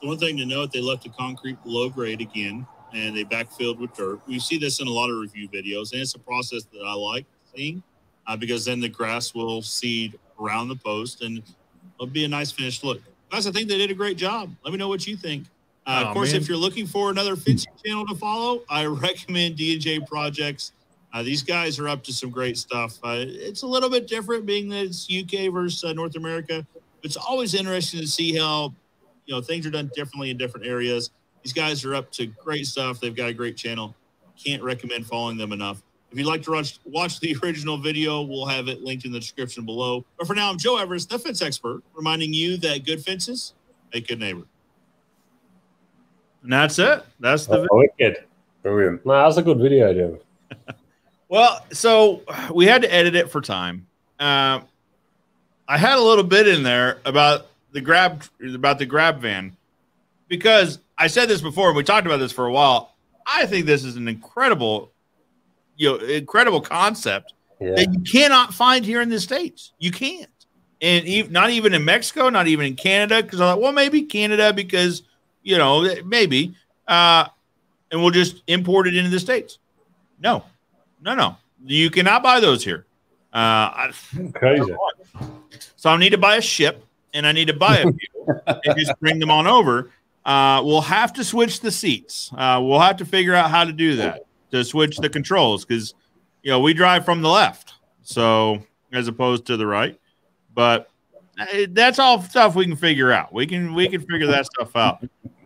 So one thing to note, they left the concrete below grade again, and they backfilled with dirt. We see this in a lot of review videos, and it's a process that I like seeing uh, because then the grass will seed around the post, and it'll be a nice finished look. Guys, I think they did a great job. Let me know what you think. Uh, Oh, of course, man. if you're looking for another fencing channel to follow, I recommend D&J Projects. Uh, these guys are up to some great stuff. Uh, it's a little bit different, being that it's UK versus uh, North America. It's always interesting to see how you know things are done differently in different areas. These guys are up to great stuff. They've got a great channel. Can't recommend following them enough. If you'd like to watch, watch the original video, we'll have it linked in the description below. But for now, I'm Joe Everest, the fence expert, reminding you that good fences make good neighbor. And that's it. That's the Oh, wicked. Brilliant. No, that's a good video, Joe. Well, so we had to edit it for time. Um, I had a little bit in there about the grab about the grab van because I said this before and we talked about this for a while. I think this is an incredible, you know, incredible concept Yeah. that you cannot find here in the states. You can't, and not even in Mexico, not even in Canada. Because I thought, well, maybe Canada because you know maybe, uh, and we'll just import it into the states. No, no, no. You cannot buy those here. Uh, Crazy. so I need to buy a ship and I need to buy a few and just bring them on over. Uh, we'll have to switch the seats. Uh, we'll have to figure out how to do that to switch the controls because you know we drive from the left, so as opposed to the right. But uh, that's all stuff we can figure out. We can we can figure that stuff out.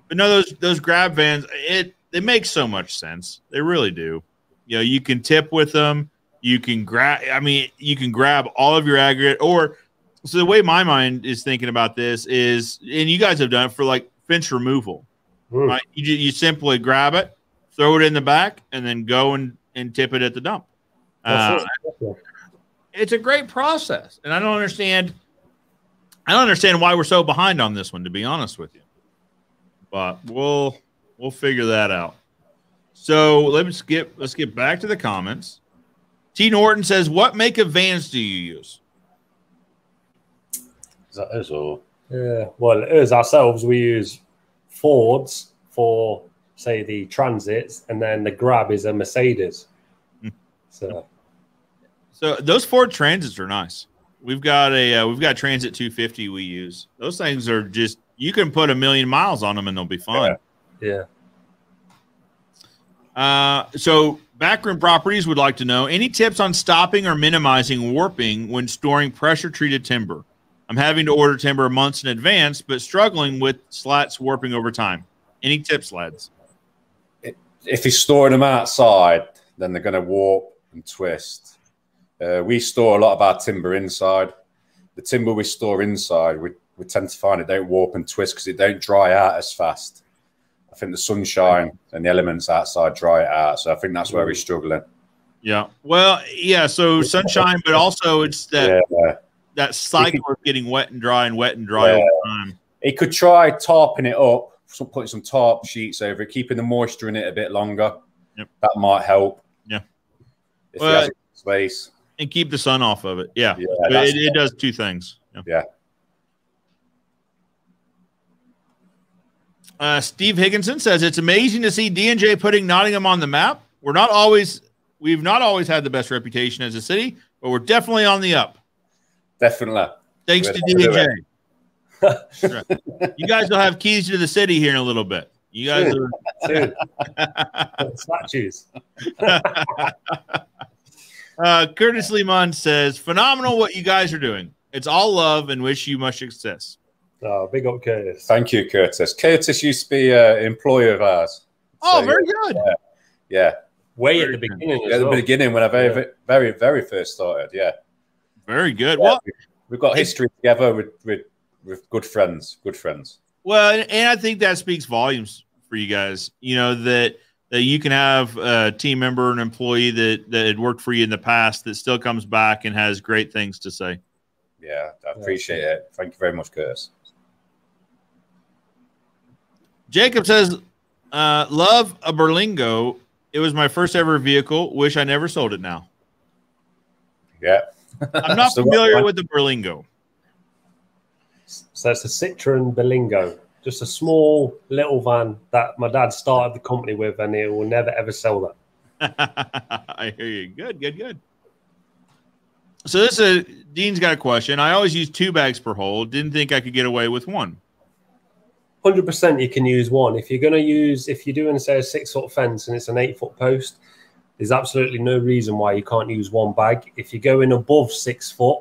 But no, those those grab vans, it they make so much sense. They really do. You know, you can tip with them. You can grab. I mean, you can grab all of your aggregate. Or so the way my mind is thinking about this is, and you guys have done it for like fence removal. Mm. Right? You you simply grab it, throw it in the back, and then go and and tip it at the dump. Uh, That's it's a great process, and I don't understand. I don't understand why we're so behind on this one, to be honest with you. But we'll we'll figure that out. So let's get let's get back to the comments. T Norton says, "What make of vans do you use?" Is that us or? Yeah. Well, us ourselves, we use Fords for, say, the Transits, and then the Grab is a Mercedes. Hmm. So, So those Ford Transits are nice. We've got a uh, we've got Transit 250 we use. Those things are just you can put a million miles on them and they'll be fine. yeah. Uh, so Backroom Properties would like to know any tips on stopping or minimizing warping when storing pressure treated timber. I'm having to order timber months in advance, but struggling with slats warping over time. Any tips, lads? If you're storing them outside, then they're going to warp and twist. Uh, we store a lot of our timber inside. The timber we store inside, we, we tend to find it don't warp and twist because it don't dry out as fast. I think the sunshine and the elements outside dry it out. So I think that's where we're struggling. Yeah. Well, yeah. So sunshine, but also it's that Yeah. that cycle of getting wet and dry and wet and dry Yeah. over time. He could try tarping it up, some, putting some tarp sheets over it, keeping the moisture in it a bit longer. Yep. That might help. Yeah. If Well, has space. And keep the sun off of it. Yeah. Yeah, it, it does two things. Yeah. Yeah. Uh, Steve Higginson says it's amazing to see D&J putting Nottingham on the map. We're not always we've not always had the best reputation as a city, but we're definitely on the up. Definitely. Thanks We're to gonna do D&J. That's right. You guys will have keys to the city here in a little bit. You guys are Dude, statues. uh, Curtis Limon says, phenomenal what you guys are doing. It's all love and wish you much success. Oh, big up Curtis. Thank you, Curtis. Curtis used to be an employee of ours. Oh, So, very good. Yeah, Way at the good. beginning at as the well. beginning when I very, Yeah. very, very first started. Yeah, Very good. Well, we've got history together with, with with good friends. Good friends. Well, and, and I think that speaks volumes for you guys. You know that that you can have a team member, an employee that that had worked for you in the past that still comes back and has great things to say. Yeah, I appreciate it. Thank you very much, Curtis. Jacob says, uh, "Love a Berlingo. It was my first ever vehicle. Wish I never sold it now. Yeah, I'm not familiar with the Berlingo. So it's a Citroen Berlingo, just a small little van that my dad started the company with, and he will never ever sell that. I hear you. Good, good, good. So this is Dean's got a question. I always use two bags per hole. Didn't think I could get away with one. Hundred percent, you can use one. If you're going to use, if you're doing say a six foot fence and it's an eight foot post, there's absolutely no reason why you can't use one bag. If you're going above six foot,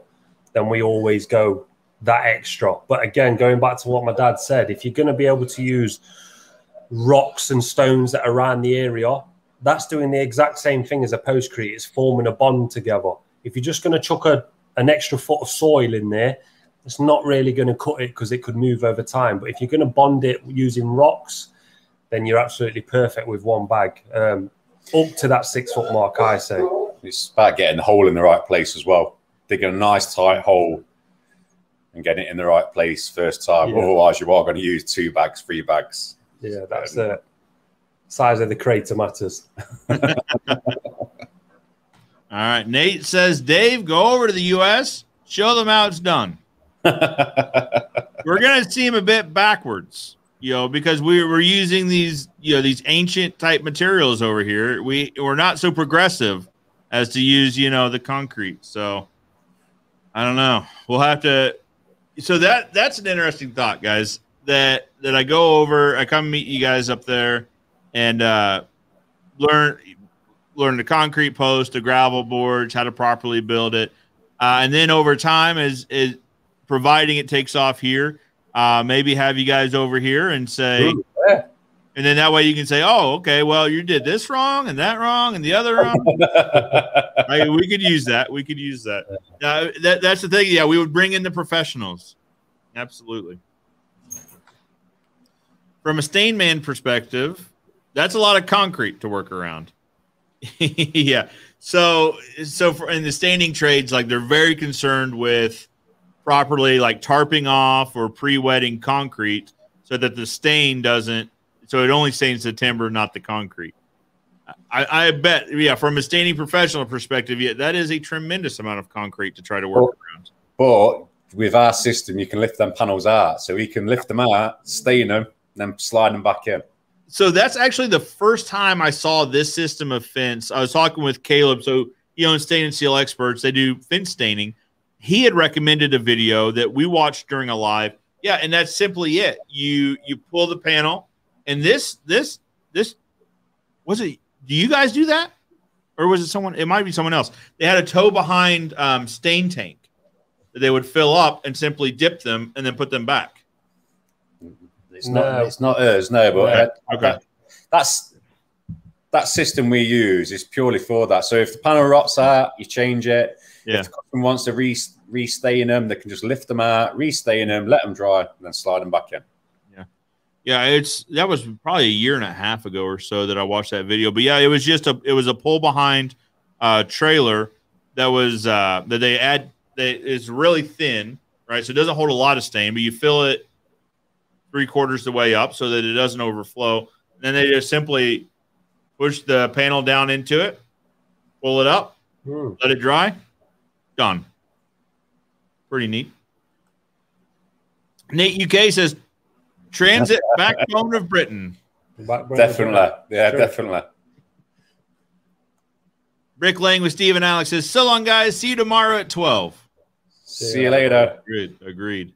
then we always go that extra. But again, going back to what my dad said, if you're going to be able to use rocks and stones that are around the area, that's doing the exact same thing as a postcrete. It's forming a bond together. If you're just going to chuck a, an extra foot of soil in there, it's not really going to cut it because it could move over time. But if you're going to bond it using rocks, then you're absolutely perfect with one bag. Um, up to that six foot mark, I say. it's about getting the hole in the right place as well. Digging a nice tight hole and getting it in the right place first time. Yeah. Otherwise, you are going to use two bags, three bags. Yeah, that's the size of the crater matters. All right. Nate says, Dave, go over to the U.S., show them how it's done. We're going to seem a bit backwards, you know, because we, we're using these, you know, these ancient type materials over here. We, we're not so progressive as to use, you know, the concrete. So I don't know. We'll have to. So that that's an interesting thought, guys. That that I go over, I come meet you guys up there, and uh, learn learn the concrete post, the gravel boards, how to properly build it, uh, and then over time, as is providing it takes off here, uh, maybe have you guys over here and say, Ooh, yeah. And then that way you can say, oh, okay, well you did this wrong and that wrong and the other wrong. Right, we could use that. We could use that. Uh, that. That's the thing. Yeah, we would bring in the professionals. Absolutely. From a stain man perspective, that's a lot of concrete to work around. yeah. So, so for in the staining trades, like they're very concerned with properly like tarping off or pre-wetting concrete so that the stain doesn't. So it only stains the timber, not the concrete. I, I bet, yeah, from a staining professional perspective, yeah, that is a tremendous amount of concrete to try to work Well- around. but with our system, you can lift them panels out. So we can lift them out, stain them, then slide them back in. So that's actually the first time I saw this system of fence. I was talking with Caleb. So, you know, in stain and seal experts, they do fence staining. He had recommended a video that we watched during a live. Yeah, and that's simply it. You you pull the panel, and this this this was it. Do you guys do that, or was it someone? It might be someone else. They had a tow behind um, stain tank that they would fill up and simply dip them and then put them back. It's not. No. It's not us. No, but Yeah, uh, okay. that- that's that system we use is purely for that. So if the panel rots out, you change it. Yeah. If the customer wants to re restain them, they can just lift them out, restain them, let them dry, and then slide them back in. Yeah, it's that was probably a year and a half ago or so that I watched that video. But yeah, it was just a it was a pull behind uh trailer that was uh that they add that is really thin, right? So it doesn't hold a lot of stain, but you fill it three quarters the way up so that it doesn't overflow. then they just simply push the panel down into it, pull it up, Hmm. let it dry, done. Pretty neat. Nate UK says transit backbone of Britain. Backbone. Definitely. Yeah, Sure. definitely. Rick Lang with Steve and Alex says, So long, guys. See you tomorrow at 12. See you later. Agreed. Agreed.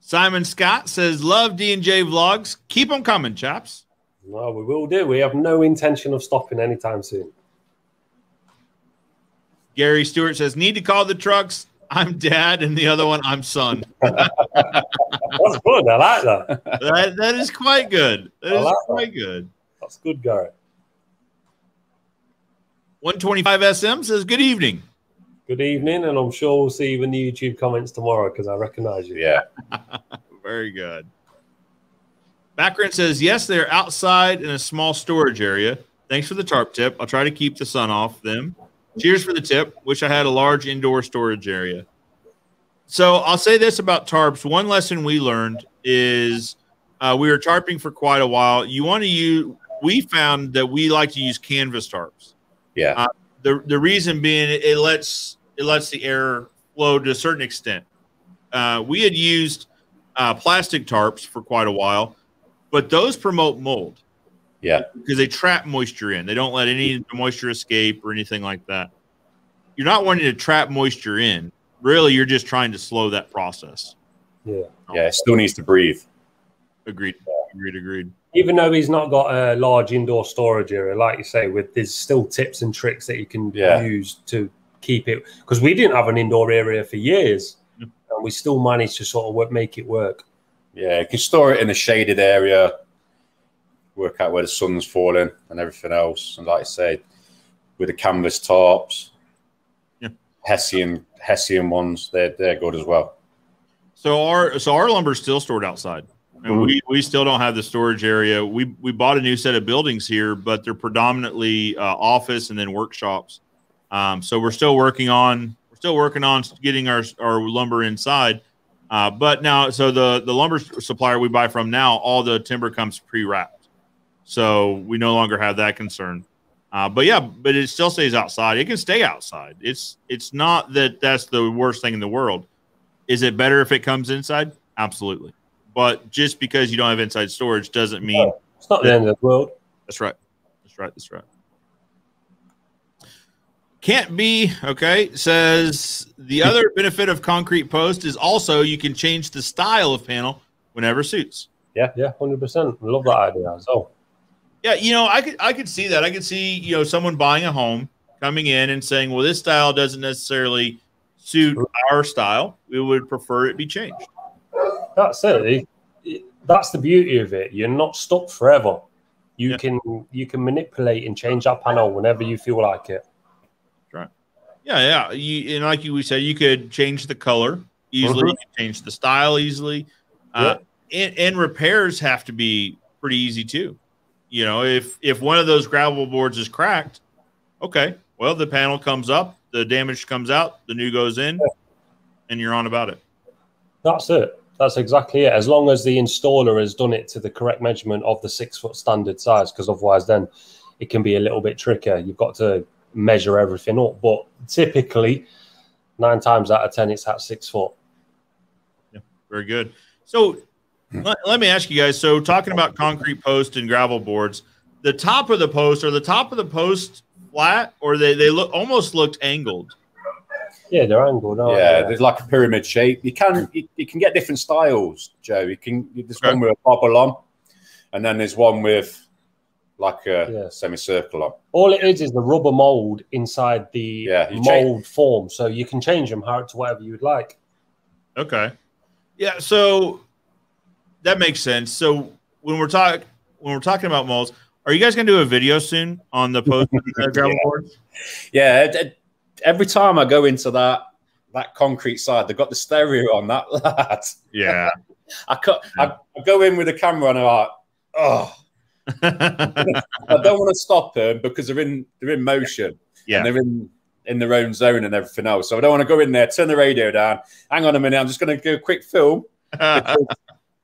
Simon Scott says, Love D&J vlogs. Keep them coming, chaps. No, we will do. We have no intention of stopping anytime soon. Gary Stewart says, Need to call the trucks I'm dad, and the other one I'm son. That's good. I like that. That that is quite good. That I is like quite good. That's good, Garrett. 125 SM says good evening. Good evening, and I'm sure we'll see you in the YouTube comments tomorrow because I recognize you. Yeah. Very good. Background says yes, they're outside in a small storage area. Thanks for the tarp tip. I'll try to keep the sun off them. Cheers for the tip. Wish I had a large indoor storage area. So I'll say this about tarps. One lesson we learned is uh, we were tarping for quite a while. You want to use. We found that we like to use canvas tarps. Yeah. The the reason being it lets it lets the air flow to a certain extent. Uh, we had used uh, plastic tarps for quite a while, but those promote mold Yeah. because they trap moisture in. They don't let any moisture escape or anything like that. You're not wanting to trap moisture in. Really, you're just trying to slow that process. Yeah. Yeah. It still needs to breathe. Agreed. Agreed. Agreed. Even though he's not got a large indoor storage area, like you say, with there's still tips and tricks that you can Yeah. use to keep it. Because we didn't have an indoor area for years, Yeah. and we still managed to sort of work, make it work. Yeah. You can store it in a shaded area, work out where the sun's falling and everything else. And like I say, with the canvas tops, Yeah. Hessian Hessian ones, they're they're good as well. So our so our lumber's still stored outside, and we we still don't have the storage area. We we bought a new set of buildings here, but they're predominantly uh, office and then workshops. Um, so we're still working on we're still working on getting our our lumber inside. Uh, but now, so the the lumber supplier we buy from now, all the timber comes pre wrapped, so we no longer have that concern. Uh, but yeah, but it still stays outside. It can stay outside. It's it's not that that's the worst thing in the world. Is it better if it comes inside? Absolutely. But just because you don't have inside storage doesn't mean It's not the end of the world. that's right. That's right. That's right. Can't be okay. Says the other benefit of concrete post is also you can change the style of panel whenever suits. Yeah, yeah, hundred percent. Love that idea. So Yeah, you know, I could I could see that. I could see you know someone buying a home coming in and saying, "Well, this style doesn't necessarily suit our style. We would prefer it be changed." that's it. That's the beauty of it. You're not stuck forever. You Yeah. can you can manipulate and change that panel whenever you feel like it. Right. Yeah, yeah. You and like you we said, you could change the color easily. Mhm. You could change the style easily. Uh, and, and repairs have to be pretty easy too. You know, if if one of those gravel boards is cracked, okay, well the panel comes up, the damage comes out, the new goes in, and you're on about it. That's it. That's exactly it. As long as the installer has done it to the correct measurement of the six foot standard size, because otherwise, then it can be a little bit trickier. You've got to measure everything up. But typically, nine times out of 10, it's at six foot. Yeah, Very good. So Hmm. let, let me ask you guys. So talking about concrete post and gravel boards, the top of the post or the top of the post flat, or they they look almost looked angled. Yeah, they're angled. aren't yeah, they? there's like a pyramid shape. You can you, you can get different styles, Joe. You can there's Okay. one with a bobble on, and then there's one with like a Yeah. semicircle on. All it is is the rubber mold inside the Yeah, you change- mold form. So you can change them how to whatever you would like. Okay. Yeah, so that makes sense. So when we're talking when we're talking about molds, are you guys gonna do a video soon on the post gravel Yeah. boards? Yeah, every time I go into that that concrete side, they've got the stereo on that lad. Yeah. I, cut, I, I go in with the camera and I'm like, oh, I don't want to stop them because they're in they're in motion. Yeah. and they're in in their own zone and everything else. So I don't want to go in there, turn the radio down. Hang on a minute, I'm just going to do a quick film.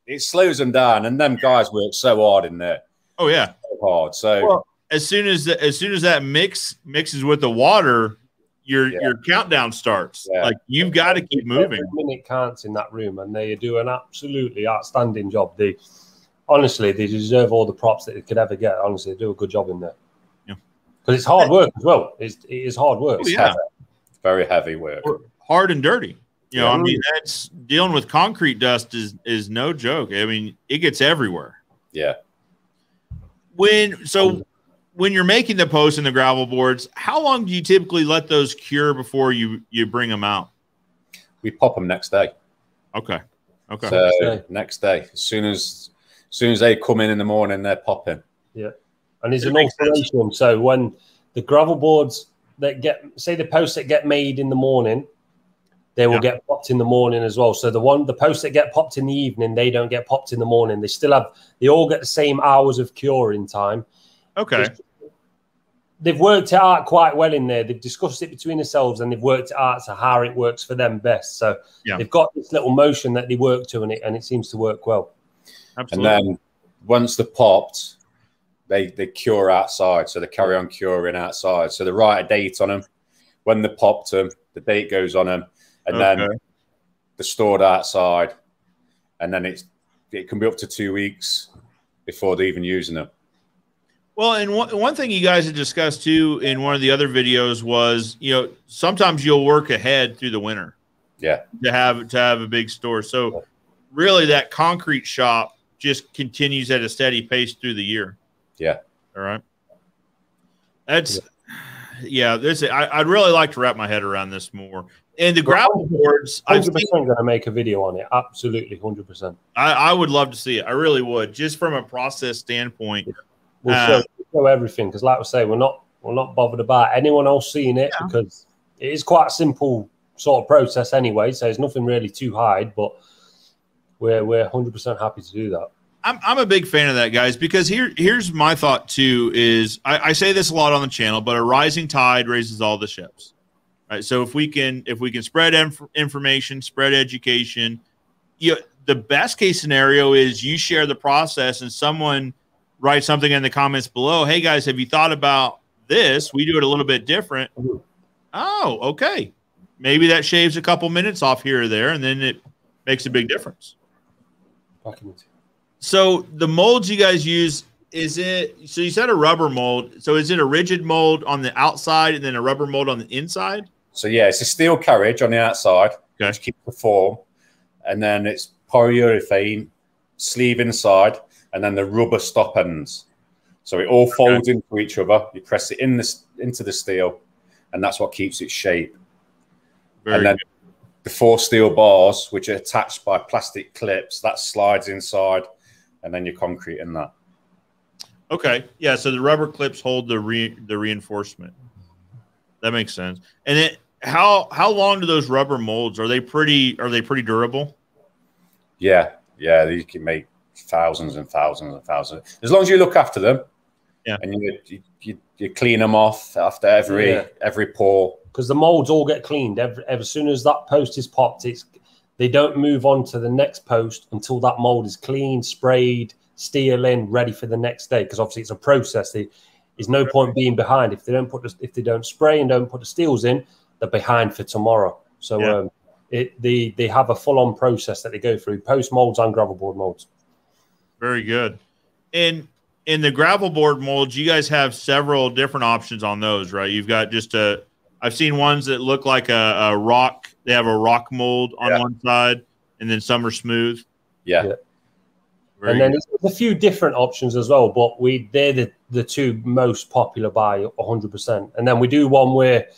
It slows them down, and them guys work so hard in there, oh yeah. so hard. So Well, as soon as the, as soon as that mix mixes with the water, your Yeah. your countdown starts. Yeah. Like you've got to keep moving. Every minute counts in that room, and they do an absolutely outstanding job. They honestly, they deserve all the props that they could ever get. Honestly, they do a good job in there. Yeah. because it's hard work as well. It's, it is hard work. Oh, it's yeah. heavy. very heavy work. Hard and dirty. You know, I mean, that's dealing with concrete dust is is no joke. I mean, it gets everywhere. Yeah. When so um, when you're making the posts and the gravel boards, how long do you typically let those cure before you you bring them out? we pop them next day. Okay. Okay. So Next day. next day, as soon as as soon as they come in in the morning, they're popping. Yeah. And it's It an makes alteration. So when the gravel boards that get, say, the posts that get made in the morning, they will Yeah. get popped in the morning as well. So the one, the posts that get popped in the evening, they don't get popped in the morning. They still have, they all get the same hours of curing time. okay. They've worked it out quite well in there. They've discussed it between themselves and they've worked it out to how it works for them best. So Yeah. they've got this little motion that they work to, and it and it seems to work well. Absolutely. And then once they're popped, they they cure outside. So they carry on curing outside. So they write a date on them. When they popped them, the date goes on them, and then Okay. they're stored outside. And then it's it can be up to two weeks before they're even using them. Well, and one, one thing you guys had discussed too in one of the other videos was, you know, sometimes you'll work ahead through the winter Yeah, to have to have a big store. So really that concrete shop just continues at a steady pace through the year. Yeah. All right. That's yeah, this I, I'd really like to wrap my head around this more. And the gravel boards, I've Hundred seen, percent going to make a video on it. Absolutely, hundred percent. I, I would love to see it. I really would, just from a process standpoint. We'll Uh, show, show everything because, like I say, we're not we're not bothered about anyone else seeing it Yeah. because it is quite a simple sort of process anyway. So there's nothing really to hide, but we're we're hundred percent happy to do that. I'm, I'm a big fan of that, guys, because here here's my thought too. Is I, I say this a lot on the channel, but a rising tide raises all the ships. Right. So if we can if we can spread inf- information, spread education, you know, the best case scenario is you share the process and someone writes something in the comments below. Hey guys, have you thought about this? We do it a little bit different. Oh, okay. Maybe that shaves a couple minutes off here or there, and then it makes a big difference. Back in the- So the molds you guys use is it? So you said a rubber mold. So is it a rigid mold on the outside and then a rubber mold on the inside? So yeah, it's a steel carriage on the outside, Okay. which keeps the form, and then it's polyurethane sleeve inside, and then the rubber stop ends. So it all folds into each other. You press it in this into the steel, and that's what keeps its shape. Very and then good. the four steel bars, which are attached by plastic clips, that slides inside, and then your concrete in that. Okay, yeah. So the rubber clips hold the re, the reinforcement. That makes sense. And it how how long do those rubber molds? Are they pretty? Are they pretty durable? Yeah, yeah, you can make thousands and thousands and thousands as long as you look after them. Yeah. and you you, you, you clean them off after every Yeah. every pour. because the molds all get cleaned every, as soon as that post is popped. It's they don't move on to the next post until that mold is cleaned, sprayed, steel in, ready for the next day. Because obviously it's a process. They, there's no point being behind if they don't put the, if they don't spray and don't put the steels in, they're behind for tomorrow. So Yeah. um, it they they have a full on process that they go through post molds and gravel board molds. Very good. And in the gravel board molds, you guys have several different options on those, right? You've got just a. I've seen ones that look like a, a rock. They have a rock mold on Yeah. one side, and then some are smooth. Yeah, Yeah. Very and then good. there's a few different options as well, but we they're the, the two most popular by 100%. And then we do one where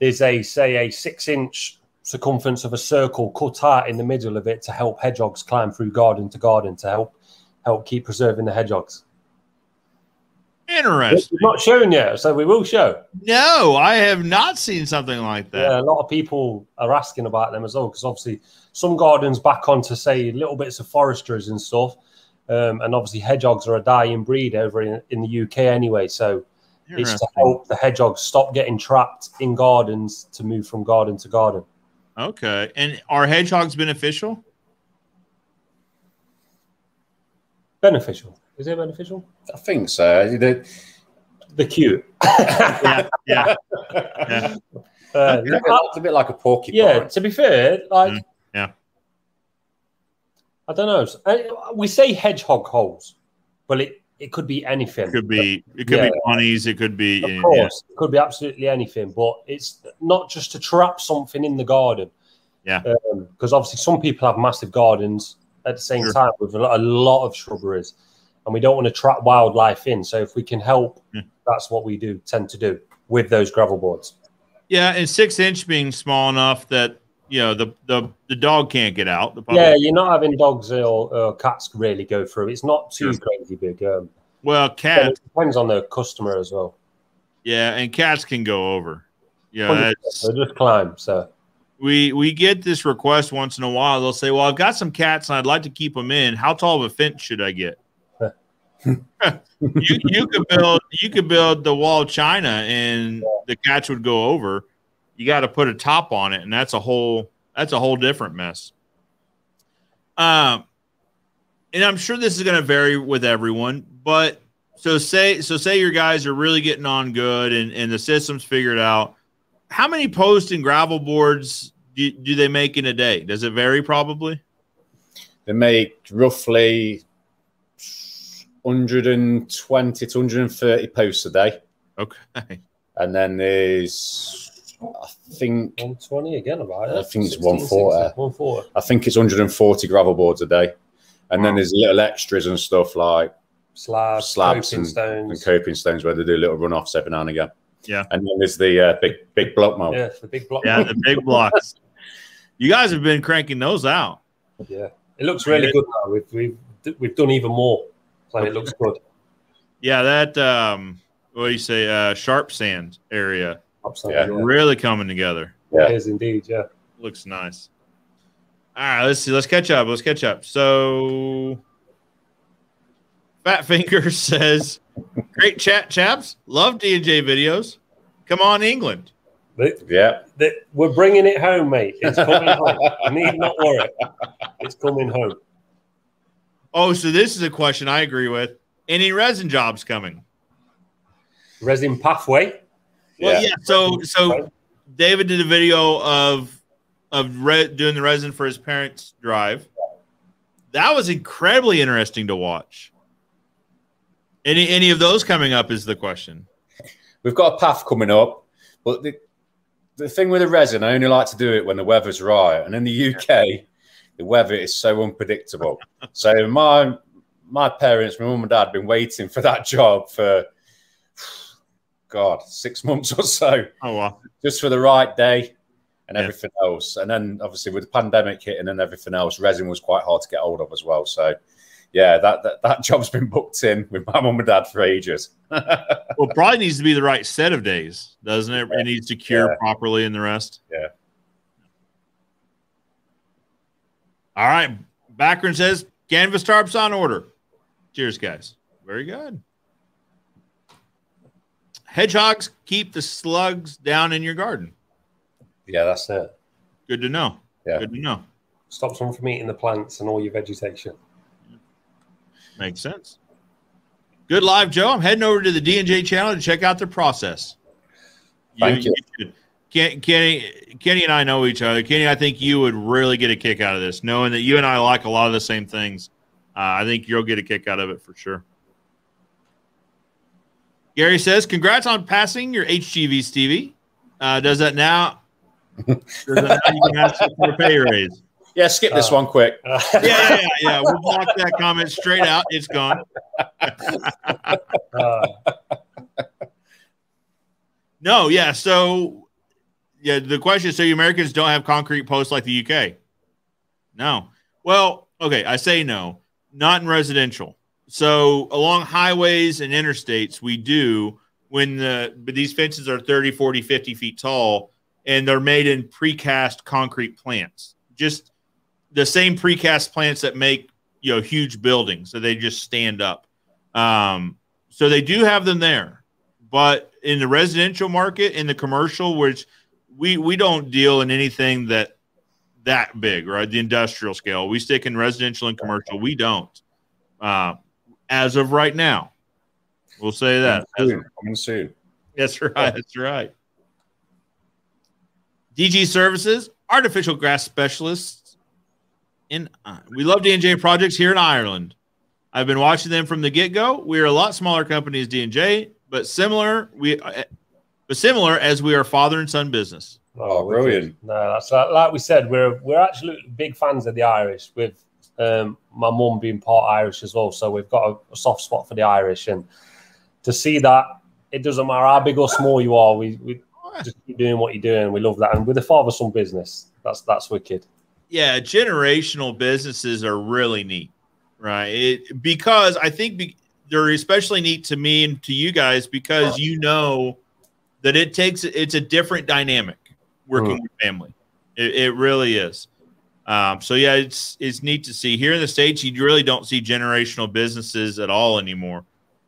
there's a say a six inch circumference of a circle cut out in the middle of it to help hedgehogs climb through garden to garden to help help keep preserving the hedgehogs. interesting. We've not shown yet, so we will show. No, I have not seen something like that. Yeah, a lot of people are asking about them as well because obviously some gardens back onto say little bits of foresters and stuff, um, and obviously hedgehogs are a dying breed over in, in the UK anyway. So it's to help the hedgehogs stop getting trapped in gardens to move from garden to garden. Okay. And are hedgehogs beneficial? Beneficial. Is it beneficial? I think so. The- The cute. Yeah. Yeah. Yeah. Uh, It's a bit, it's a bit like a porcupine. yeah, to be fair, like, Mm, yeah. I don't know. Uh, We say hedgehog holes, but it, it could be anything. It could be. It could Yeah. be bunnies. It could be. Of yeah. course, it could be absolutely anything, but it's not just to trap something in the garden. Yeah. Um, because obviously, some people have massive gardens at the same Sure. time with a lot, a lot of shrubberies, and we don't want to trap wildlife in. So, if we can help, Yeah. that's what we do tend to do with those gravel boards. Yeah, and six inch being small enough that you know the the the dog can't get out. The yeah, you're not having dogs or, or, cats really go through. It's not too sure. crazy big. Um, well, cats depends on the customer as well. Yeah, and cats can go over. Yeah, they just climb. So we we get this request once in a while. They'll say, "Well, I've got some cats and I'd like to keep them in. How tall of a fence should I get?" you you could build you could build the wall of China and the cats would go over. You got to put a top on it, and that's a whole that's a whole different mess. Um, and I'm sure this is going to vary with everyone, but so say so say your guys are really getting on good and and the system's figured out how many post and gravel boards do, do they make in a day? Does it vary? Probably. They make roughly 120 to 130 posts a day. Okay. And then there's, I think, 120 again about it. I think it's 140. 140. I think it's 140 gravel boards a day. And wow. then there's little extras and stuff like slabs, slabs and, stones. and coping stones where they do little runoffs every now and again. Yeah. And then there's the uh, big big block mold. Yeah, the big block. Yeah, the big blocks. you guys have been cranking those out. Yeah, it looks really good now. We've we've we've done even more, so it looks good. Yeah, that um, what do you say? Uh, sharp sand area. Yeah, really coming together. Yeah, it is indeed. Yeah, looks nice. All right, let's see. Let's catch up. Let's catch up. So, Fat Finger says Great chat, chaps. Love D&J videos. Come on, England. yeah. we're bringing it home, mate. It's coming home. I need not worry. It's coming home. Oh, so this is a question I agree with. Any resin jobs coming? Resin pathway? Well, yeah. yeah so, so David did a video of of re- doing the resin for his parents' drive. That was incredibly interesting to watch. Any any of those coming up is the question. We've got a path coming up, but the the thing with the resin, I only like to do it when the weather's right. And in the UK, the weather is so unpredictable. so my my parents, my mum and dad, have been waiting for that job for God six months or so. Oh wow! Just for the right day and yeah. everything else. And then obviously with the pandemic hitting and everything else, resin was quite hard to get hold of as well. So yeah, that, that, that job's been booked in with my mum and dad for ages. well, probably needs to be the right set of days, doesn't it? Yeah. It needs to cure yeah. properly and the rest. Yeah. All right. Backroom says canvas tarps on order. Cheers, guys. Very good. Hedgehogs keep the slugs down in your garden. Yeah, that's it. Good to know. Yeah. Good to know. Stops them from eating the plants and all your vegetation. Makes sense. Good live, Joe. I'm heading over to the D&J channel to check out their process. Thank you. you. Kenny, Kenny, Kenny and I know each other. Kenny, I think you would really get a kick out of this, knowing that you and I like a lot of the same things. Uh, I think you'll get a kick out of it for sure. Gary says, "Congrats on passing your HGV, Stevie. Uh, does that now? does that now you can ask for a pay raise?" Yeah, skip this uh, one quick. Uh, yeah, yeah, yeah. We'll block that comment straight out. It's gone. Uh, no, yeah. So, yeah, the question is so you Americans don't have concrete posts like the UK? No. Well, okay, I say no. Not in residential. So, along highways and interstates, we do when the but these fences are 30, 40, 50 feet tall and they're made in precast concrete plants. Just the same precast plants that make you know huge buildings, so they just stand up. Um, so they do have them there, but in the residential market, in the commercial, which we we don't deal in anything that that big, right? The industrial scale. We stick in residential and commercial. We don't, uh, as of right now. We'll say that. Coming soon. That's right. That's right. DG Services, artificial grass specialists in uh, we love D&J projects here in Ireland. I've been watching them from the get-go. We are a lot smaller company as D&J, but similar we uh, but similar as we are father and son business. Oh, brilliant! No, that's like, like we said. We're we're actually big fans of the Irish. With um, my mum being part Irish as well, so we've got a, a, soft spot for the Irish. And to see that, it doesn't matter how big or small you are. We we just keep doing what you're doing. We love that, and with a father son business, that's that's wicked. Yeah, generational businesses are really neat, right? It, because I think be, they're especially neat to me and to you guys because you know that it takes it's a different dynamic working Mm. with family. It, it really is. Um, so yeah, it's it's neat to see here in the states. You really don't see generational businesses at all anymore.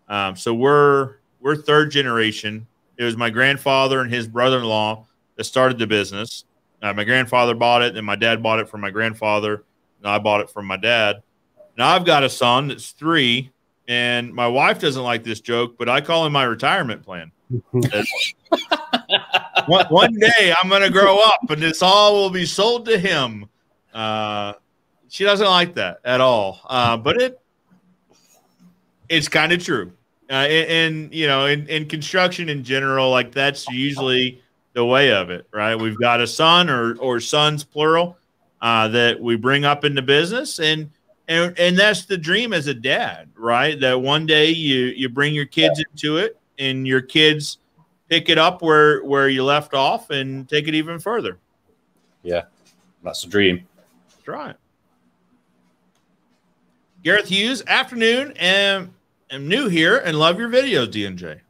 Um, so we're we're third generation. It was my grandfather and his brother-in-law that started the business. Uh, my grandfather bought it, and my dad bought it from my grandfather, and I bought it from my dad. Now I've got a son that's three, and my wife doesn't like this joke, but I call him my retirement plan. one, one day I'm going to grow up, and this all will be sold to him. Uh, she doesn't like that at all, uh, but it it's kind of true. Uh, and, and you know, in, in construction in general, like that's usually the way of it, right? We've got a son or or sons plural uh, that we bring up into business, and and and that's the dream as a dad, right? That one day you you bring your kids into it, and your kids pick it up where where you left off and take it even further. Yeah, that's a dream. That's right. Gareth Hughes, afternoon, and am new here and love your videos, DNJ.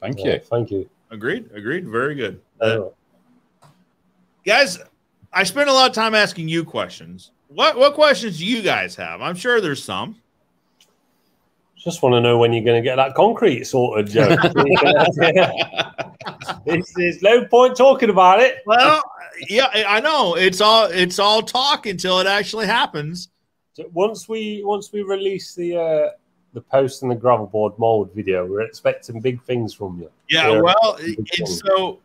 Thank Yeah, you. thank you. Agreed. Agreed. Very good. Uh, Uh, guys, I spent a lot of time asking you questions. What what questions do you guys have? I'm sure there's some. just want to know when you're going to get that concrete sorted, Joe. It's- There's no point talking about it. Well, yeah, I know. It's all it's all talk until it actually happens. So once we once we release the uh, the post and the gravel board mold video, we're expecting big things from you. Yeah, Yeah. well, it's so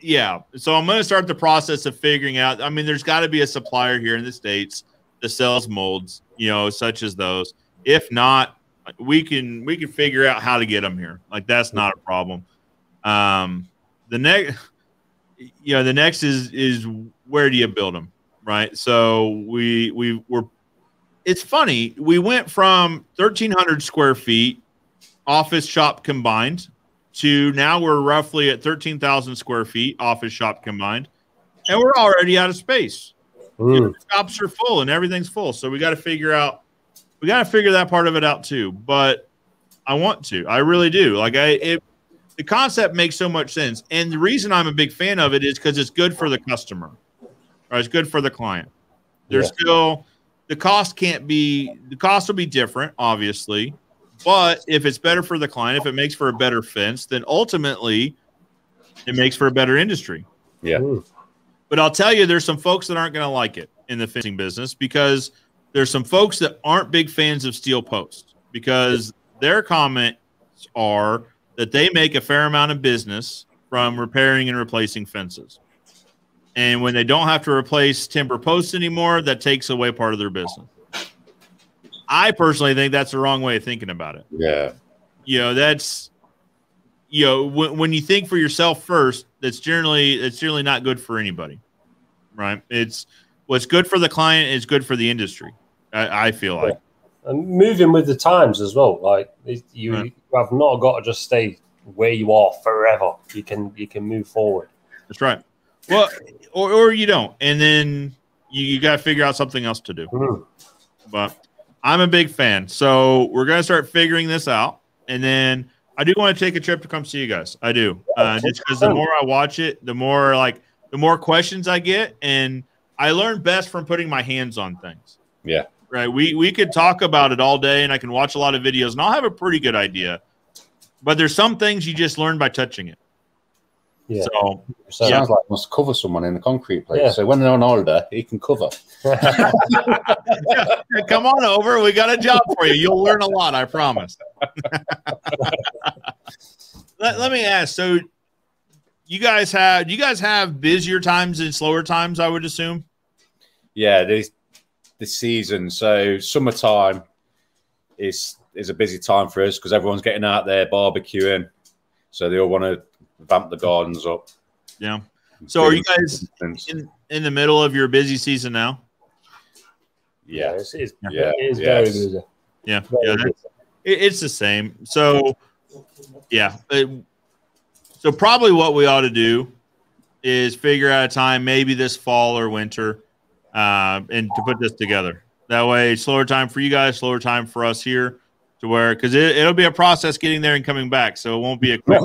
yeah. So I'm going to start the process of figuring out. I mean, there's got to be a supplier here in the states that sells molds, you know, such as those. If not, we can we can figure out how to get them here. Like that's not a problem. Um, the next, you know, the next is is where do you build them, right? So we we were. It's funny. We went from 1,300 square feet, office shop combined, to now we're roughly at 13,000 square feet, office shop combined, and we're already out of space. Mm. Shops are full and everything's full. So we got to figure out, we got to figure that part of it out too. But I want to, I really do. Like I, it, the concept makes so much sense, and the reason I'm a big fan of it is because it's good for the customer, right? It's good for the client. There's Yeah. still the cost can't be the cost will be different, obviously, but if it's better for the client, if it makes for a better fence, then ultimately it makes for a better industry. Yeah. Mm. But I'll tell you, there's some folks that aren't going to like it in the fencing business because there's some folks that aren't big fans of steel posts because their comments are that they make a fair amount of business from repairing and replacing fences. And when they don't have to replace timber posts anymore, that takes away part of their business. I personally think that's the wrong way of thinking about it Yeah. you know that's you know when, when you think for yourself first that's generally it's generally not good for anybody right it's what's good for the client is good for the industry i, I feel like And moving with the times as well. Like you, Right. you have not got to just stay where you are forever. You can you can move forward. that's right well or, or you don't and then you, you got to figure out something else to do Mm. but i'm a big fan so we're going to start figuring this out and then i do want to take a trip to come see you guys i do uh, just because the more i watch it the more like the more questions i get and i learn best from putting my hands on things Yeah. Right we we could talk about it all day and i can watch a lot of videos and i'll have a pretty good idea but there's some things you just learn by touching it Yeah. so So, Sounds like he must cover someone in a concrete place. Yeah. So when they're on holiday, he can cover. come on over we got a job for you you'll learn a lot i promise let, let me ask so you guys have you guys have busier times and slower times i would assume Yeah, this this season. So summertime is is a busy time for us because everyone's getting out there barbecuing. So they all want to vamp the gardens up. yeah so are you guys in, in the middle of your busy season now yeah, Yeah. it's, it's, Yeah. it is Yes. very busy. yeah Very yeah busy. It, it's the same. So, yeah. it- so probably what we ought to do is figure out a time, maybe this fall or winter, uh, and to put this together. That way, slower time for you guys, slower time for us here, to where because it, it'll be a process getting there and coming back, so it won't be a quick.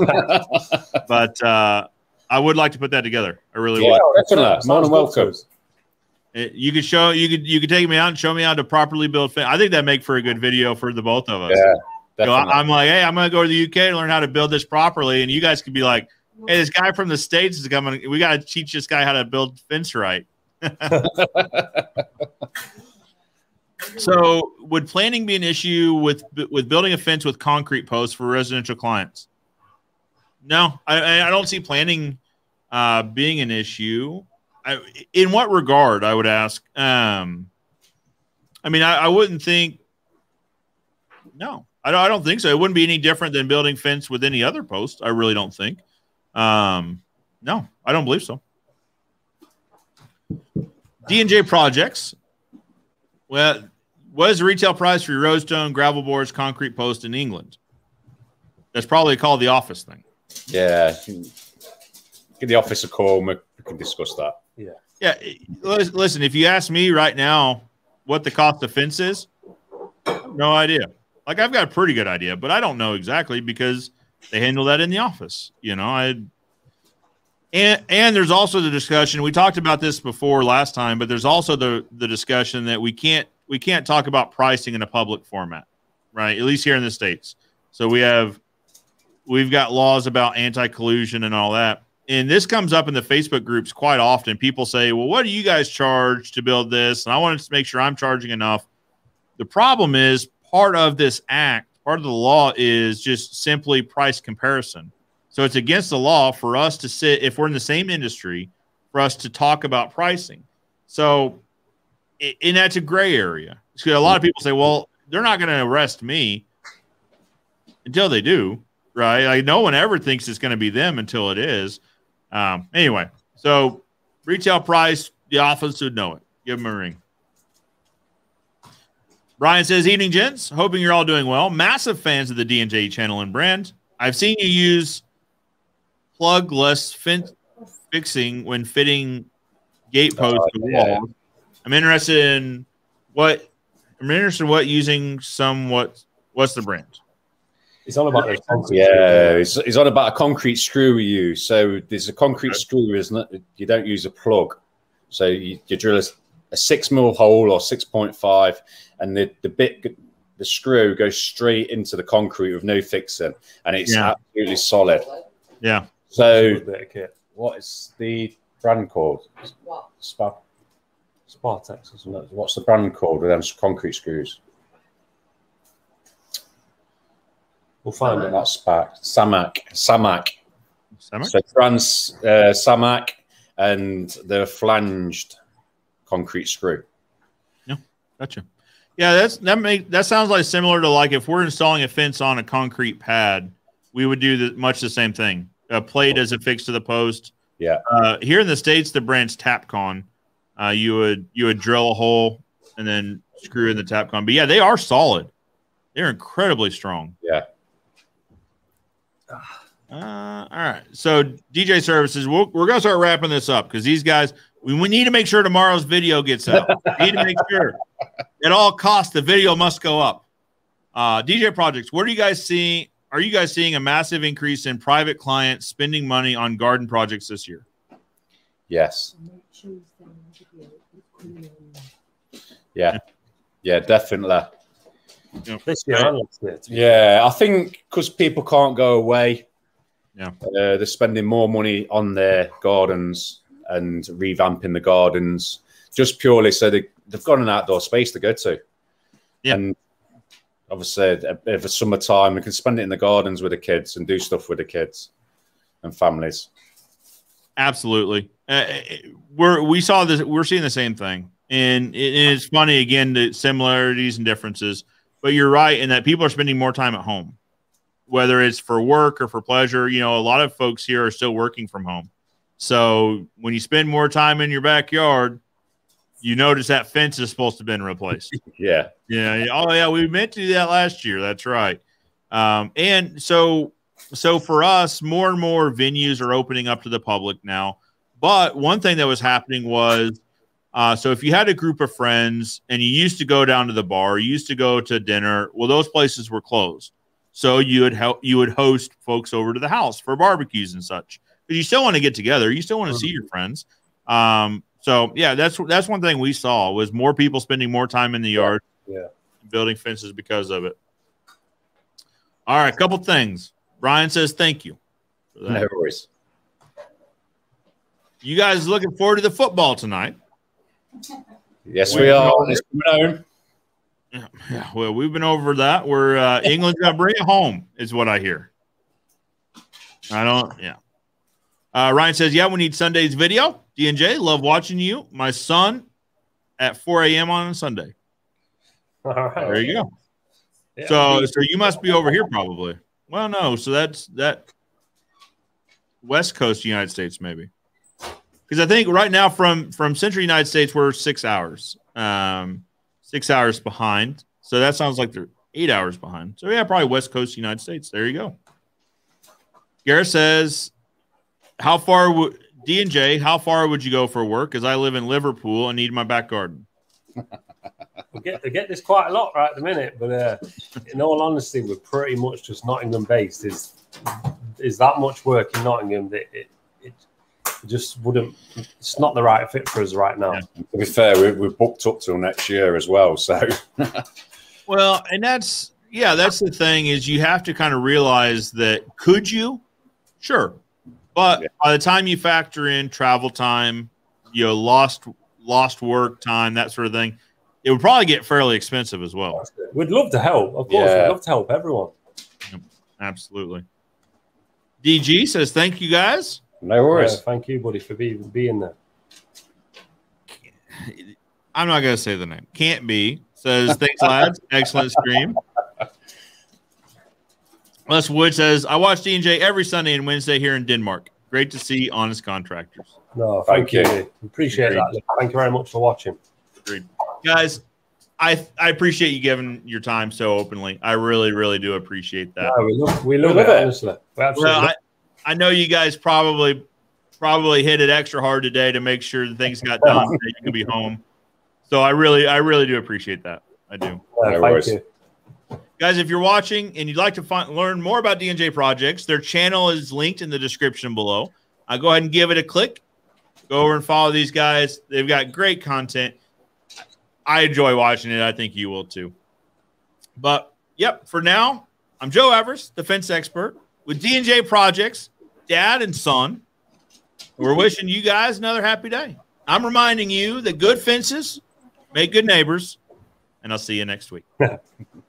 but uh, I would like to put that together. I really yeah, would. definitely. More than welcome. It- you could show you could you could take me out and show me how to properly build fence. I think that make for a good video for the both of us. Yeah, So I, I'm like, hey, I'm gonna go to the UK and learn how to build this properly, and you guys could be like, hey, this guy from the states is coming. We got to teach this guy how to build fence right. so, would planning be an issue with with building a fence with concrete posts for residential clients? No, I- I, don't see planning uh, being an issue. I, in what regard? I would ask. Um, I mean, I, I wouldn't think. No, I don't, I don't think so. It wouldn't be any different than building fence with any other post. I really don't think. Um, no, I don't believe so. D and J projects. Well, what is the retail price for your roadstone, gravel boards, concrete post in England? That's probably called the office thing. yeah. Give the office a call. We we can discuss that. Yeah, Yeah. listen. If you ask me right now what the cost of fence is, no idea. Like I've got a pretty good idea, but I don't know exactly because they handle that in the office. You know, I and and there's also the discussion. We talked about this before last time, but there's also the the discussion that we can't we can't talk about pricing in a public format, right? At least here in the states. So we have we've got laws about anti collusion and all that and this comes up in the Facebook groups quite often. People say, "Well, what do you guys charge to build this?" And I wanted to make sure I'm charging enough. The problem is part of this act, part of the law is just simply price comparison. So it's against the law for us to sit if we're in the same industry for us to talk about pricing. So, and that's a gray area. So a lot of people say, "Well, they're not going to arrest me until they do." Right? Like no one ever thinks it's going to be them until it is. Um, anyway, so retail price, the office would know it. Give them a ring. Brian says, "Evening, gents. Hoping you're all doing well. Massive fans of the D&J channel and brand. I've seen you use plugless fin- fixing when fitting gate posts Oh, to yeah. walls. I'm interested in what I'm interested in what using some what what's the brand? It's all about concrete. Yeah, it's, it's on about a concrete screw we use. So there's a concrete screw, isn't it? You don't use a plug. So you, you drill a, a six mil hole or 6.5, and the, the bit, the screw goes straight into the concrete with no fixing, and it's Yeah. absolutely solid. Yeah. So bit of kit. what is the brand called? What? Spa- Spartex or something. What's the brand called with them concrete screws? We'll find it. Not Spac, Samac, Samac. Summer? So trans uh, Samac and the flanged concrete screw. Yeah, Gotcha. Yeah, that's that make that sounds like similar to like if we're installing a fence on a concrete pad, we would do the, much the same thing. A plate as affixed to the post. Yeah. Uh, here in the states, the brand's Tapcon. Uh, you would you would drill a hole and then screw in the Tapcon. But yeah, they are solid. They're incredibly strong. Yeah. Uh, all right. So DJ services, we'll, we're gonna start wrapping this up because these guys, we, we need to make sure tomorrow's video gets out. we need to make sure at all costs the video must go up. Uh, DJ projects, what are you guys seeing? Are you guys seeing a massive increase in private clients spending money on garden projects this year? Yes. Yeah. Yeah, definitely. This year and last year. to be Yeah, I think because people can't go away, Yeah. uh, they're spending more money on their gardens and revamping the gardens just purely so they, they've got an outdoor space to go to. Yeah. And obviously, of a summertime, they can spend it in the gardens with the kids and do stuff with the kids and families. Absolutely. Uh, we're we saw this. We're seeing the same thing, and it, it's funny again the similarities and differences. But you're right in that people are spending more time at home, whether it's for work or for pleasure. You know, a lot of folks here are still working from home. So when you spend more time in your backyard, you notice that fence is supposed to have been replaced. Yeah. Yeah. Oh, yeah. We meant to do that last year. That's right. Um, and so, so for us, more and more venues are opening up to the public now. but one thing that was happening was uh, so if you had a group of friends and you used to go down to the bar, you used to go to dinner, well, those places were closed. So you would help you would host folks over to the house for barbecues and such. But you still want to get together. You still want to see your friends. Um, so yeah, that's that's one thing we saw was more people spending more time in the yard, Yeah. building fences because of it. All right, a couple things. Brian says thank you. for. No worries. You guys looking forward to the football tonight? Yes, Wait, we are. no. It's coming home. Yeah, yeah, well, we've been over that. We're uh, England's gonna bring it home, is what I hear. I don't. Yeah. Uh, Ryan says, "Yeah, we need Sunday's video." D and J, love watching you. My son at 4 a.m. on a Sunday. All right. There you go. Yeah, So, so you must be over here probably. Well, no. So that's that West Coast United States maybe. Because I think right now from from Central United States we're six hours, um, six hours behind. So that sounds like they're eight hours behind. So yeah, probably West Coast United States. There you go. Garrett says, "How far would D and J? How far would you go for work? Because I live in Liverpool and need my back garden." we get, we get this quite a lot right at the minute, but uh, in all honesty, we're pretty much just Nottingham based. Is is that much work in Nottingham that it, it just wouldn't? It's not the right fit for us right now. Yeah. To be fair, we, we're booked up till next year as well. So Well, and that's yeah, that's the thing is you have to kind of realize that could you? Sure. But Yeah. by the time you factor in travel time, you know, lost lost work time, that sort of thing, it would probably get fairly expensive as well. We'd love to help, of course. Yeah. We'd love to help everyone. Absolutely. DG says thank you guys. no worries. Uh, thank you, buddy, for being being there. I'm not gonna say the name. Can't be says thanks, lads. Excellent stream. Les Wood says I watch D and J every Sunday and Wednesday here in Denmark. Great to see honest contractors. No, thank, Thank you. you. Appreciate Agreed. that. Thank you very much for watching. guys i i appreciate you giving your time so openly i really really do appreciate that No, we love, we love, love it, it. honestly. We absolutely well love I, I know you guys probably probably hit it extra hard today to make sure that things got done so you can be home so i really i really do appreciate that i do it. No thank you. Guys if you're watching and you'd like to find, learn more about dnj projects their channel is linked in the description below. I go ahead and give it a click. Go over and follow these guys. They've got great content. I enjoy watching it. I think you will too. But yep for now i'm joe everest the fence expert with d&j projects dad and son. We're wishing you guys another happy day. I'm reminding you that good fences make good neighbors and i'll see you next week